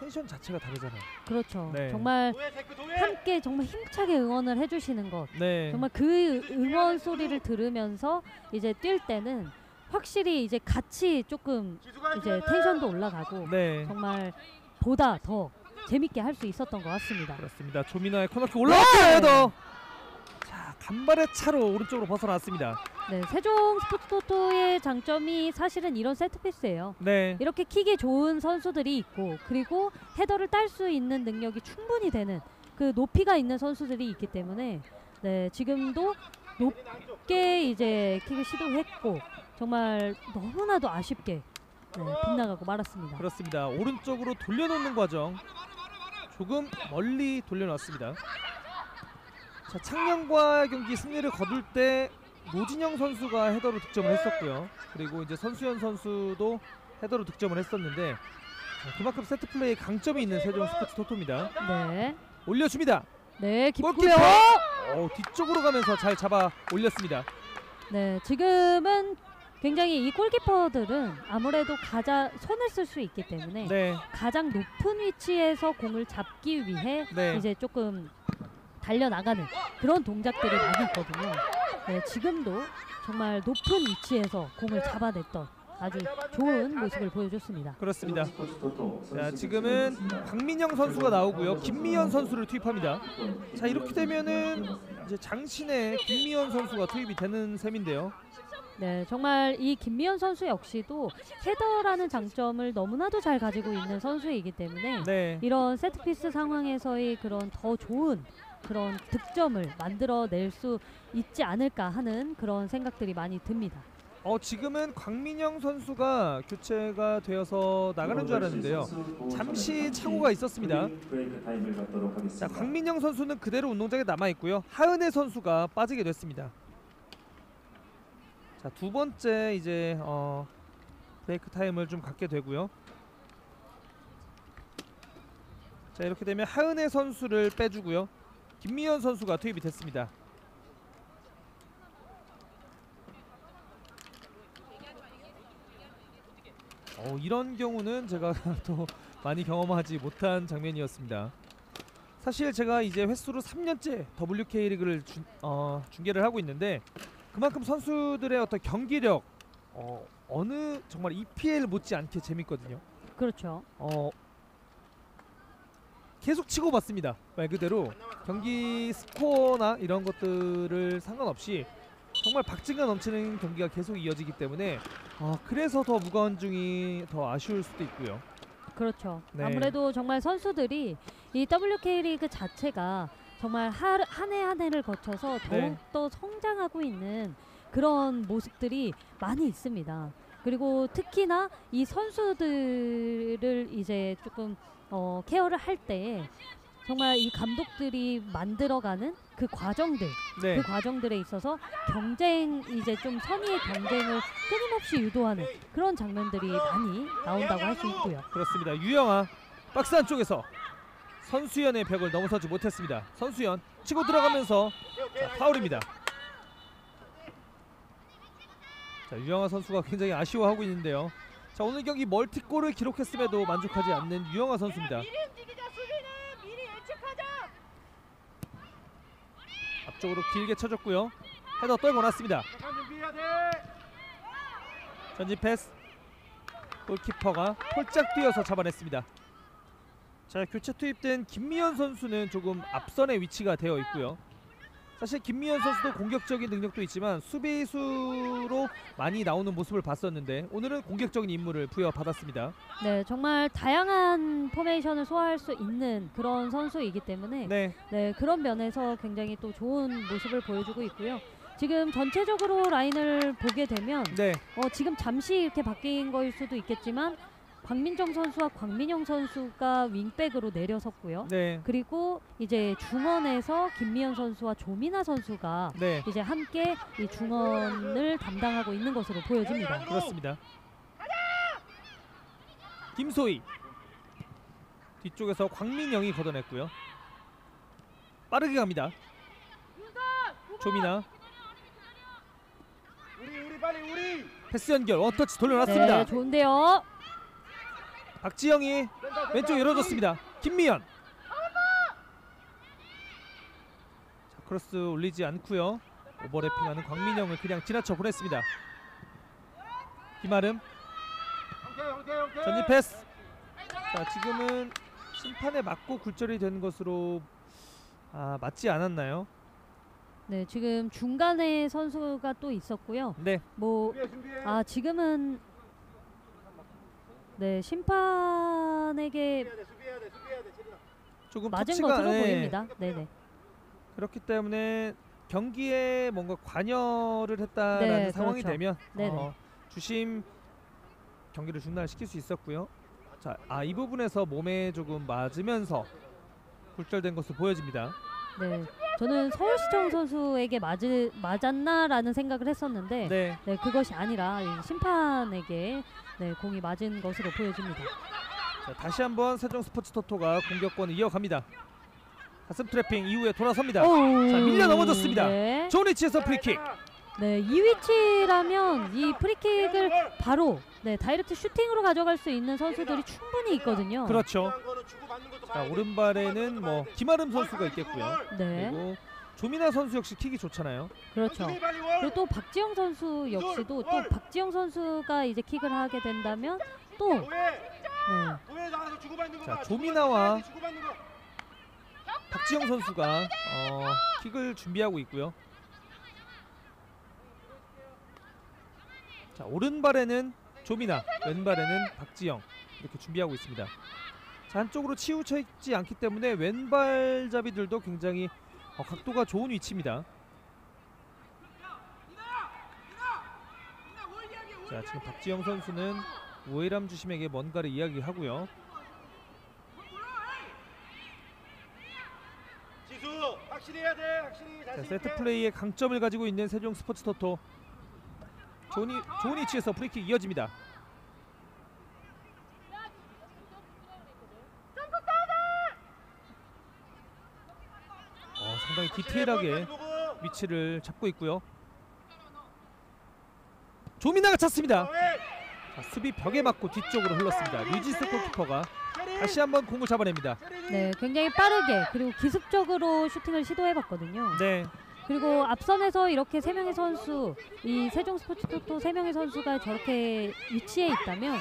텐션 자체가 다르잖아요. 그렇죠. 네. 정말 함께 정말 힘차게 응원을 해주시는 것 네. 정말 그 응원 소리를 들으면서 이제 뛸 때는 확실히 이제 같이 조금 이제 텐션도 올라가고 네. 정말 보다 더 재밌게 할 수 있었던 것 같습니다. 그렇습니다. 조민아의 코너킥 올라왔어요. 더. 자, 간발의 차로 오른쪽으로 벗어났습니다. 네, 세종 스포츠 토토의 장점이 사실은 이런 세트피스예요. 네. 이렇게 킥이 좋은 선수들이 있고 그리고 헤더를 딸 수 있는 능력이 충분히 되는 그 높이가 있는 선수들이 있기 때문에 네 지금도 높게 이제 킥을 시도했고 정말 너무나도 아쉽게 네, 빗나가고 말았습니다. 그렇습니다. 오른쪽으로 돌려놓는 과정 조금 멀리 돌려놨습니다. 자 창녕과 경기 승리를 거둘 때 노진영 선수가 헤더로 득점을 했었고요. 그리고 이제 선수현 선수도 헤더로 득점을 했었는데 자, 그만큼 세트 플레이에 강점이 있는 세종 스포츠 토토입니다. 네, 올려줍니다. 네! 깊고요. 어, 뒤쪽으로 가면서 잘 잡아 올렸습니다. 네, 지금은 굉장히 이 골키퍼들은 아무래도 가장 손을 쓸 수 있기 때문에 네, 가장 높은 위치에서 공을 잡기 위해 네. 이제 조금 달려 나가는 그런 동작들이 많이 있거든요. 네, 지금도 정말 높은 위치에서 공을 잡아냈던 아주 좋은 모습을 보여줬습니다. 그렇습니다. 자, 지금은 박민영 선수가 나오고요. 김미연 선수를 투입합니다. 자, 이렇게 되면은 이제 장신의 김미연 선수가 투입이 되는 셈인데요. 네, 정말 이 김미연 선수 역시도 헤더라는 장점을 너무나도 잘 가지고 있는 선수이기 때문에 네. 이런 세트피스 상황에서의 그런 더 좋은 그런 득점을 만들어낼 수 있지 않을까 하는 그런 생각들이 많이 듭니다. 어, 지금은 광민영 선수가 교체가 되어서 나가는 줄 알았는데요. 잠시 착오가 있었습니다. 자, 광민영 선수는 그대로 운동장에 남아 있고요. 하은혜 선수가 빠지게 됐습니다. 자, 두 번째 이제 어, 브레이크 타임을 좀 갖게 되고요. 자, 이렇게 되면 하은혜 선수를 빼주고요. 김미연 선수가 투입이 됐습니다. 어, 이런 경우는 제가 <laughs> 또 많이 경험하지 못한 장면이었습니다. 사실 제가 이제 횟수로 3년째 WK 리그를 주, 어, 중계를 하고 있는데 그만큼 선수들의 어떤 경기력 어, 어느 정말 EPL 못지않게 재밌거든요. 그렇죠. 어, 계속 치고 받습니다. 말 그대로 경기 스코어나 이런 것들을 상관없이 정말 박진감 넘치는 경기가 계속 이어지기 때문에 어, 그래서 더 무관중이 더 아쉬울 수도 있고요. 그렇죠. 네. 아무래도 정말 선수들이 이 WK 리그 자체가 정말 한 해 한 해를 거쳐서 네. 더욱더 성장하고 있는 그런 모습들이 많이 있습니다. 그리고 특히나 이 선수들을 이제 조금 어, 케어를 할 때 정말 이 감독들이 만들어가는 그 과정들 네, 그 과정들에 있어서 경쟁 이제 좀 선의의 경쟁을 끊임없이 유도하는 그런 장면들이 많이 나온다고 할 수 있고요. 그렇습니다. 유영아 박스 안쪽에서 선수연의 벽을 넘어서지 못했습니다. 선수연 치고 들어가면서 자, 파울입니다. 자, 유영아 선수가 굉장히 아쉬워하고 있는데요. 자, 오늘 경기 멀티골을 기록했음에도 만족하지 않는 유영아 선수입니다. 앞쪽으로 길게 쳐줬고요. 헤더 떨궈놨습니다. 전진 패스. 골키퍼가 홀짝 뛰어서 잡아냈습니다. 자, 교체 투입된 김미연 선수는 조금 앞선의 위치가 되어 있고요. 사실 김미연 선수도 공격적인 능력도 있지만 수비수로 많이 나오는 모습을 봤었는데 오늘은 공격적인 임무를 부여받았습니다. 네, 정말 다양한 포메이션을 소화할 수 있는 그런 선수이기 때문에 네. 네, 그런 면에서 굉장히 또 좋은 모습을 보여주고 있고요. 지금 전체적으로 라인을 보게 되면 네, 어, 지금 잠시 이렇게 바뀐 거일 수도 있겠지만 박민정 선수와 광민영 선수가 윙백으로 내려섰고요. 네, 그리고 이제 중원에서 김미연 선수와 조민아 선수가 네, 이제 함께 이 중원을 담당하고 있는 것으로 보여집니다. 그렇습니다. 김소희 뒤쪽에서 광민영이 걷어냈고요. 빠르게 갑니다. 조민아 우리 우리 빨리 우리. 패스 연결 원터치 돌려놨습니다. 네, 좋은데요. 박지영이. 왼쪽 열어줬습니다. 김미연. 자, 크로스 올리지 않고요. 오버래핑하는 광민영을 그냥 지나쳐 보냈습니다. 김아름. 전진 패스. 자 지금은 심판에 맞고 굴절이 된 것으로 아 맞지 않았나요? 네, 지금 중간에 선수가 또 있었고요. 네, 뭐. 아 지금은 네 심판에게. 조금 맞은 터치가 것으로 네, 보입니다. 네네. 그렇기 때문에 경기에 뭔가 관여를 했다라는 네, 상황이 그렇죠. 되면 네네. 어, 주심 경기를 중단시킬 수 있었고요. 자, 아 이 부분에서 몸에 조금 맞으면서 굴절된 것으로 보여집니다. 네. 저는 서울시청 선수에게 맞을 맞았나라는 생각을 했었는데 네. 네, 그것이 아니라 이 심판에게 네, 공이 맞은 것으로 보여집니다. 자, 다시 한번 세종 스포츠 토토가 공격권을 이어갑니다. 가슴 트래핑 이후에 돌아섭니다. 오, 자, 밀려 넘어졌습니다. 네. 좋은 위치에서 프리킥. 네, 이 위치라면 이 프리킥을 바로 네, 다이렉트 슈팅으로 가져갈 수 있는 선수들이 충분히 있거든요. 그렇죠. 자. 오른발에는 뭐 김아름 선수가 있겠고요. 네, 그리고 조민아 선수 역시 킥이 좋잖아요. 그렇죠. 그리고 또 박지영 선수 역시도 또 박지영 선수가 이제 킥을 하게 된다면 또. 네, 자, 봐. 조민아와. 박지영 선수가 어, 킥을 준비하고 있고요. 자 오른발에는 조민아, 왼발에는 박지영 이렇게 준비하고 있습니다. 자 한쪽으로 치우쳐 있지 않기 때문에 왼발잡이들도 굉장히 어, 각도가 좋은 위치입니다. 자 지금 박지영 선수는 오해람 주심에게 뭔가를 이야기하고요. 자, 세트. 플레이의 강점을 가지고 있는 세종 스포츠 토토 좋은, 위, 좋은 위치에서 프리킥 이어집니다. 어, 상당히 디테일하게. 위치를 잡고 있고요. 조민아가 찼습니다. 자, 수비 벽에 맞고 뒤쪽으로 흘렀습니다. 류지스 골키퍼가. 다시 한번 공을 잡아냅니다. 네, 굉장히 빠르게 그리고 기습적으로 슈팅을 시도해봤거든요. 네, 그리고 앞선에서 이렇게 세 명의 선수, 이 세종 스포츠 토토 세 명의 선수가 저렇게 위치해 있다면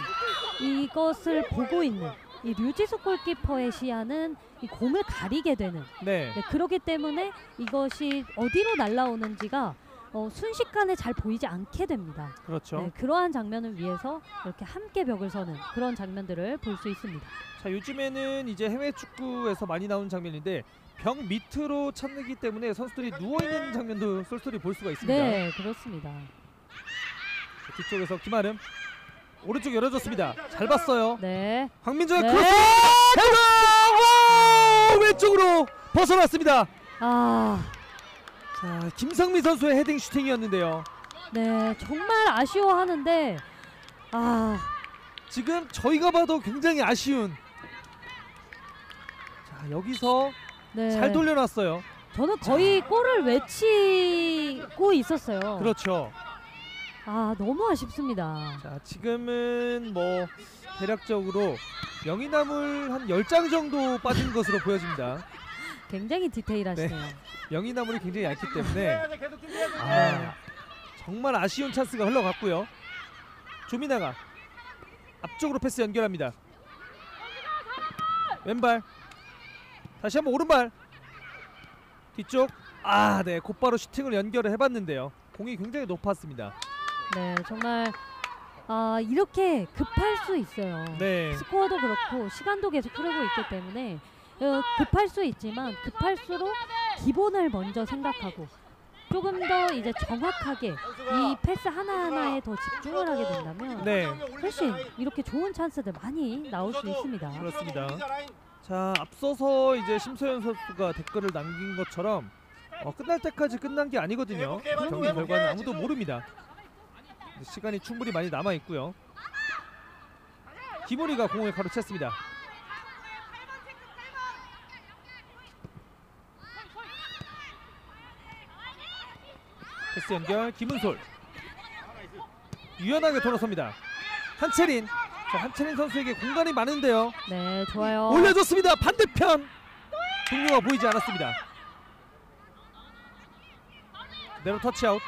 이것을 보고 있는 이 류지수 골키퍼의 시야는 이 공을 가리게 되는. 네, 네, 그렇기 때문에 이것이 어디로 날아오는지가 어, 순식간에 잘 보이지 않게 됩니다. 그렇죠. 네, 그러한 장면을 위해서 이렇게 함께 벽을 서는 그런 장면들을 볼 수 있습니다. 자 요즘에는 이제 해외 축구에서 많이 나오는 장면인데 벽 밑으로 찾기 때문에 선수들이 누워 있는 장면도 쏠쏠히 볼 수가 있습니다. 네, 그렇습니다. 뒤쪽에서 김아름 오른쪽 열어줬습니다. 잘 봤어요. 네. 황민정의 네. 크로스 와! 왼쪽으로 벗어났습니다. 아, 자 김성미 선수의 헤딩 슈팅이었는데요. 네, 정말 아쉬워하는데 아, 지금 저희가 봐도 굉장히 아쉬운. 자 여기서 네. 잘 돌려놨어요. 저는 거의 골을 외치고 있었어요. 그렇죠. 아, 너무 아쉽습니다. 자 지금은 뭐 대략적으로 명이나물 한 10장 정도 빠진 것으로 보여집니다. 굉장히 디테일하시네요. 명이나물이 굉장히 얇기 때문에 준비해야 돼. 아, 정말 아쉬운 찬스가 흘러갔고요. 조민아가 앞쪽으로 패스 연결합니다. 왼발 다시 한번 오른발 뒤쪽 아 네 곧바로 슈팅을 연결을 해봤는데요. 공이 굉장히 높았습니다. 네, 정말 아, 이렇게 급할 수 있어요. 네 스코어도 그렇고 시간도 계속 흐르고 있기 때문에 어, 급할 수 있지만 급할수록 기본을 먼저 생각하고 조금 더 이제 정확하게 이 패스 하나하나에 더 집중을 하게 된다면 네. 훨씬 이렇게 좋은 찬스들 많이 나올 수 있습니다. 그렇습니다. 자 앞서서 이제 심소연 선수가 댓글을 남긴 것처럼 어, 끝날 때까지 끝난 게 아니거든요. 경기 결과는 아무도 모릅니다. 시간이 충분히 많이 남아 있고요. 김우리가 공을 가로챘습니다. 패스 연결 김은솔 유연하게 돌아섭니다. 한채린 자, 한채린 선수에게 공간이 많은데요. 네, 좋아요. 올려줬습니다. 반대편 동료가 보이지 않았습니다. 그대로 터치아웃.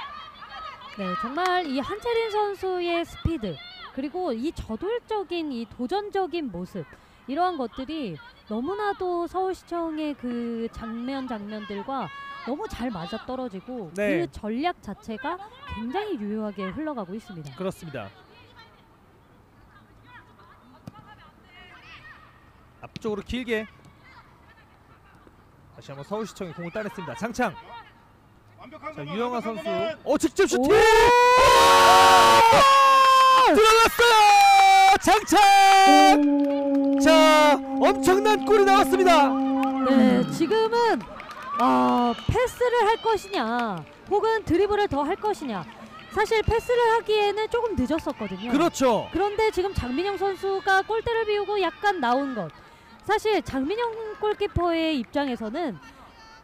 네, 정말 이 한채린 선수의 스피드 그리고 이 저돌적인 이 도전적인 모습 이러한 것들이 너무나도 서울시청의 그 장면 장면들과 너무 잘 맞아 떨어지고 네. 그 전략 자체가 굉장히 유효하게 흘러가고 있습니다. 그렇습니다. 앞쪽으로 길게 다시 한번 서울시청이 공을 따냈습니다. 장창. 자 유영아 선수. 어 직접 슈팅. 오! 들어갔어요. 장창. 자 엄청난 골이 나왔습니다. 네, 지금은 아, 패스를 할 것이냐, 혹은 드리블을 더 할 것이냐. 사실 패스를 하기에는 조금 늦었었거든요. 그렇죠. 그런데 지금 장민영 선수가 골대를 비우고 약간 나온 것. 사실 장민영 골키퍼의 입장에서는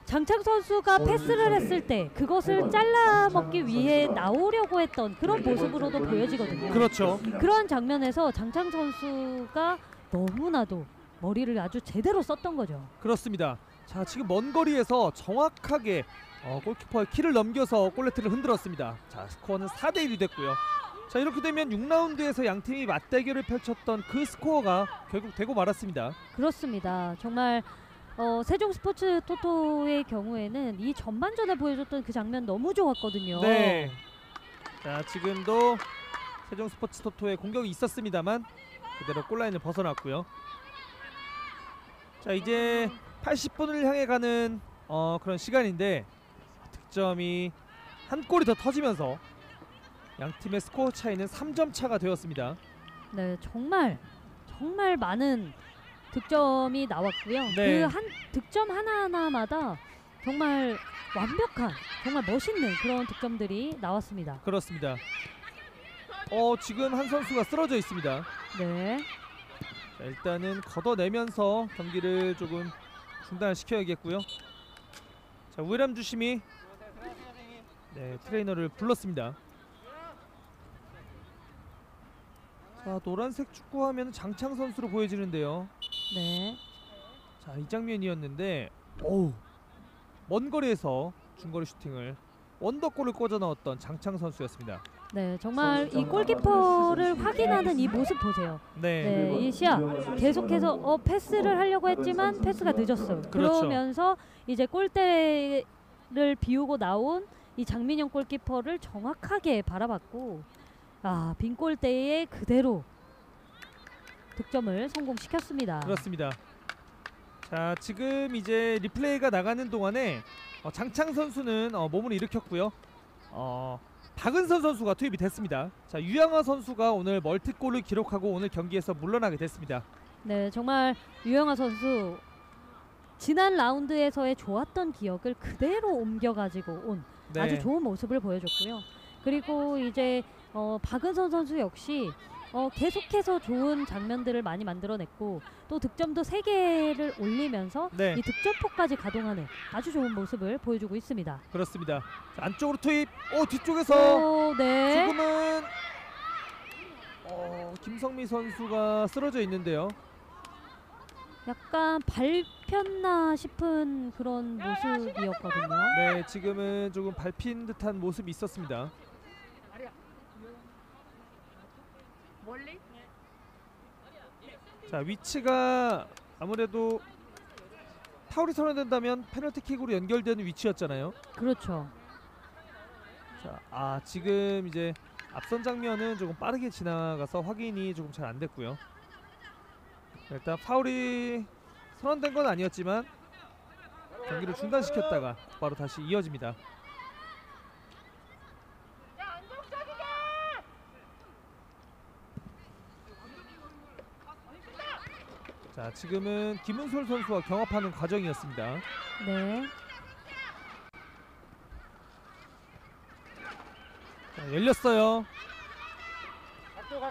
장창 선수가 패스를 했을 때 그것을 잘라 먹기 위해 나오려고 했던 그런 모습으로도 보여지거든요. 그렇죠. 그런 장면에서 장창 선수가 너무나도 머리를 아주 제대로 썼던 거죠. 그렇습니다. 자 지금 먼 거리에서 정확하게 어, 골키퍼의 키를 넘겨서 골레트를 흔들었습니다. 자 스코어는 4대 1이 됐고요. 자 이렇게 되면 6라운드에서 양 팀이 맞대결을 펼쳤던 그 스코어가 결국 되고 말았습니다. 그렇습니다. 정말 어, 세종 스포츠 토토의 경우에는 이 전반전에 보여줬던 그 장면 너무 좋았거든요. 네. 자 지금도 세종 스포츠 토토의 공격이 있었습니다만 그대로 골라인을 벗어났고요. 자 이제 80분을 향해 가는 어, 그런 시간인데 득점이 한 골이 더 터지면서 양 팀의 스코어 차이는 3점 차가 되었습니다. 네, 정말 정말 많은 득점이 나왔고요. 네. 그 한 득점 하나하나마다 정말 완벽한, 정말 멋있는 그런 득점들이 나왔습니다. 그렇습니다. 어 지금 한 선수가 쓰러져 있습니다. 네. 자, 일단은 걷어내면서 경기를 조금 중단시켜야겠고요. 자 우회람 주심이 네 트레이너를 불렀습니다. 자 노란색 축구하면 장창 선수로 보여지는데요. 네. 자이 장면이었는데 어우 먼 거리에서 중거리 슈팅을 원더골을 꽂아 넣었던 장창 선수였습니다. 네, 정말 이 골키퍼를 확인하는 이 모습 보세요. 네. 네, 이 시야 계속해서 어, 패스를 하려고 했지만 패스가 늦었어요. 그렇죠. 그러면서 이제 골대를 비우고 나온 이 장민영 골키퍼를 정확하게 바라봤고 아, 빈 골대에 그대로 득점을 성공시켰습니다. 그렇습니다. 자 지금 이제 리플레이가 나가는 동안에 어, 장창 선수는 어, 몸을 일으켰고요. 어, 박은선 선수가 투입이 됐습니다. 자 유양아 선수가 오늘 멀티골을 기록하고 오늘 경기에서 물러나게 됐습니다. 네, 정말 유영아 선수 지난 라운드에서의 좋았던 기억을 그대로 옮겨가지고 온 네. 아주 좋은 모습을 보여줬고요. 그리고 이제 어, 박은선 선수 역시 어, 계속해서 좋은 장면들을 많이 만들어냈고 또 득점도 세개를 올리면서 네 이 득점포까지 가동하는 아주 좋은 모습을 보여주고 있습니다. 그렇습니다. 자, 안쪽으로 투입. 오 뒤쪽에서 오, 네. 지금은 어, 김성미 선수가 쓰러져 있는데요. 약간 밟혔나 싶은 그런 모습이었거든요. 네 지금은 조금 밟힌 듯한 모습이 있었습니다. 멀리? 자 위치가 아무래도 파울이 선언된다면 페널티킥으로 연결되는 위치였잖아요. 그렇죠. 자, 아 지금 이제 앞선 장면은 조금 빠르게 지나가서 확인이 조금 잘 안 됐고요. 자, 일단 파울이 선언된 건 아니었지만 경기를 중단시켰다가 바로 다시 이어집니다. 자 지금은 김은솔 선수와 경합하는 과정이었습니다. 네. 자, 열렸어요.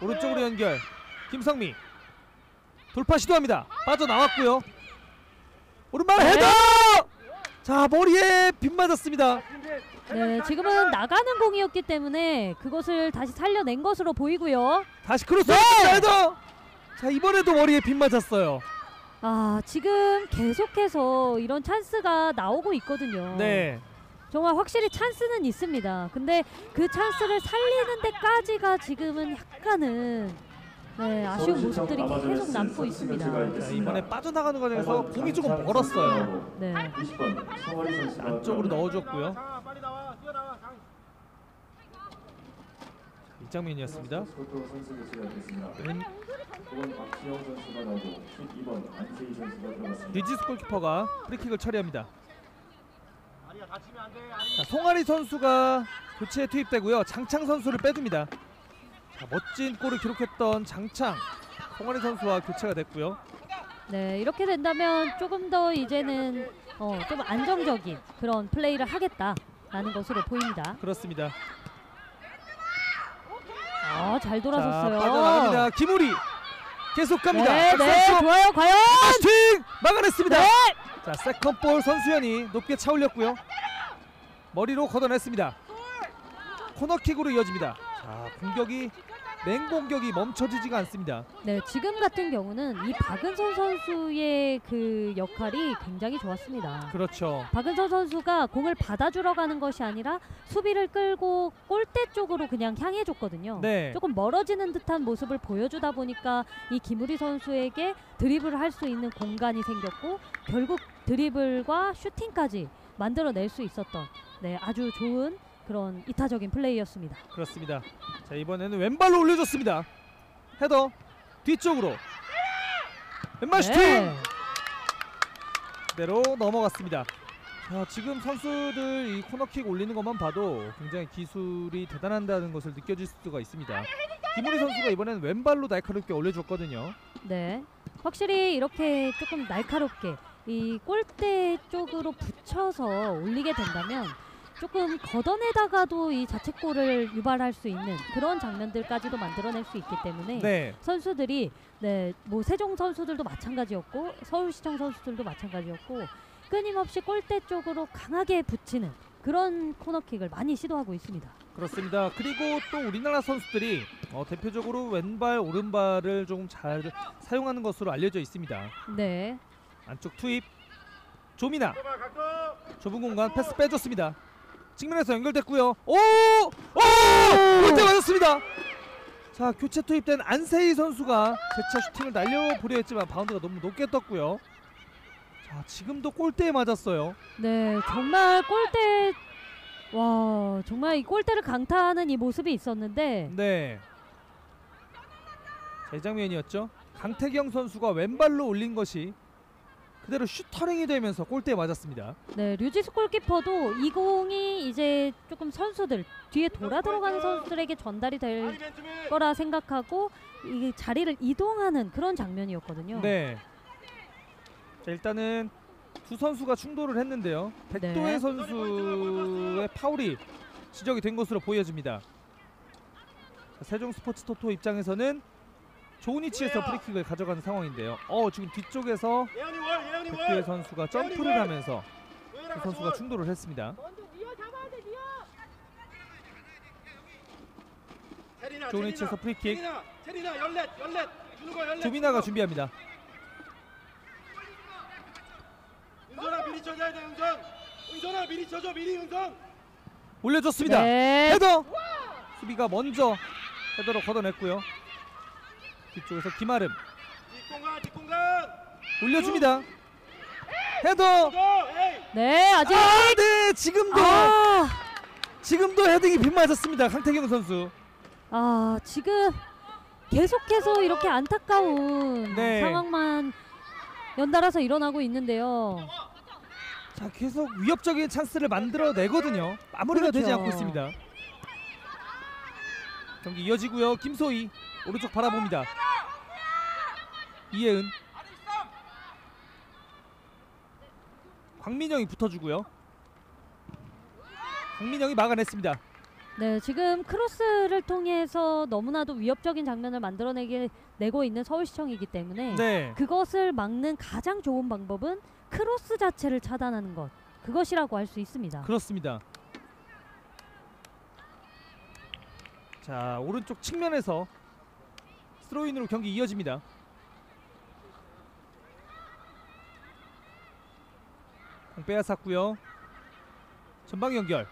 오른쪽으로 연결. 김성미 돌파 시도합니다. 빠져 나왔고요. 오른발 헤더! 자 머리에 빗맞았습니다. 네, 지금은 나가는 공이었기 때문에 그것을 다시 살려낸 것으로 보이고요. 다시 크로스 헤더. 자 이번에도 머리에 빗맞았어요. 아, 지금 계속해서 이런 찬스가 나오고 있거든요. 네. 정말 확실히 찬스는 있습니다. 근데 그 찬스를 살리는 데까지가 지금은 약간은 네, 아쉬운 모습들이 계속 남고 있습니다. 자, 이번에 빠져나가는 과정에서 공이 조금 멀었어요. 네. 20번 송아리 선수가 안쪽으로 넣어줬고요. 장아 빨리 나와 뛰어나와 장. 이 장면이었습니다. 스포츠 선수 교체가 됐습니다. 왼 9번 박지영 선수가 나오고 12번 안세희 선수가 들어갔습니다. 류지스 골키퍼가 프리킥을 처리합니다. 자, 송아리 선수가 교체에 투입되고요. 장창 선수를 빼줍니다. 자, 멋진 골을 기록했던 장창 송아리 선수와 교체가 됐고요. 네, 이렇게 된다면 조금 더 이제는 어, 좀 안정적인 그런 플레이를 하겠다라는 것으로 보입니다. 그렇습니다. 아, 잘 자, 돌아섰어요. 빠져나갑니다. 김우리 계속 갑니다. 네, 네, 좋아요, 과연. 슈팅 막아냈습니다. 네. 자, 세컨볼 선수현이 높게 차올렸고요. 머리로 걷어냈습니다. 코너킥으로 이어집니다. 자, 공격이 맹공격이 멈춰지지가 않습니다. 네, 지금 같은 경우는 이 박은선 선수의 그 역할이 굉장히 좋았습니다. 그렇죠. 박은선 선수가 공을 받아주러 가는 것이 아니라 수비를 끌고 골대 쪽으로 그냥 향해 줬거든요. 네. 조금 멀어지는 듯한 모습을 보여주다 보니까 이 김우리 선수에게 드리블을 할 수 있는 공간이 생겼고 결국 드리블과 슈팅까지 만들어낼 수 있었던 네, 아주 좋은 그런 이타적인 플레이였습니다. 그렇습니다. 자, 이번에는 왼발로 올려줬습니다. 헤더 뒤쪽으로 왼발 슈팅 네. 그대로 넘어갔습니다. 자, 지금 선수들 이 코너킥 올리는 것만 봐도 굉장히 기술이 대단한다는 것을 느껴질 수가 있습니다. 김우리 선수가 이번엔 왼발로 날카롭게 올려줬거든요. 네. 확실히 이렇게 조금 날카롭게 이 골대 쪽으로 붙여서 올리게 된다면 조금 걷어내다가도 이 자책골을 유발할 수 있는 그런 장면들까지도 만들어낼 수 있기 때문에 네, 선수들이 네, 뭐 세종 선수들도 마찬가지였고 서울시청 선수들도 마찬가지였고 끊임없이 골대 쪽으로 강하게 붙이는 그런 코너킥을 많이 시도하고 있습니다. 그렇습니다. 그리고 또 우리나라 선수들이 어, 대표적으로 왼발, 오른발을 조금 잘 사용하는 것으로 알려져 있습니다. 네. 안쪽 투입 조민아 좁은 공간 패스 빼줬습니다. 측면에서 연결됐고요. 오! 오! 골대 맞았습니다. 자 교체 투입된 안세희 선수가 재차 슈팅을 날려보려 했지만 바운드가 너무 높게 떴고요. 자 지금도 골대에 맞았어요. 네, 정말 골대 와, 정말 이 골대를 강타하는 이 모습이 있었는데 네. 제 장면이었죠. 강태경 선수가 왼발로 올린 것이 그대로 슈터링이 되면서 골대에 맞았습니다. 네, 류지스 골키퍼도 이 공이 이제 조금 선수들 뒤에 돌아 들어가는 선수들에게 전달이 될 거라 생각하고 이 자리를 이동하는 그런 장면이었거든요. 네. 자 일단은 두 선수가 충돌을 했는데요. 백도혜 네. 선수의 파울이 지적이 된 것으로 보여집니다. 자, 세종 스포츠 토토 입장에서는 좋은 위치에서 프리킥을 가져가는 상황인데요. 어 지금 뒤쪽에서 월 선수가 점프를 하면서 두 선수가 충돌을 했습니다. 좋은 위치에서 프리킥 조민아가 준비합니다. 은선아 미리 쳐줘야 돼 은선 은선아 미리 쳐줘 미리 은선 올려줬습니다. 네. 헤더 수비가 먼저 헤더로 걷어냈고요. 뒤쪽에서 김아름 뒷공간 뒷공간 올려줍니다. 헤더. 네, 아직 아, 네, 지금도 아, 지금도 헤딩이 빗맞았습니다. 강태경 선수. 아, 지금 계속해서 이렇게 안타까운 네. 상황만 연달아서 일어나고 있는데요. 자, 계속 위협적인 찬스를 만들어 내거든요. 마무리가 되지 그렇죠. 않고 있습니다. 경기 이어지고요. 김소희 오른쪽 바라봅니다. 이혜은 광민영이 붙어주고요. 광민영이 막아냈습니다. 네, 지금 크로스를 통해서 너무나도 위협적인 장면을 만들어내게 내고 있는 서울시청이기 때문에 네, 그것을 막는 가장 좋은 방법은 크로스 자체를 차단하는 것. 그것이라고 할 수 있습니다. 그렇습니다. 자 오른쪽 측면에서 스로인으로 경기 이어집니다. 공 빼앗았고요. 전방 연결.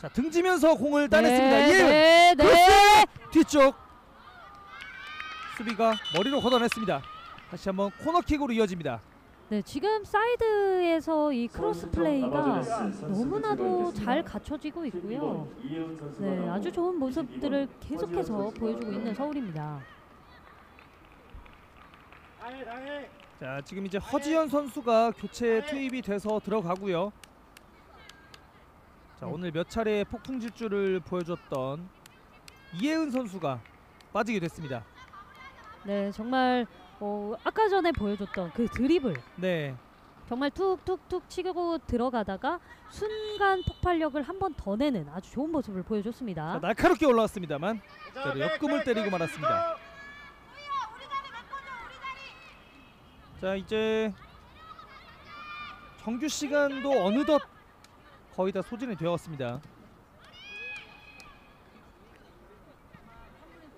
자 등지면서 공을 따냈습니다. 네, 이혜은 네, 네. 뒤쪽 수비가 머리로 걷어냈습니다. 다시 한번 코너킥으로 이어집니다. 네, 지금 사이드에서 이 크로스 플레이가 너무나도 잘 갖춰지고 있고요. 네, 아주 좋은 모습들을 계속해서 보여주고 있는 서울입니다. 자 지금 이제 허지현 선수가 교체 투입이 돼서 들어가고요. 자 네. 오늘 몇 차례 폭풍 질주를 보여줬던 이혜은 선수가 빠지게 됐습니다. 네, 정말 어, 아까 전에 보여줬던 그 드리블 네, 정말 툭툭툭 치고 들어가다가 순간 폭발력을 한 번 더 내는 아주 좋은 모습을 보여줬습니다. 자, 날카롭게 올라왔습니다만 자, 옆금을 때리고 말았습니다. 자 이제 정규 시간도 어느덧 거의 다 소진이 되었습니다.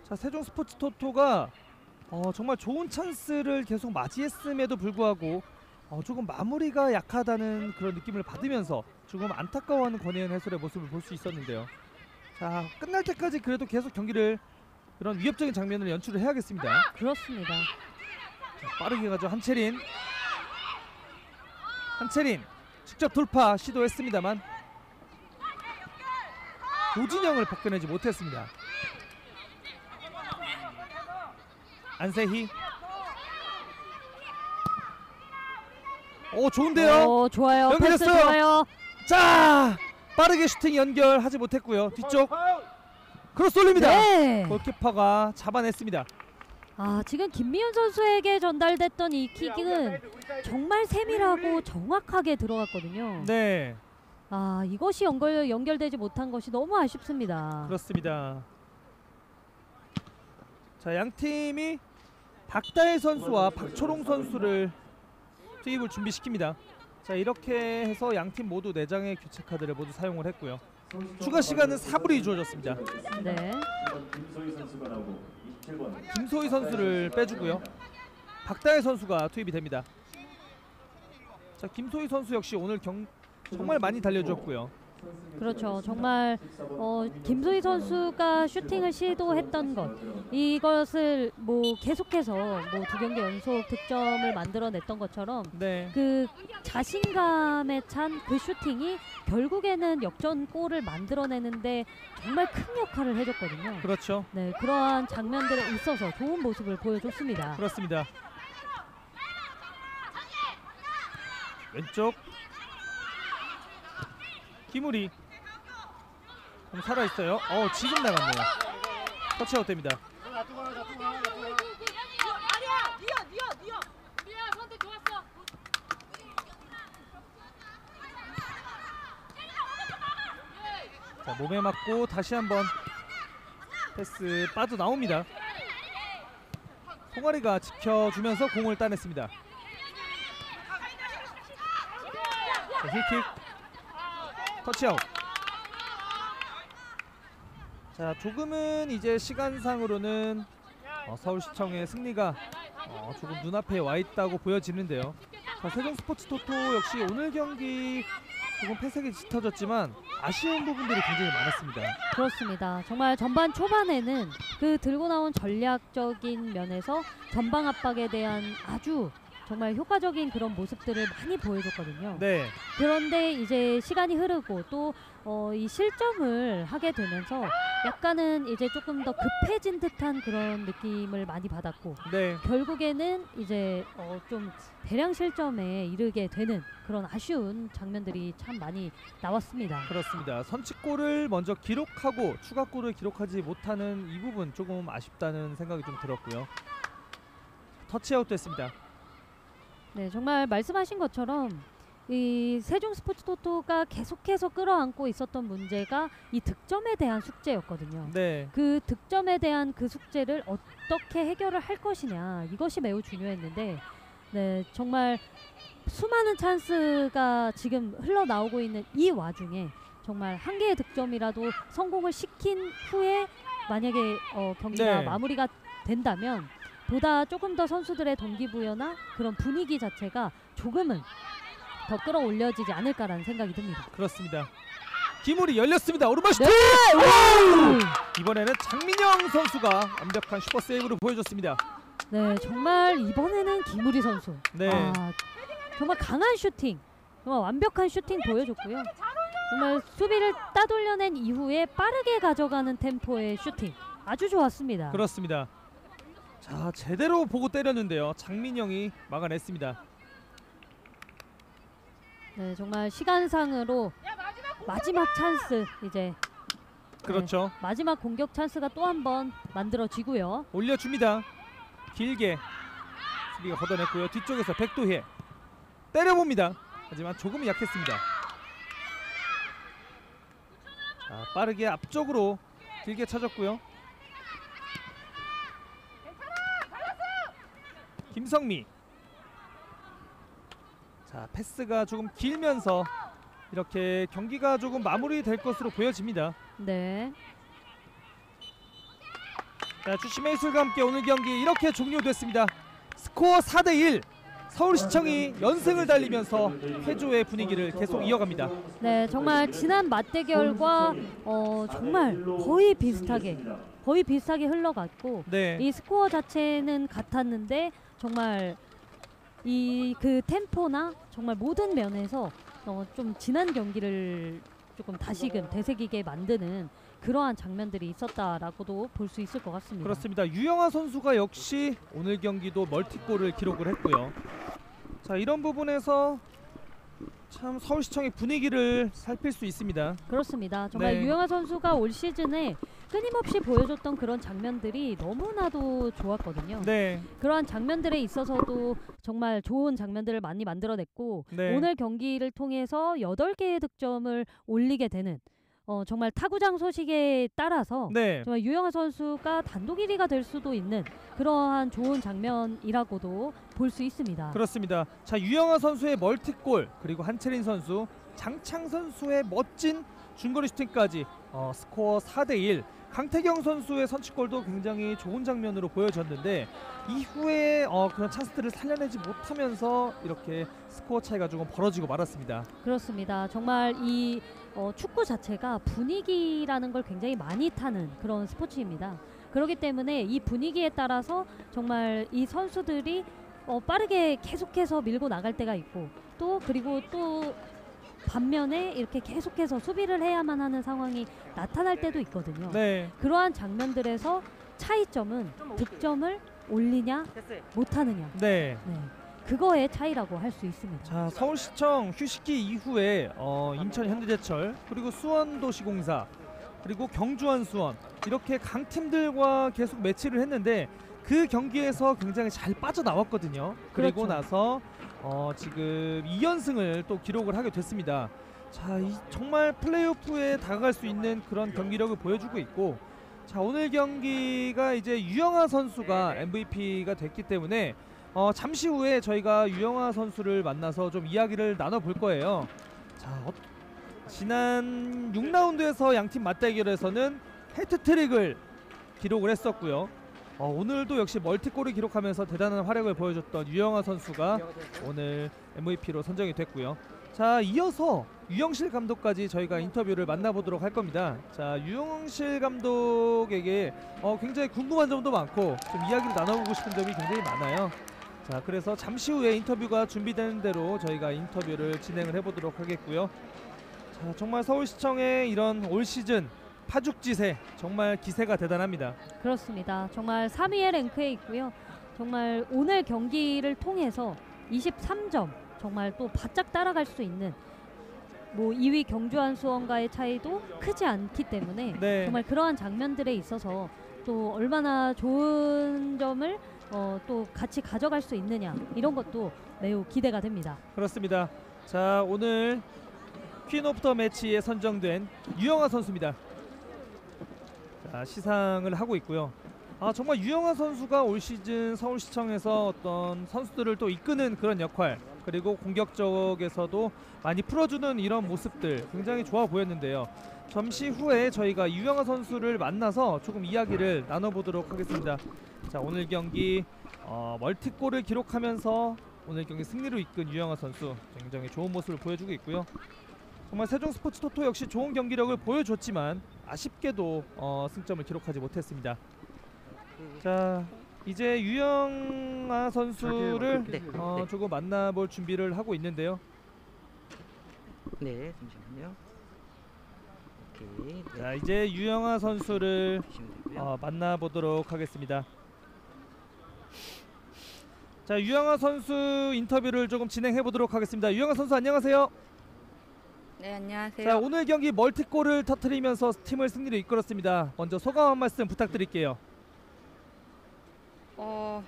자 세종 스포츠 토토가 어, 정말 좋은 찬스를 계속 맞이했음에도 불구하고 어, 조금 마무리가 약하다는 그런 느낌을 받으면서 조금 안타까워하는 권혜연 해설의 모습을 볼 수 있었는데요. 자 끝날 때까지 그래도 계속 경기를 그런 위협적인 장면을 연출을 해야겠습니다. 그렇습니다. 자, 빠르게 가죠 한채린. 한채린 직접 돌파 시도했습니다만 노진영을 벗겨내지 못했습니다. 안세희. 오 좋은데요. 어, 좋아요. 패스 연결했어요. 좋아요. 자 빠르게 슈팅 연결하지 못했고요. 뒤쪽 크로스 올립니다. 네. 골키퍼가 잡아냈습니다. 아, 지금 김미연 선수에게 전달됐던 이 킥은 정말 세밀하고 정확하게 들어갔거든요. 네 아, 이것이 연결 연결되지 못한 것이 너무 아쉽습니다. 그렇습니다. 자, 양 팀이 박다혜 선수와 박초롱 선수를 투입을 준비시킵니다. 자, 이렇게 해서 양 팀 모두 4장의 교체 카드를 모두 사용을 했고요. 추가 시간은 4분이 주어졌습니다. 네. 김소희 선수가 나오고 27번 김소희 선수를 빼주고요. 박다혜 선수가 투입이 됩니다. 자, 김소희 선수 역시 오늘 경 정말 많이 달려줬고요. 그렇죠. 정말 어, 김소희 선수가 슈팅을 시도했던 것 이것을 뭐 계속해서 뭐 두 경기 연속 득점을 만들어냈던 것처럼 네. 그 자신감에 찬 그 슈팅이 결국에는 역전골을 만들어내는데 정말 큰 역할을 해줬거든요. 그렇죠. 네, 그러한 장면들에 있어서 좋은 모습을 보여줬습니다. 그렇습니다. 왼쪽 김우리 좀 살아 있어요. 어 지금 나갔네요. 터치아웃 됩니다. 자 몸에 맞고 다시 한번 패스 빠져 나옵니다. 송아리가 지켜주면서 공을 따냈습니다. 자, 힐킥 터치아웃. 자 조금은 이제 시간상으로는 어, 서울시청의 승리가 어, 조금 눈앞에 와 있다고 보여지는데요. 자, 세종 스포츠 토토 역시 오늘 경기 조금 패색이 짙어졌지만 아쉬운 부분들이 굉장히 많았습니다. 그렇습니다. 정말 전반 초반에는 그 들고 나온 전략적인 면에서 전방 압박에 대한 아주 정말 효과적인 그런 모습들을 많이 보여줬거든요. 네, 그런데 이제 시간이 흐르고 또 어, 이 실점을 하게 되면서 약간은 이제 조금 더 급해진 듯한 그런 느낌을 많이 받았고 네, 결국에는 이제 어, 좀 대량 실점에 이르게 되는 그런 아쉬운 장면들이 참 많이 나왔습니다. 그렇습니다. 선취골을 먼저 기록하고 추가골을 기록하지 못하는 이 부분 조금 아쉽다는 생각이 좀 들었고요. 터치아웃 됐습니다. 네, 정말 말씀하신 것처럼 이 세종 스포츠 토토가 계속해서 끌어안고 있었던 문제가 이 득점에 대한 숙제였거든요. 네, 그 득점에 대한 그 숙제를 어떻게 해결을 할 것이냐 이것이 매우 중요했는데 네 정말 수많은 찬스가 지금 흘러나오고 있는 이 와중에 정말 한 개의 득점이라도 성공을 시킨 후에 만약에 어, 경기가 네. 마무리가 된다면 보다 조금 더 선수들의 동기부여나 그런 분위기 자체가 조금은 더 끌어올려지지 않을까라는 생각이 듭니다. 그렇습니다. 김우리 열렸습니다. 오른발 슈팅! 이번에는 장민영 선수가 완벽한 슈퍼 세이브를 보여줬습니다. 네, 정말 이번에는 김우리 선수. 네. 아, 정말 강한 슈팅, 정말 완벽한 슈팅 보여줬고요. 정말 수비를 따돌려낸 이후에 빠르게 가져가는 템포의 슈팅 아주 좋았습니다. 그렇습니다. 자 제대로 보고 때렸는데요. 장민영이 막아냈습니다. 네, 정말 시간상으로 마지막 찬스 이제 그렇죠. 마지막 공격 찬스가 또 한 번 만들어지고요. 올려줍니다. 길게 수비가 걷어냈고요. 뒤쪽에서 백도혜 때려봅니다. 하지만 조금 약했습니다. 자 빠르게 앞쪽으로 길게 쳐졌고요. 김성미 자 패스가 조금 길면서 이렇게 경기가 조금 마무리될 것으로 보여집니다. 네, 자, 주심의 이슬과 함께 오늘 경기 이렇게 종료됐습니다. 스코어 4대1 서울시청이 연승을 달리면서 회조의 분위기를 계속 이어갑니다. 네, 정말 지난 맞대결과 어, 정말 거의 비슷하게 거의 비슷하게 흘러갔고 네. 이 스코어 자체는 같았는데 정말 이 그 템포나 정말 모든 면에서 어, 좀 지난 경기를 조금 다시금 되새기게 만드는 그러한 장면들이 있었다라고도 볼 수 있을 것 같습니다. 그렇습니다. 유영아 선수가 역시 오늘 경기도 멀티골을 기록을 했고요. 자, 이런 부분에서 참 서울시청의 분위기를 살필 수 있습니다. 그렇습니다. 정말 네. 유영아 선수가 올 시즌에 끊임없이 보여줬던 그런 장면들이 너무나도 좋았거든요. 네. 그러한 장면들에 있어서도 정말 좋은 장면들을 많이 만들어냈고 네. 오늘 경기를 통해서 8개의 득점을 올리게 되는 어, 정말 타구장 소식에 따라서 네. 정말 유영아 선수가 단독 1위가 될 수도 있는 그러한 좋은 장면이라고도 볼 수 있습니다. 그렇습니다. 자 유영아 선수의 멀티골 그리고 한채린 선수, 장창 선수의 멋진 중거리 슈팅까지 어, 스코어 4대 1 강태경 선수의 선취골도 굉장히 좋은 장면으로 보여졌는데 이후에 어, 그런 찬스들을 살려내지 못하면서 이렇게 스코어 차이가 조금 벌어지고 말았습니다. 그렇습니다. 정말 이 어, 축구 자체가 분위기라는 걸 굉장히 많이 타는 그런 스포츠입니다. 그렇기 때문에 이 분위기에 따라서 정말 이 선수들이 어, 빠르게 계속해서 밀고 나갈 때가 있고 또 그리고 또 반면에 이렇게 계속해서 수비를 해야만 하는 상황이 나타날 때도 있거든요. 네, 그러한 장면들에서 차이점은 득점을 올리냐 못하느냐 네. 네. 그거의 차이라고 할 수 있습니다. 자 서울시청 휴식기 이후에 어, 인천 현대제철 그리고 수원도시공사 그리고 경주한 수원 이렇게 강팀들과 계속 매치를 했는데 그 경기에서 굉장히 잘 빠져나왔거든요. 그리고 그렇죠. 나서 어, 지금 2연승을 또 기록을 하게 됐습니다. 자, 이 정말 플레이오프에 다가갈 수 있는 그런 경기력을 보여주고 있고 자, 오늘 경기가 이제 유영아 선수가 MVP가 됐기 때문에 어, 잠시 후에 저희가 유영아 선수를 만나서 좀 이야기를 나눠 볼 거예요. 자, 어, 지난 6라운드에서 양팀 맞대결에서는 헤트트릭을 기록을 했었고요. 어, 오늘도 역시 멀티골을 기록하면서 대단한 활약을 보여줬던 유영아 선수가 오늘 MVP로 선정이 됐고요. 자, 이어서 유영실 감독까지 저희가 인터뷰를 만나보도록 할 겁니다. 자, 유영실 감독에게 어, 굉장히 궁금한 점도 많고 좀 이야기를 나눠보고 싶은 점이 굉장히 많아요. 자, 그래서 잠시 후에 인터뷰가 준비되는 대로 저희가 인터뷰를 진행을 해보도록 하겠고요. 자, 정말 서울시청의 이런 올 시즌 파죽지세 정말 기세가 대단합니다. 그렇습니다. 정말 3위의 랭크에 있고요. 정말 오늘 경기를 통해서 23점 정말 또 바짝 따라갈 수 있는 뭐 2위 경주한 수원과의 차이도 크지 않기 때문에 네. 정말 그러한 장면들에 있어서 또 얼마나 좋은 점을 어, 또 같이 가져갈 수 있느냐 이런 것도 매우 기대가 됩니다. 그렇습니다. 자, 오늘 Queen of the Match에 선정된 유영아 선수입니다. 자, 시상을 하고 있고요. 아, 정말 유영아 선수가 올 시즌 서울시청에서 어떤 선수들을 또 이끄는 그런 역할 그리고 공격 쪽에서도 많이 풀어주는 이런 모습들 굉장히 좋아 보였는데요. 잠시 후에 저희가 유영아 선수를 만나서 조금 이야기를 나눠보도록 하겠습니다. 자 오늘 경기 어, 멀티골을 기록하면서 오늘 경기 승리로 이끈 유영아 선수 굉장히 좋은 모습을 보여주고 있고요. 정말 세종 스포츠 토토 역시 좋은 경기력을 보여줬지만 아쉽게도 어, 승점을 기록하지 못했습니다. 자 이제 유영아 선수를 네, 어, 네. 조금 만나볼 준비를 하고 있는데요. 네, 잠시만요. 네. 자 이제 유영아 선수를. 어, 만나보도록 하겠습니다. 자 유영아 선수 인터뷰를 조금 진행해 보도록 하겠습니다. 유영아 선수 안녕하세요. 네, 안녕하세요. 자 오늘 경기 멀티골을 터트리면서 팀을 승리로 이끌었습니다. 먼저 소감 한 말씀 부탁드릴게요. 어,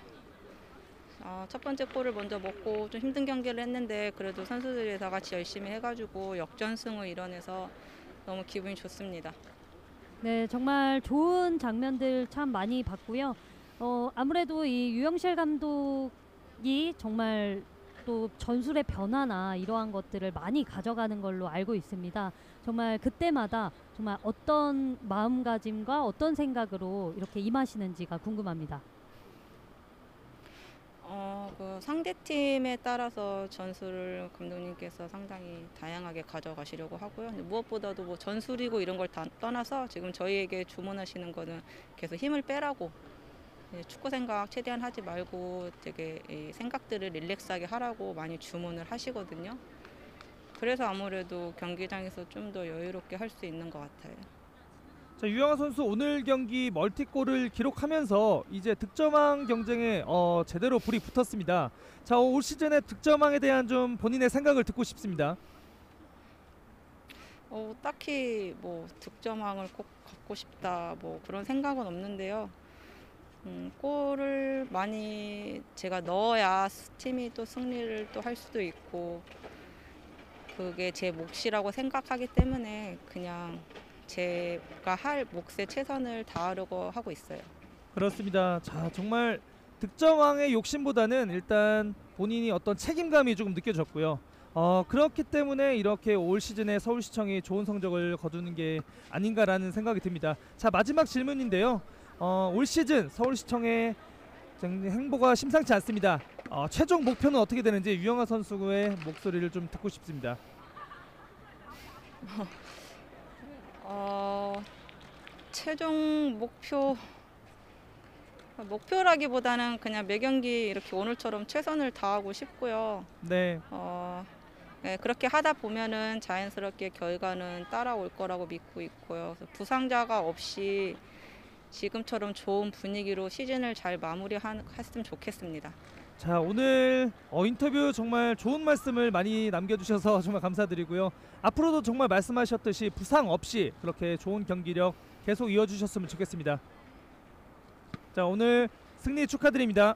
어, 첫 번째 골을 먼저 먹고 좀 힘든 경기를 했는데 그래도 선수들이 다 같이 열심히 해가지고 역전승을 이뤄내서 너무 기분이 좋습니다. 네, 정말 좋은 장면들 참 많이 봤고요. 어, 아무래도 이 유영실 감독이 정말 또 전술의 변화나 이러한 것들을 많이 가져가는 걸로 알고 있습니다. 정말 그때마다 정말 어떤 마음가짐과 어떤 생각으로 이렇게 임하시는지가 궁금합니다. 어, 그 상대 팀에 따라서 전술을 감독님께서 상당히 다양하게 가져가시려고 하고요. 무엇보다도 뭐 전술이고 이런 걸 다 떠나서 지금 저희에게 주문하시는 거는 계속 힘을 빼라고 예, 축구 생각 최대한 하지 말고 되게 이 생각들을 릴렉스하게 하라고 많이 주문을 하시거든요. 그래서 아무래도 경기장에서 좀 더 여유롭게 할 수 있는 것 같아요. 자 유영아 선수 오늘 경기 멀티골을 기록하면서 이제 득점왕 경쟁에 어, 제대로 불이 붙었습니다. 자 올 시즌의 득점왕에 대한 좀 본인의 생각을 듣고 싶습니다. 어, 딱히 뭐 득점왕을 꼭 갖고 싶다 뭐 그런 생각은 없는데요. 음, 골을 많이 제가 넣어야 스- 팀이 또 승리를 또 할 수도 있고 그게 제 몫이라고 생각하기 때문에 그냥 제가 할 몫에 최선을 다하려고 하고 있어요. 그렇습니다. 자 정말 득점왕의 욕심보다는 일단 본인이 어떤 책임감이 조금 느껴졌고요. 어, 그렇기 때문에 이렇게 올 시즌에 서울시청이 좋은 성적을 거두는 게 아닌가라는 생각이 듭니다. 자 마지막 질문인데요. 어, 올 시즌 서울시청의 정- 행보가 심상치 않습니다. 어, 최종 목표는 어떻게 되는지 유영아 선수의 목소리를 좀 듣고 싶습니다. <laughs> 어, 최종 목표 목표라기보다는 그냥 매 경기 이렇게 오늘처럼 최선을 다하고 싶고요. 네, 어, 네, 그렇게 하다 보면은 자연스럽게 결과는 따라올 거라고 믿고 있고요. 부상자가 없이 지금처럼 좋은 분위기로 시즌을 잘 마무리했으면 좋겠습니다. 자 오늘 어, 인터뷰 정말 좋은 말씀을 많이 남겨주셔서 <laughs> 정말 감사드리고요. 앞으로도 정말 말씀하셨듯이 부상 없이 그렇게 좋은 경기력 계속 이어주셨으면 좋겠습니다. 자 오늘 승리 축하드립니다.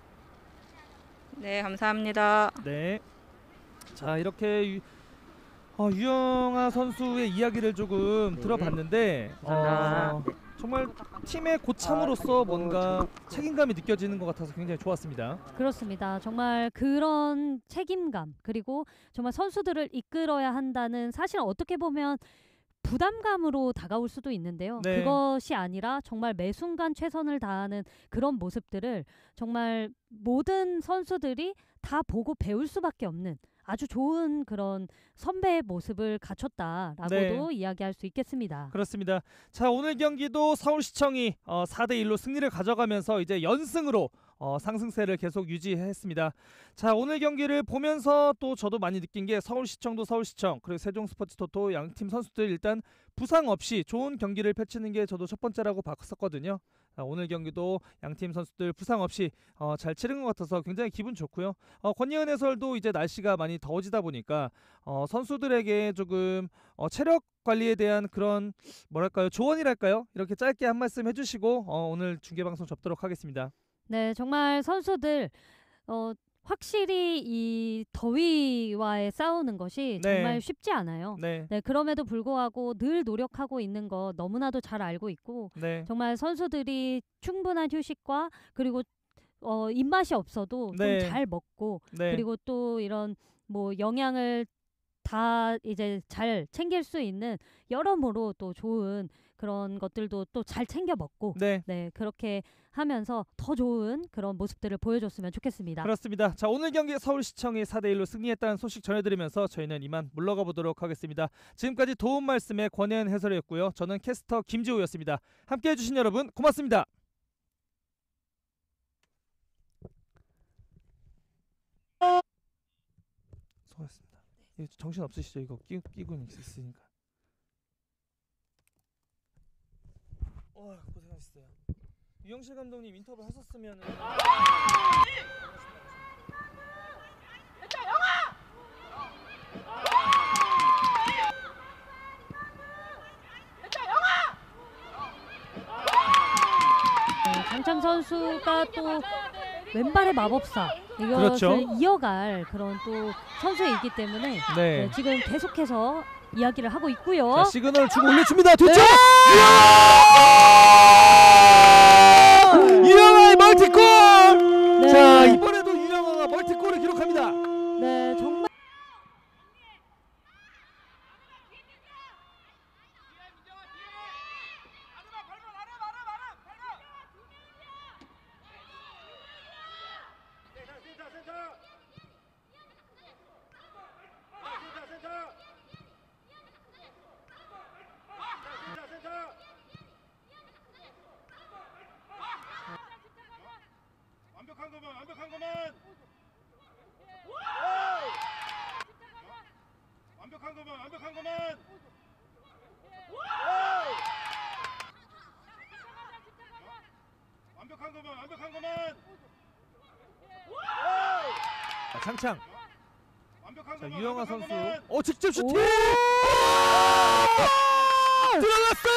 네, 감사합니다. 네. 자 이렇게 유, 어, 유영아 선수의 이야기를 조금 네. 들어봤는데 감사합니다. 어, 정말 팀의 고참으로서 뭔가 책임감이 느껴지는 것 같아서 굉장히 좋았습니다. 그렇습니다. 정말 그런 책임감 그리고 정말 선수들을 이끌어야 한다는 사실은 어떻게 보면 부담감으로 다가올 수도 있는데요. 네. 그것이 아니라 정말 매 순간 최선을 다하는 그런 모습들을 정말 모든 선수들이 다 보고 배울 수밖에 없는 아주 좋은 그런 선배의 모습을 갖췄다라고도 네. 이야기할 수 있겠습니다. 그렇습니다. 자 오늘 경기도 서울시청이 어, 4대 1로 승리를 가져가면서 이제 연승으로 어, 상승세를 계속 유지했습니다. 자 오늘 경기를 보면서 또 저도 많이 느낀 게 서울시청도 서울시청 그리고 세종스포츠토토 양팀 선수들 일단 부상 없이 좋은 경기를 펼치는 게 저도 첫 번째라고 봤었거든요. 자, 오늘 경기도 양팀 선수들 부상 없이 어, 잘 치른 것 같아서 굉장히 기분 좋고요. 어, 권예은 해설도 이제 날씨가 많이 더워지다 보니까 어, 선수들에게 조금 어, 체력 관리에 대한 그런 뭐랄까요 조언이랄까요 이렇게 짧게 한 말씀 해주시고 어, 오늘 중계 방송 접도록 하겠습니다. 네, 정말 선수들 어, 확실히 이 더위와의 싸우는 것이 네. 정말 쉽지 않아요. 네, 네, 그럼에도 불구하고 늘 노력하고 있는 거 너무나도 잘 알고 있고 네, 정말 선수들이 충분한 휴식과 그리고 어, 입맛이 없어도 네. 좀잘 먹고 네, 그리고 또 이런 뭐 영양을 다 이제 잘 챙길 수 있는 여러모로 또 좋은 그런 것들도 또 잘 챙겨 먹고 네. 네 그렇게 하면서 더 좋은 그런 모습들을 보여줬으면 좋겠습니다. 그렇습니다. 자 오늘 경기 서울시청이 4대 1로 승리했다는 소식 전해드리면서 저희는 이만 물러가 보도록 하겠습니다. 지금까지 도움 말씀의 권혜은 해설이었고요. 저는 캐스터 김지호였습니다. 함께해 주신 여러분 고맙습니다. 수고하셨습니다. 정신 없으시죠? 이거 끼고 있으니까. 와 고생하셨어요. 유영실 감독님 인터뷰 하셨으면 네, 장창 선수가 또 왼발의 마법사 이것을 그렇죠. 이어갈 그런 또 선수이기 때문에 네. 네, 지금 계속해서 이야기를 하고 있고요. 자, 시그널 주고 올려줍니다. 뒤쪽 네. 유영아! 유영아의 멀티골. 네. 자 이번에도 유영아가 멀티골을 기록합니다. 네, 정말 센터 센터 센터 센터 센터 센터 센터 완벽한 것만 완벽한 것만 완벽한 것만 완벽한 것만 완벽한 것만 완벽한 것만 완벽한 자 유영아 선수. 어 직접 슈팅. 오! 들어갔어.